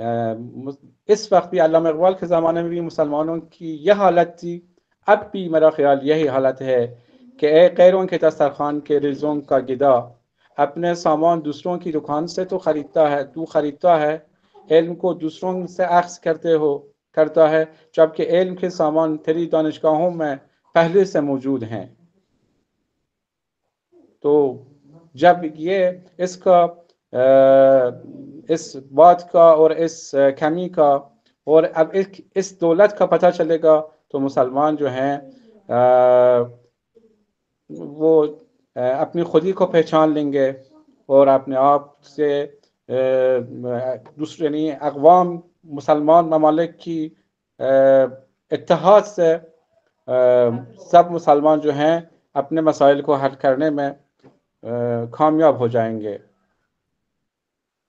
इस वक्त भी अल्लाह इकबाल के ज़माने में भी मुसलमानों की यह हालत थी अब भी मेरा ख्याल यही हालत है कि गैरों के दस्तरखान के रिजों का गिदा अपने सामान दूसरों की दुकान से तो ख़रीदता है तू ख़रीदता है इल्म को दूसरों से अक्स करते हो करता है जबकि इल्म के सामान तेरी दानिशगाहों में पहले से मौजूद हैं तो जब ये इसका इस बात का और इस कमी का और अब इस, इस दौलत का पता चलेगा तो मुसलमान जो हैं वो अपनी खुदी को पहचान लेंगे और अपने आप से दूसरे यानी अकवाम मुसलमान ममालिक की इतिहाद से सब मुसलमान जो हैं अपने मसाइल को हल करने में कामयाब हो जाएँगे।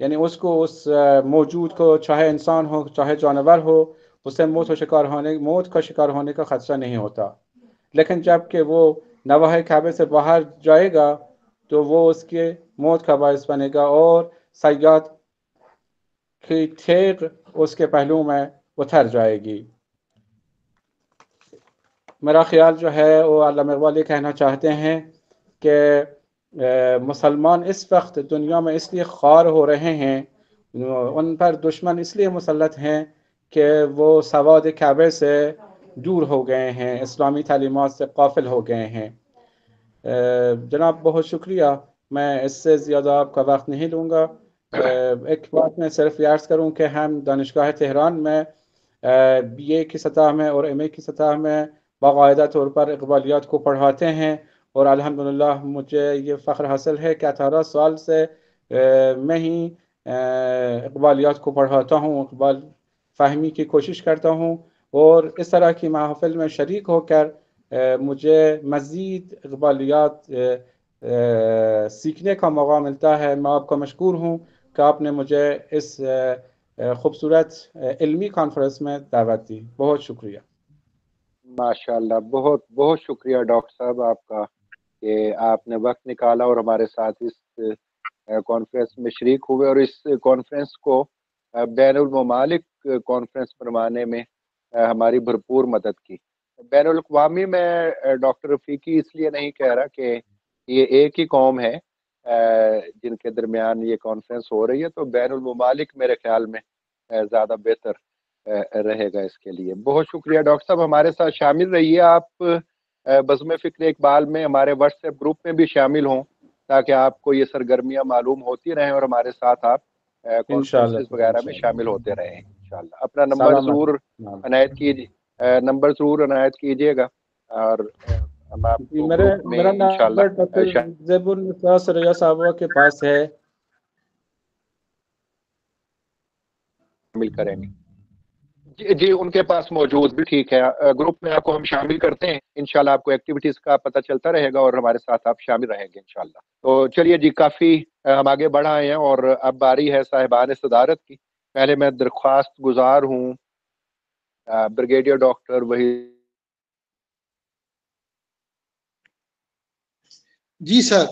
यानी उसको उस मौजूद को चाहे इंसान हो, चाहे जानवर हो, उसे मौत का शिकार होने, मौत का शिकार होने का खदशा नहीं होता। लेकिन जब कि वो नवाह काबे से बाहर जाएगा तो वो उसके मौत का बायस बनेगा और सयाद की ठेक उसके पहलू में उतर जाएगी। मेरा ख्याल जो है, वो अल्लाह इकबाल कहना चाहते हैं कि मुसलमान इस वक्त दुनिया में इसलिए ख्वार हो रहे हैं, उन पर दुश्मन इसलिए मुसलत हैं कि वो सवाद काबे से दूर हो गए हैं, इस्लामी तालीमत से काफिल हो गए हैं। जनाब, बहुत शुक्रिया। मैं इससे ज़्यादा आपका वक्त नहीं लूँगा एक बात मैं सिर्फ़ याद करूँ कि हम दानशगाह तेहरान में बी ए की सतह में और एम ए की सतह में बाकायदा तौर पर इकबालियात को पढ़ाते हैं। और अल्हम्दुलिल्लाह, मुझे ये फ़ख्र हासिल है कि अठारह साल से मैं ही इकबालियात को पढ़ाता हूँ, इकबाल फ़हमी की कोशिश करता हूँ और इस तरह की महफिल में शरीक होकर मुझे मज़ीद इकबालियात सीखने का मौका मिलता है। मैं आपका मशहूर हूँ कि आपने मुझे इस खूबसूरत इल्मी कॉन्फ्रेंस में दावत दी। बहुत शुक्रिया। माशाल्लाह, बहुत बहुत शुक्रिया डॉक्टर साहब आपका। कि आपने वक्त निकाला और हमारे साथ इस कॉन्फ्रेंस में शरीक हुए और इस कॉन्फ्रेंस को बैन ममालिक कॉन्फ्रेंस बनवाने में हमारी भरपूर मदद की। बैन अवी में डॉक्टर रफ़ीकी इसलिए नहीं कह रहा कि ये एक ही कौम है जिनके दरमियान ये कॉन्फ्रेंस हो रही है तो बैन ममालिक मेरे ख्याल में ज़्यादा बेहतर रहेगा इसके लिए। बहुत शुक्रिया डॉक्टर साहब, हमारे साथ शामिल रहिए आप बज़म फ़िक्र इकबाल में हमारे व्हाट्सएप ग्रुप में भी शामिल हों ताकि आपको ये सरगर्मियाँ मालूम होती रहें और हमारे साथ आप वगैरह में शामिल होते रहें इंशाल्लाह। अपना नंबर ज़रूर अनायत कीजिए नंबर ज़रूर अनायत कीजिएगा और हम आपको मेरे मेरा नंबर डॉक्टर जेबुल साहब के पास है। शामिल करेंगे। जी जी उनके पास मौजूद भी ठीक है। ग्रुप में आपको हम शामिल करते हैं। इनशाला आपको एक्टिविटीज़ का पता चलता रहेगा और हमारे साथ आप शामिल रहेंगे इनशाला तो चलिए जी काफ़ी हम आगे बढ़ आए हैं और अब बारी है साहिबान सदारत की। पहले मैं दरख्वास्त गुजार हूँ ब्रिगेडियर डॉक्टर वही जी सर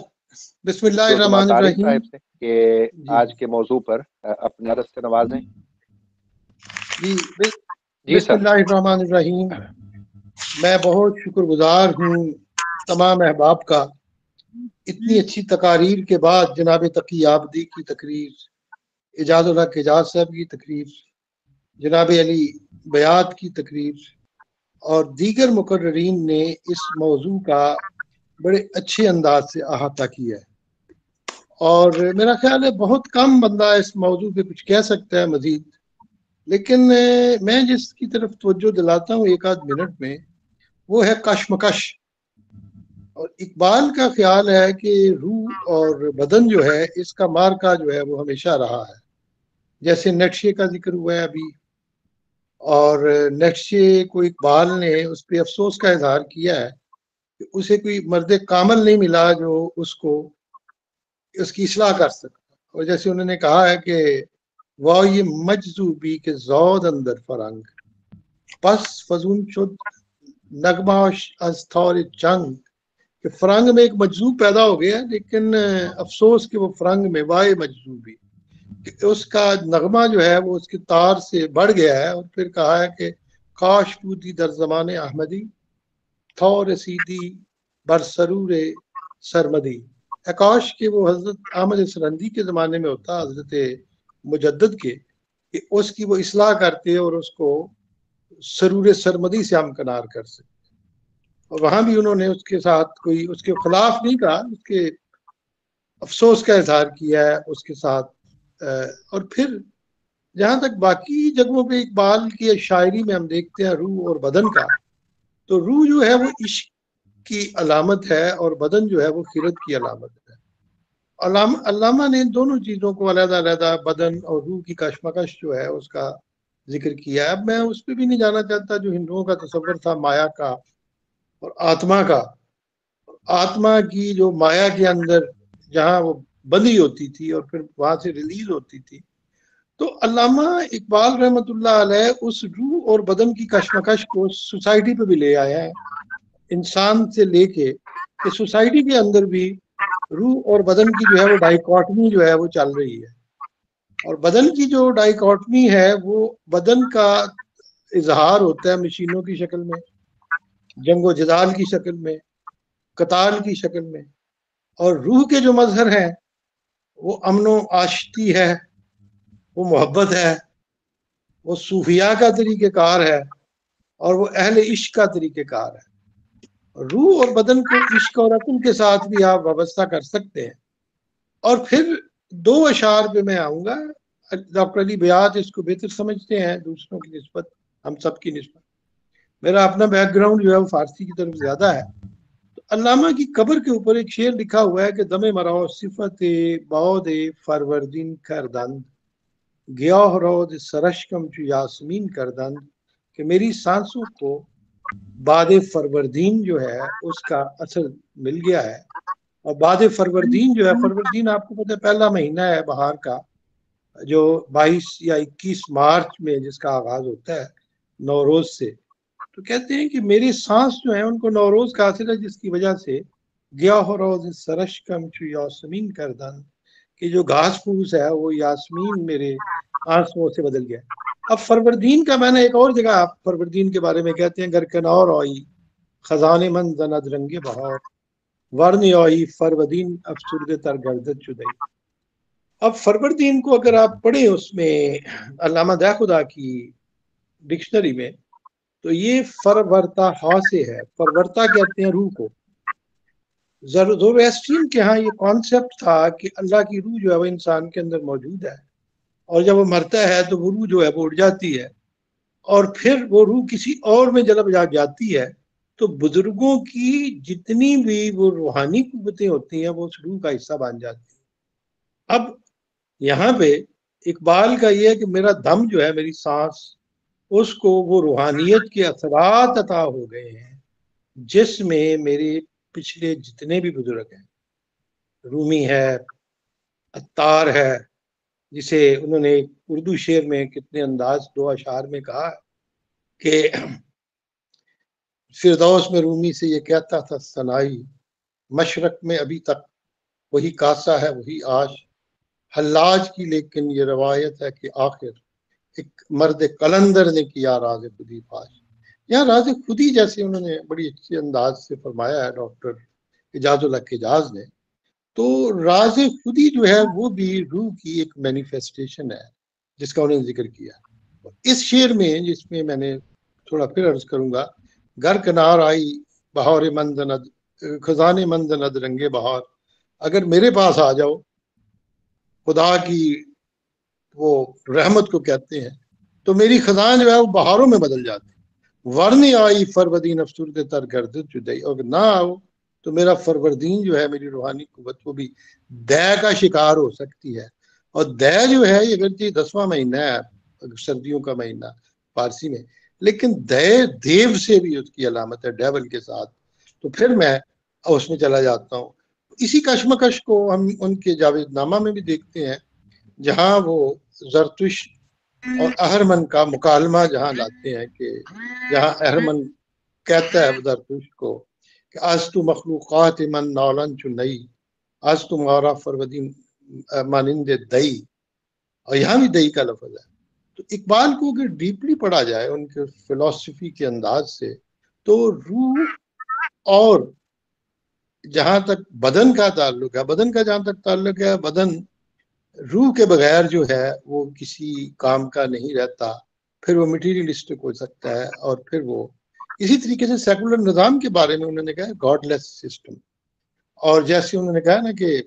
बिस्मिल्लाहिर्रहमानिर्रहीम के आज के मौजू पर अपना रस्ते नवाजें जी बिस्मिल्लाहिर्रहमानिर्रहीम। मैं बहुत शुक्रगुजार हूँ तमाम अहबाब का। इतनी अच्छी तकारीर के बाद जनाब तकी आबदी की तकरीर एजाजुल्ला एजाज साहब की तकरीर जनाब अली बयात की तकरीर और दीगर मुकर्रीन ने इस मौजू का बड़े अच्छे अंदाज से अहाता किया है। और मेरा ख्याल है बहुत कम बंदा इस मौजू पे कुछ कह सकता है मजीद। लेकिन मैं जिसकी तरफ़ तवज्जो दिलाता हूँ एक आध मिनट में, वो है कशमकश। और इकबाल का ख्याल है कि रूह और बदन जो है, इसका मार्का जो है, वो हमेशा रहा है। जैसे नक्शे का ज़िक्र हुआ है अभी। और नक्शे को इकबाल ने उस पर अफसोस का इजहार किया है कि उसे कोई मर्द कामल नहीं मिला जो उसको, उसकी असलाह कर सकता और जैसे उन्होंने कहा है कि वह ये मजजूबी के जौद अंदर फरंग। पस फजून शुद नगमाश अस्थौर जंग। कि फरंग में एक मजजूब पैदा हो गया, लेकिन अफसोस कि वो फरंग में वाय मजजूबी उसका नगमा जो है, वो उसके तार से बढ़ गया है, और फिर कहा है कि, काश पूती दर जमान अहमदी, थौर सीधी बरसरूर सरमदी। काश के वो हज़रत अहमद सरंदी के ज़माने में होता, हज़रत मुजद्दद के, कि उसकी वो इसलाह करते और उसको सरूर सरमदी से हम कनार कर सकते और वहाँ भी उन्होंने उसके साथ कोई, उसके खिलाफ नहीं कहा, उसके अफसोस का इजहार किया है उसके साथ और फिर जहाँ तक बाकी जगहों पे इकबाल की शायरी में हम देखते हैं रूह और बदन का तो रूह जो है वो इश्क की अलामत है और बदन जो है वो खिरत की अलामत है। अल्लामा ने दोनों चीज़ों को अलहदा अलहदा बदन और रूह की कशमकश जो है उसका ज़िक्र किया अब मैं उस पर भी नहीं जाना चाहता जो हिंदुओं का तस्वर था, माया का और आत्मा का। आत्मा की जो माया के अंदर जहाँ वो बंदी होती थी और फिर वहाँ से रिलीज़ होती थी। तो अल्लामा इकबाल रहमत उस रूह और बदन की कशमकश को सोसाइटी पे भी ले आया है। इंसान से लेके सोसाइटी के अंदर भी रूह और बदन की जो है वो डाइकॉटमी जो है वो चल रही है। और बदन की जो डाइकॉटमी है, वो बदन का इजहार होता है मशीनों की शक्ल में जंगो जदाल की शक्ल में कताल की शक्ल में। और रूह के जो मजहर हैं, वो अमनो आशती है, वो मोहब्बत है, वो सूफिया का तरीक़ेकार है, और वो अहल इश्क का तरीक़ेकार है। रूह और बदन को इश्क और अकुल के साथ भी आप वाबस्ता कर सकते हैं। और फिर दो अशार पे मैं आऊँगा। डॉक्टर अली बयात इसको बेहतर समझते हैं, दूसरों की नस्बत, हम सब की नस्बत। मेरा अपना बैकग्राउंड जो है वो फारसी की तरफ़ ज़्यादा है। तो अल्लामा की कब्र के ऊपर एक शेर लिखा हुआ है कि, दमे मराओ सिफत बौद फरवर्दिन कर दंद। गया रोद सरशकम चु यासमीन कर दंद कि मेरी सांसों को बाद फरवरदीन जो है, उसका असर मिल गया है। और बाद फरवरदीन जो है, फरवरदीन आपको पता है, पहला महीना है बाहर का, जो 22 या 21 मार्च में जिसका आगाज़ होता है नौरोज से। तो कहते हैं कि मेरी सांस जो है, उनको नौरोज का हासिल है, जिसकी वजह से गया सरश कम यासमीन कर दन कि जो घास फूस है, वो यासमीन मेरे आंसुओं से बदल गया। अब फरवरदीन का मैंने एक और जगह आप फरवरदीन के बारे में कहते हैं, घर कनौर आई खजाने मन जनद रंगे बहार, वर्ण आई फरवदीन अफसुरद तर गर्दत चुदई। अब फरवरदीन को अगर आप पढ़े उसमें अलामा खुदा की डिक्शनरी में तो ये फरवरता हा से है। फरवरता कहते हैं रूह को। जोरोस्ट्रीन के यहाँ ये कॉन्सेप्ट था कि अल्लाह की रूह जो है वो इंसान के अंदर मौजूद है। और जब वो मरता है तो वो रूह जो है वो उड़ जाती है। और फिर वो रूह किसी और में जब जा जाती है तो बुज़ुर्गों की जितनी भी वो रूहानी कुतें होती हैं, वो उस रूह का हिस्सा बन जाती है। अब यहाँ पे इकबाल का ये है कि मेरा दम जो है, मेरी सांस, उसको वो रूहानियत के असरात अता हो गए हैं, जिसमें मेरे पिछले जितने भी बुज़ुर्ग हैं, रूमी है अतार है जिसे उन्होंने उर्दू शेर में कितने अंदाज, दो अशार में कहा कि फिरदौस में रूमी से ये कहता था, सनाई, मशरक में अभी तक वही कासा है, वही आश। हल्लाज की लेकिन ये रवायत है कि आखिर एक मर्द कलंदर ने किया राज खुदी फाश। यहाँ राज खुदी जैसे उन्होंने बड़ी अच्छे अंदाज से फरमाया है डॉक्टर इजाजुल्ला एजाज ने तो राज खुदी जो है, वो भी रूह की एक मैनिफेस्टेशन है, जिसका उन्होंने ज़िक्र किया। इस शेर में, जिसमें मैंने थोड़ा फिर अर्ज़ करूँगा, घर कनार आई, बहार मंद नद, खजाने मंद नद रंगे बहार, अगर मेरे पास आ जाओ, खुदा की वो रहमत को कहते हैं तो मेरी खजान जो है, वो बहारों में बदल जाती। वरनी आई फरवदीन अफसुरद तर गर्द जुदाई और ना आओ तो मेरा फरवरदीन जो है, मेरी रूहानी कुत वो भी दया का शिकार हो सकती है। और दया जो है, ये अगर दसवां महीना है, सर्दियों का महीना फारसी में। लेकिन दय देव से भी उसकी अलामत है डेवल के साथ। तो फिर मैं उसमें चला जाता हूँ। इसी कशमकश को हम उनके जावेदनामा में भी देखते हैं, जहाँ वो जरतुश और अहरमन का मुकालमा जहाँ लाते हैं कि जहाँ अहरमन कहता है जरतुश को कि आज तू मखलूक़ात मन नौलन चुनई आज तुम्हारा फरवदीन मानिंद दई। और यहाँ भी दई का लफज है। तो इकबाल को अगर डीपली पढ़ा जाए उनके फिलोसफी के अंदाज से तो रूह और जहाँ तक बदन का ताल्लुक है, बदन का जहाँ तक ताल्लुक है, बदन रूह के बगैर जो है, वो किसी काम का नहीं रहता। फिर वो मटीरियलिस्टिक हो सकता है और फिर वो इसी तरीके से सेकुलर निज़ाम के बारे में उन्होंने कहा गॉडलेस सिस्टम और जैसे उन्होंने कहा ना कि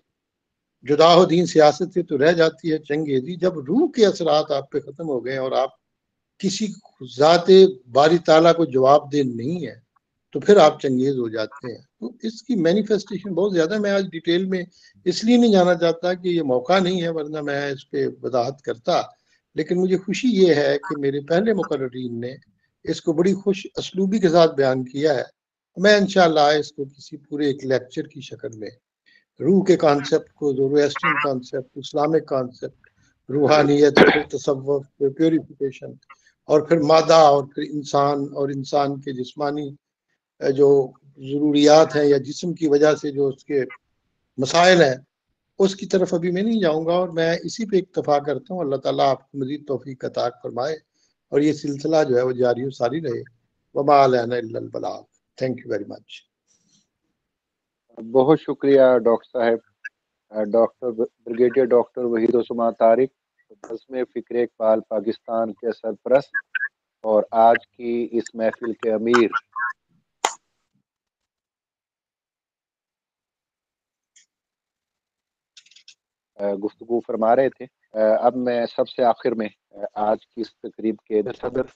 जुदाहुद्दीन सियासत से तो रह जाती है चंगेजी जब रूह के असरात आप पे ख़त्म हो गए और आप किसी ज़ाते बारी ताला को जवाब दे नहीं है तो फिर आप चंगेज हो जाते हैं। तो इसकी मैनिफेस्टेशन बहुत ज़्यादा मैं आज डिटेल में इसलिए नहीं जाना चाहता कि ये मौका नहीं है, वरना मैं इस पर वजाहत करता। लेकिन मुझे खुशी ये है कि मेरे पहले मुकर्रीन ने इसको बड़ी खुश असलूबी के साथ बयान किया है। मैं इनशाला इसको किसी पूरे एक लेक्चर की शक्ल में, रूह के कॉन्सेप्ट को जोरोस्टन कॉन्सेप्ट इस्लामिक कॉन्सेप्ट रूहानियत, तसव्वुफ प्योरिफिकेशन और फिर मादा और फिर इंसान और इंसान के जिस्मानी जो ज़रूरियात हैं या जिसम की वजह से जो उसके मसाइल हैं, उसकी तरफ़ अभी मैं नहीं जाऊँगा और मैं इसी पे इतफा करता हूँ। अल्लाह ताला आपको मजीद तोफ़ी कतार फरमाए। और ये सिलसिला जो है वो जारी सारी रहे। वमा बलाग थैंक यू वेरी मच बहुत शुक्रिया, डॉक्टर साहब। Doctor brigadier doctor Waheed Usma Tariq Bazm Fikr Iqbal, Pakistan के सरपरस्त, और आज की इस महफिल के अमीर। गुफ्तु फरमा रहे थे। अब मैं सबसे आखिर में आज की इस तकरीब के सदर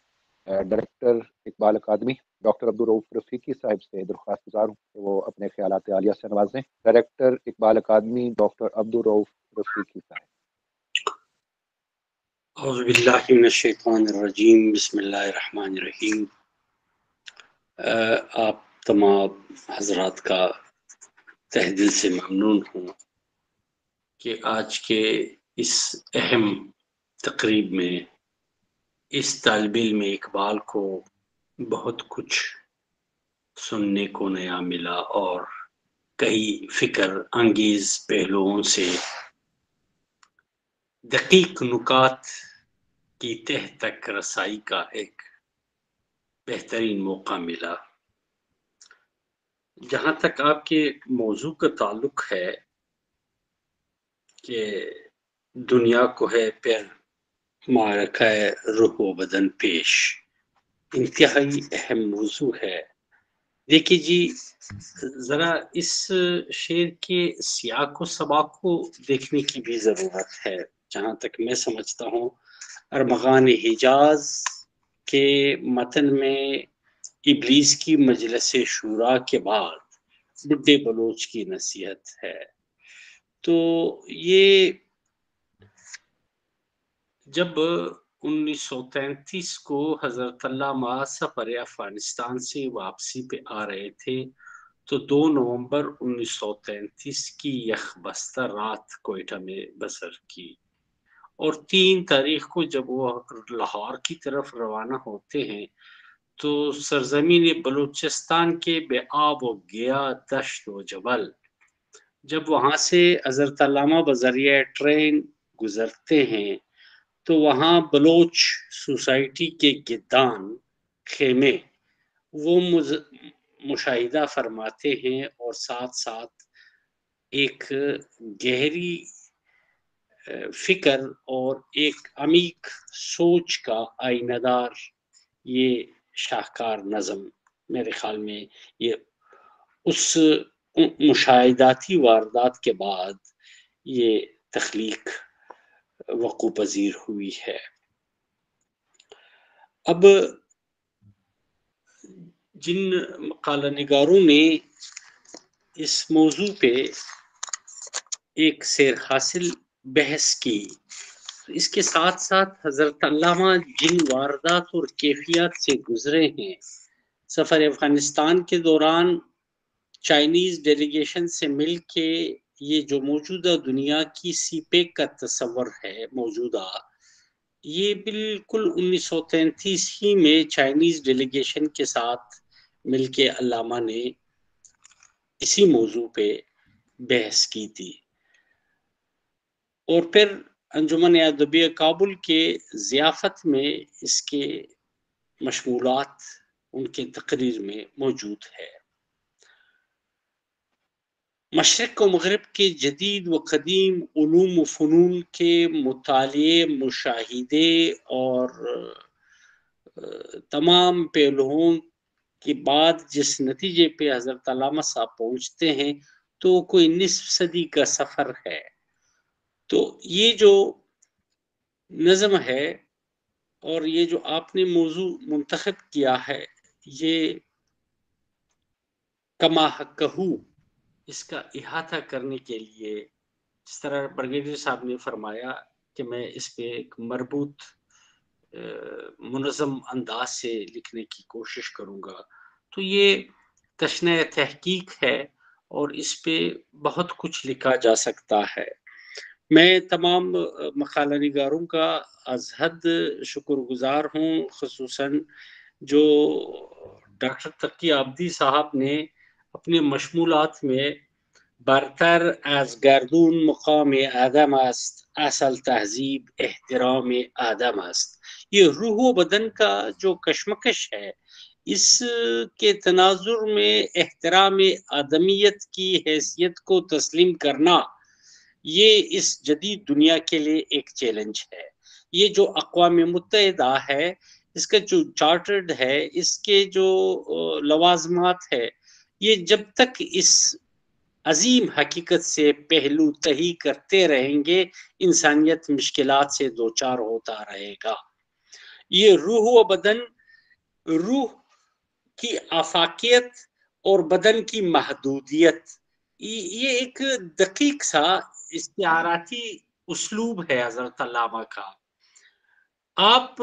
डायरेक्टर इकबाल अकादमी, डॉक्टर अब्दुल रऊफ रफ़ीकी साहब से दरख्वास्त गुजार हूँ कि वो अपने ख्याल आलिया से नवाजें। डायरेक्टर इकबाल अकादमी, डॉक्टर अब्दुल रऊफ रफ़ीकी साहब। रजीम आप तमाम हजरात का तह दिल से ममनून हूँ कि आज के इस अहम तकरीब में, इस तालब में इकबाल को बहुत कुछ सुनने को नया मिला और कई फ़िक्र अंगेज पहलुओं से दकीक नुकात की तह तक रसाई का एक बेहतरीन मौका मिला। जहाँ तक आपके मौजू का ताल्लुक है कि दुनिया को है फिर मारका रूह बदन पेश। इंतहाई अहम मौजू है। देखिए जी, ज़रा इस शेर के सियाक व सबा को देखने की भी ज़रूरत है, जहाँ तक मैं समझता हूँ। अरमगान हिजाज के मतन में इबलीस की मजलस शुरा के बाद बुढ़े बलोच की नसीहत है। तो ये जब 1933 को हज़रत अल्लामा सफ़र अफ़गानिस्तान से वापसी पे आ रहे थे तो 2 नवंबर 1933 की यख बस्तर रात कोयटा में बसर की। और तीन तारीख को जब वो लाहौर की तरफ़ रवाना होते हैं तो सरजमीन बलूचिस्तान के बेआब गया दश्त व जबल, जब वहाँ से हज़रत बजरिया ट्रेन गुजरते हैं तो वहाँ बलोच सोसाइटी के गिद्दान, खेमे, वो मुशाहिदा फरमाते हैं और साथ साथ एक गहरी फ़िक्र और एक अमीक सोच का आइनादार ये शाहकार नज़म, मेरे ख्याल में ये उस मुशाहिदाती वारदात के बाद ये तख्लीक वकू पजीर हुई है। अब जिन काला निगारों ने इस मौजू पे एक शेर हासिल, बहस की इसके साथ साथ हज़रत जिन वारदात और कैफियत से गुजरे हैं, सफ़र अफ़गानिस्तान के दौरान चाइनीज़ डेलीगेशन से मिल के ये जो मौजूदा दुनिया की सीपेक का तस्वर है, मौजूदा, ये बिल्कुल उन्नीस ही में चाइनीज़ डेलीगेशन के साथ मिलके अल्लामा ने इसी मौजू पे बहस की थी। और फिर अंजुमन अदबी काबुल के ज़ियाफ़त में इसके मशमूलात उनके तकरीर में मौजूद है। मशरक़ व मगरब के जदीद व कदीम ूम फ़नून के मुताल मुशाहिदे और तमाम पहलुओं के बाद जिस नतीजे पे हज़रत अलामा साहब पहुँचते हैं तो कोई निसफ सदी का सफ़र है तो ये जो नज़म है और ये जो आपने मौजू मंतखब किया है ये कमा कहू इसका इहाता करने के लिए जिस तरह ब्रिगेडियर साहब ने फरमाया कि मैं इस पे एक मरबूत मुनज़म अंदाज से लिखने की कोशिश करूँगा। तो ये तशन तहकीक है और इस पे बहुत कुछ लिखा जा सकता है। मैं तमाम मकाला नगारों का अजहद शुक्रगुजार हूँ खसूस जो डॉक्टर तकी आबदी साहब ने अपने मशमूलात में बरतर आज गर्दून मुकाम आदम अस्त असल तहजीब एहतराम आदम अस्त ये रूह बदन का जो कशमकश है इस के तनाजुर में एहतराम आदमियत की हैसियत को तस्लीम करना, ये इस जदीद दुनिया के लिए एक चैलेंज है। ये जो अकवा मुतहदा है, इसका जो चार्टर्ड है, इसके जो लवाजमात है ये जब तक इस अजीम हकीकत से पहलू तही करते रहेंगे, इंसानियत मुश्किल से दो चार होता रहेगा। ये रूह व बदन, रूह की आफाकियत और बदन की महदूदियत, ये एक दकीक सा इश्ताराती उसलूब है हज़रत का। आप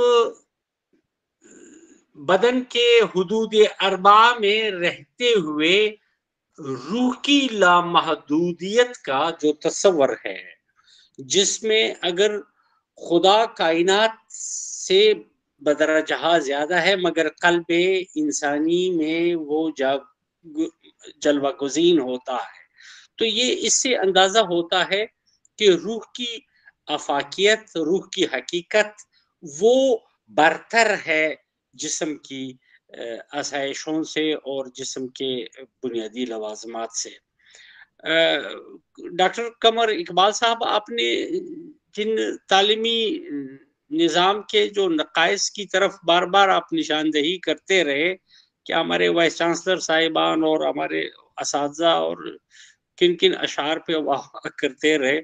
बदन के हदूद अरबा में रहते हुए रूह की लामहदूदियत का जो तस्वर है, जिसमें अगर खुदा कायनात से बदरा जहा ज़्यादा है, मगर कल्ब इंसानी में वो जाग, जलवा गुजीन होता है तो ये इससे अंदाज़ा होता है कि रूह की अफाकियत, रूह की हकीकत वो बरतर है जिसम की आसाइशों से और जिसम के बुनियादी लवाजमात से। डॉक्टर कमर इकबाल साहब, आपने जिन तालीमी निज़ाम के जो नक़ाइस की तरफ़ बार बार आप निशानदेही करते रहे कि हमारे वाइस चांसलर साहिबान और हमारे इस और किन किन अशार पे वाह करते रहे?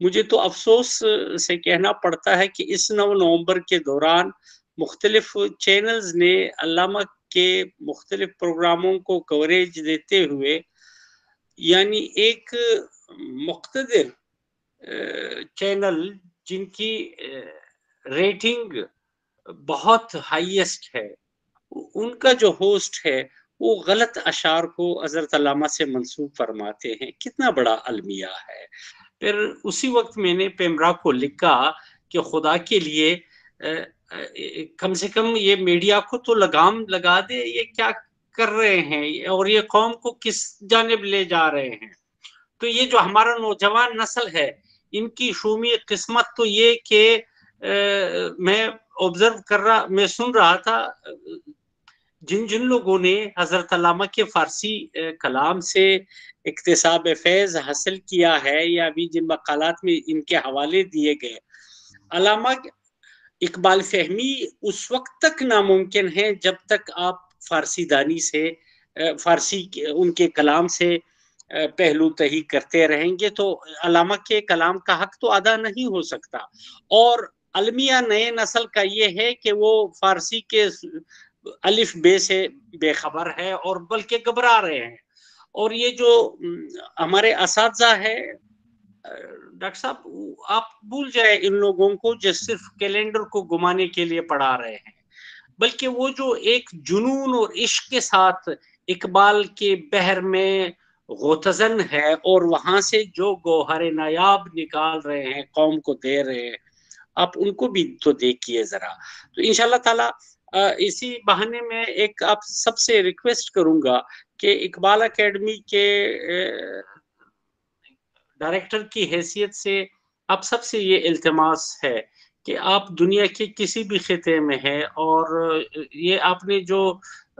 मुझे तो अफसोस से कहना पड़ता है कि इस नौ नवंबर के दौरान मुख्तलिफ़ चैनल्स ने अल्लामा के मुख्तलिफ़ प्रोग्रामों को कवरेज देते हुए, यानी एक मुख्तर चैनल जिनकी रेटिंग बहुत हाईएस्ट है, उनका जो होस्ट है, वो गलत अशार को हज़रत अलामा से मंसूब फरमाते हैं। कितना बड़ा अलमिया है। फिर उसी वक्त मैंने पेमरा को लिखा कि खुदा के लिए कम से कम ये मीडिया को तो लगाम लगा दे, ये क्या कर रहे हैं? और ये कौम को किस जानब ले जा रहे हैं? तो ये जो हमारा नौजवान नस्ल है, इनकी शूमी किस्मत तो ये कि मैं ऑब्ज़र्व कर रहा, मैं सुन रहा था जिन जिन लोगों ने हज़रत अलामा के फारसी कलाम से इकतसाब फैज़ हासिल किया है, या अभी जिन मकालत में इनके हवाले दिए गए। अलामा इकबाल फहमी उस वक्त तक नामुमकिन है जब तक आप फारसी दानी से फारसी उनके कलाम से पहलू तही करते रहेंगे तो अलामा के कलाम का हक तो अदा नहीं हो सकता। और अलमिया नए नस्ल का ये है कि वो फारसी के अलिफ बे से बेखबर है और बल्कि घबरा रहे हैं। और ये जो, हमारे इस है डॉक्टर साहब आप भूल जाए इन लोगों को जो सिर्फ़ कैलेंडर को घुमाने के लिए पढ़ा रहे हैं, बल्कि वो जो एक जुनून और इश्क के साथ इकबाल के बहर में गोतजन है और वहाँ से जो गोहर नायाब निकाल रहे हैं, कौम को दे रहे हैं, आप उनको भी तो देखिए जरा। तो इनशाला ताला इसी बहाने में एक आप सबसे रिक्वेस्ट करूँगा कि इकबाल एकेडमी के डायरेक्टर की हैसियत से आप सबसे ये इल्तमास है कि आप दुनिया के किसी भी खत्े में है और ये आपने जो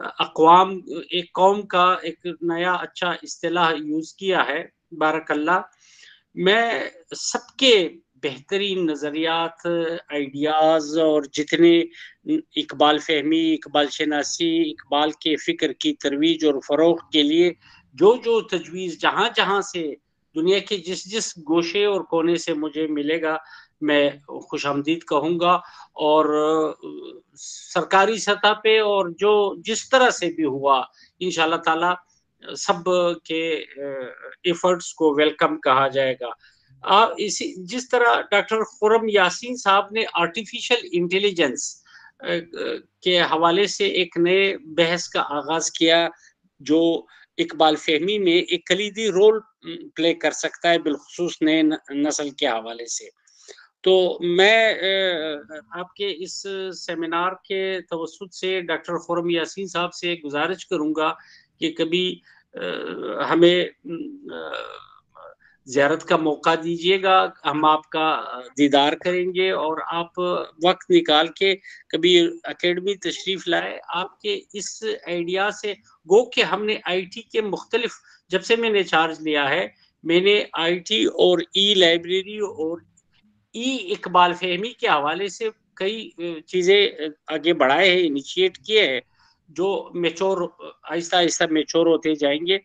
अकवाम, एक कौम का एक नया अच्छा अतलाह यूज़ किया है, बारकल्ला, मैं सबके बेहतरीन नज़रियात, आइडियाज़ और जितने इकबाल फहमी, इकबाल शनासी, इकबाल के फ़िक्र की तरवीज और फ़रोग के लिए जो जो तजवीज़ जहाँ जहाँ से दुनिया के जिस जिस गोशे और कोने से मुझे मिलेगा मैं खुश आमदीद कहूँगा। और सरकारी सतह पे और जो जिस तरह से भी हुआ इन ताला सब के एफर्ट्स को वेलकम कहा जाएगा। आ, इसी जिस तरह डॉक्टर खुरम यासीन साहब ने आर्टिफिशियल इंटेलिजेंस के हवाले से एक नए बहस का आगाज़ किया जो इकबाल फहमी में एक कलीदी रोल प्ले कर सकता है, बिलखसूस नए नस्ल के हवाले से। तो मैं आपके इस सेमिनार के तवसत से, डॉक्टर खुरम यासीन साहब से गुजारिश करूँगा कि कभी हमें ज़्यारत का मौका दीजिएगा, हम आपका दीदार करेंगे और आप वक्त निकाल के कभी अकेडमी तशरीफ़ लाए। आपके इस आइडिया से गो के हमने आईटी के मुख्तलिफ़, जब से मैंने चार्ज लिया है, मैंने आईटी और ई लाइब्रेरी और ई इकबाल फहमी के हवाले से कई चीज़ें आगे बढ़ाए हैं, इनिशिएट किए हैं, जो मेचोर आहिस्ता आहिस्ता मेचोर होते जाएँगे।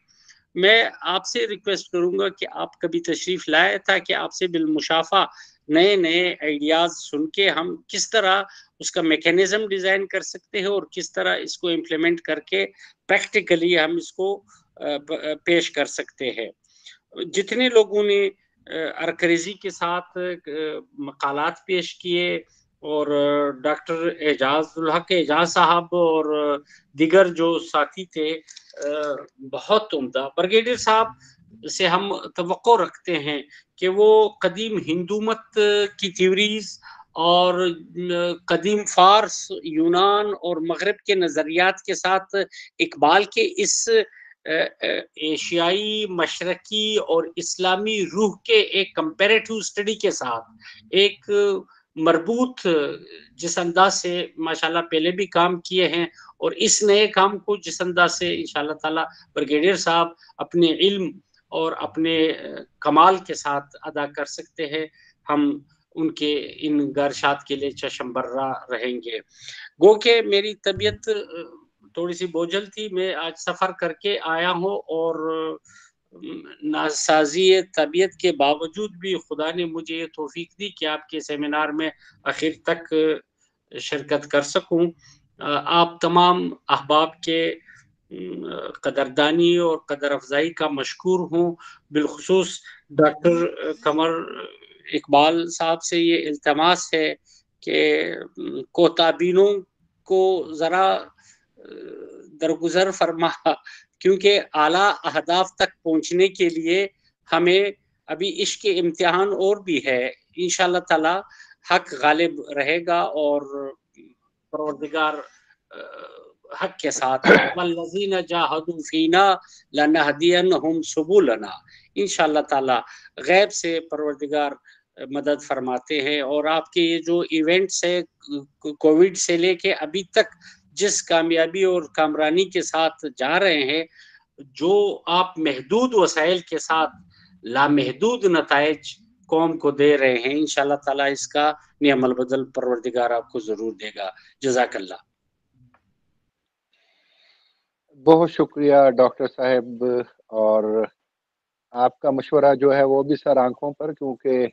मैं आपसे रिक्वेस्ट करूँगा कि आप कभी तशरीफ़ लाए ताकि आपसे बिलमुशाफा नए नए आइडियाज़ सुन के हम किस तरह उसका मैकेनिज्म डिज़ाइन कर सकते हैं और किस तरह इसको इम्प्लीमेंट करके प्रैक्टिकली हम इसको पेश कर सकते हैं। जितने लोगों ने अरकरेजी के साथ मकालात पेश किए और डॉक्टर एजाज, हक एजाज साहब और दिगर जो साथी थे बहुत उम्दा। ब्रिगेडियर साहब से हम तो रखते हैं कि वो कदीम हिंदूमत की थ्योरीज और कदीम फारस, यूनान और मगरब के नज़रियात के साथ इकबाल के इस एशियाई मशरकी और इस्लामी रूह के एक कंपेरेटिव स्टडी के साथ एक मरबूत, जिस अंदाज से माशाल्लाह पहले भी काम किए हैं और इस नए काम को जिस अंदाज से इन ताला ब्रिगेडियर साहब अपने इल्म और अपने कमाल के साथ अदा कर सकते हैं। हम उनके इन गर्शात के लिए चशमबर्रा रहेंगे। गो के मेरी तबीयत थोड़ी सी बोझल थी। मैं आज सफ़र करके आया हूँ और नासाजी तबीयत के बावजूद भी खुदा ने मुझे ये तोफीक दी कि आपके सेमिनार में आखिर तक शिरकत कर सकूँ। आप तमाम अहबाब के कदरदानी और कदर अफजाई का मशहूर हूँ। बिलखसूस डॉक्टर कमर इकबाल साहब से ये इल्तमास है कि कोताबीनों को ज़रा दरगुजर फरमा क्योंकि आला अहदाफ तक पहुँचने के लिए हमें अभी इश्क इम्तिहान और भी है। इन ताला हक गालिब रहेगा और परवरदिगार हक के साथ वल्लजीन इंशाल्लाह ताला गैब से परवरदिगार मदद फरमाते हैं और आपके ये जो इवेंट्स है कोविड से लेके अभी तक जिस कामयाबी और कामरानी के साथ जा रहे हैं, जो आप महदूद वसाइल के साथ लामहदूद नतज कौम को दे रहे हैं इन ताला इसका नियमल बदल परवरदिगार आपको ज़रूर देगा। जजाकल्ला बहुत शुक्रिया डॉक्टर साहब, और आपका मशवरा जो है वो भी सर आँखों पर, क्योंकि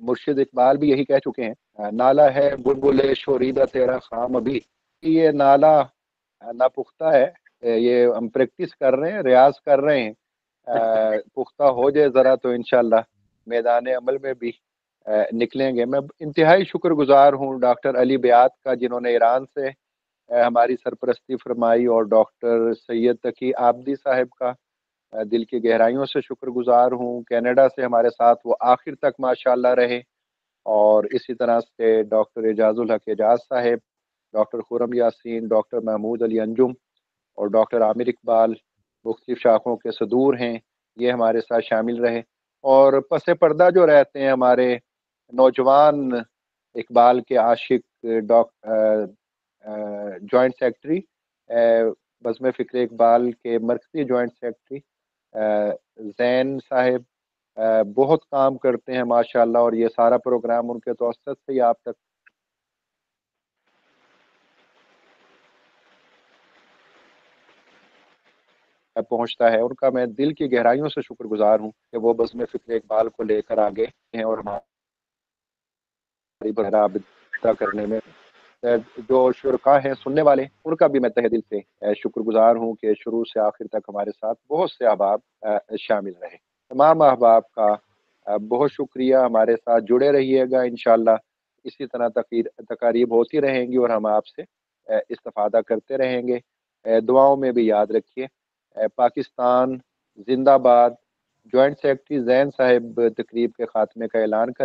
मुर्शिद इकबाल भी यही कह चुके हैं नाला है बुलबुल शोरीदा तेरा खाम अभी। ये नाला नापुख्ता है ये हम प्रैक्टिस कर रहे हैं रियाज कर रहे हैं। [LAUGHS] पुख्ता हो जाए ज़रा तो इनशाला मैदान अमल में भी निकलेंगे। मैं इंतहाई शुक्रगुजार हूँ डॉक्टर अली बयात का जिन्होंने ईरान से हमारी सरपरस्ती फरमाई और डॉक्टर सैयद तकी आबदी साहब का दिल की गहराइयों से शुक्रगुजार हूँ। कनाडा से हमारे साथ वो आखिर तक माशाल्लाह रहे। और इसी तरह से doctor Ejazul Haq Ejaz Saheb, doctor Khurram Yasin, doctor Mahmood Ali Anjum और डॉक्टर आमिर इकबाल मुख्तफ शाखों के सदूर हैं। ये हमारे साथ शामिल रहे। और पस पर्दा जो रहते हैं हमारे नौजवान इकबाल के आशिक doc joint secretary Bazm Fikr Iqbal के मरकजी जॉइंट सेक्रेटरी जैन साहिब बहुत काम करते हैं, माशाल्लाह, और ये सारा प्रोग्राम उनके तोसत से ही आप तक पहुँचता है। उनका मैं दिल की गहराइयों से शुक्रगुजार हूँ कि वो बस में फ़िक्र इकबाल को लेकर आगे हैं और हमारी करने में जो शुरा हैं, सुनने वाले, उनका भी मैं तह दिल से शुक्रगुजार हूँ कि शुरू से आखिर तक हमारे साथ बहुत से अहबाब शामिल रहे। तमाम अहबाब का बहुत शुक्रिया। हमारे साथ जुड़े रहिएगा इन इसी तरह तकीर, तकारीब होती रहेंगी और हम आपसे इस्तफ़ादा करते रहेंगे। दुआओं में भी याद रखिए। पाकिस्तान जिंदाबाद। जॉइंट सेक्रेटरी जैन साहिब तकरीब के ख़ात्मे का ऐलान कर।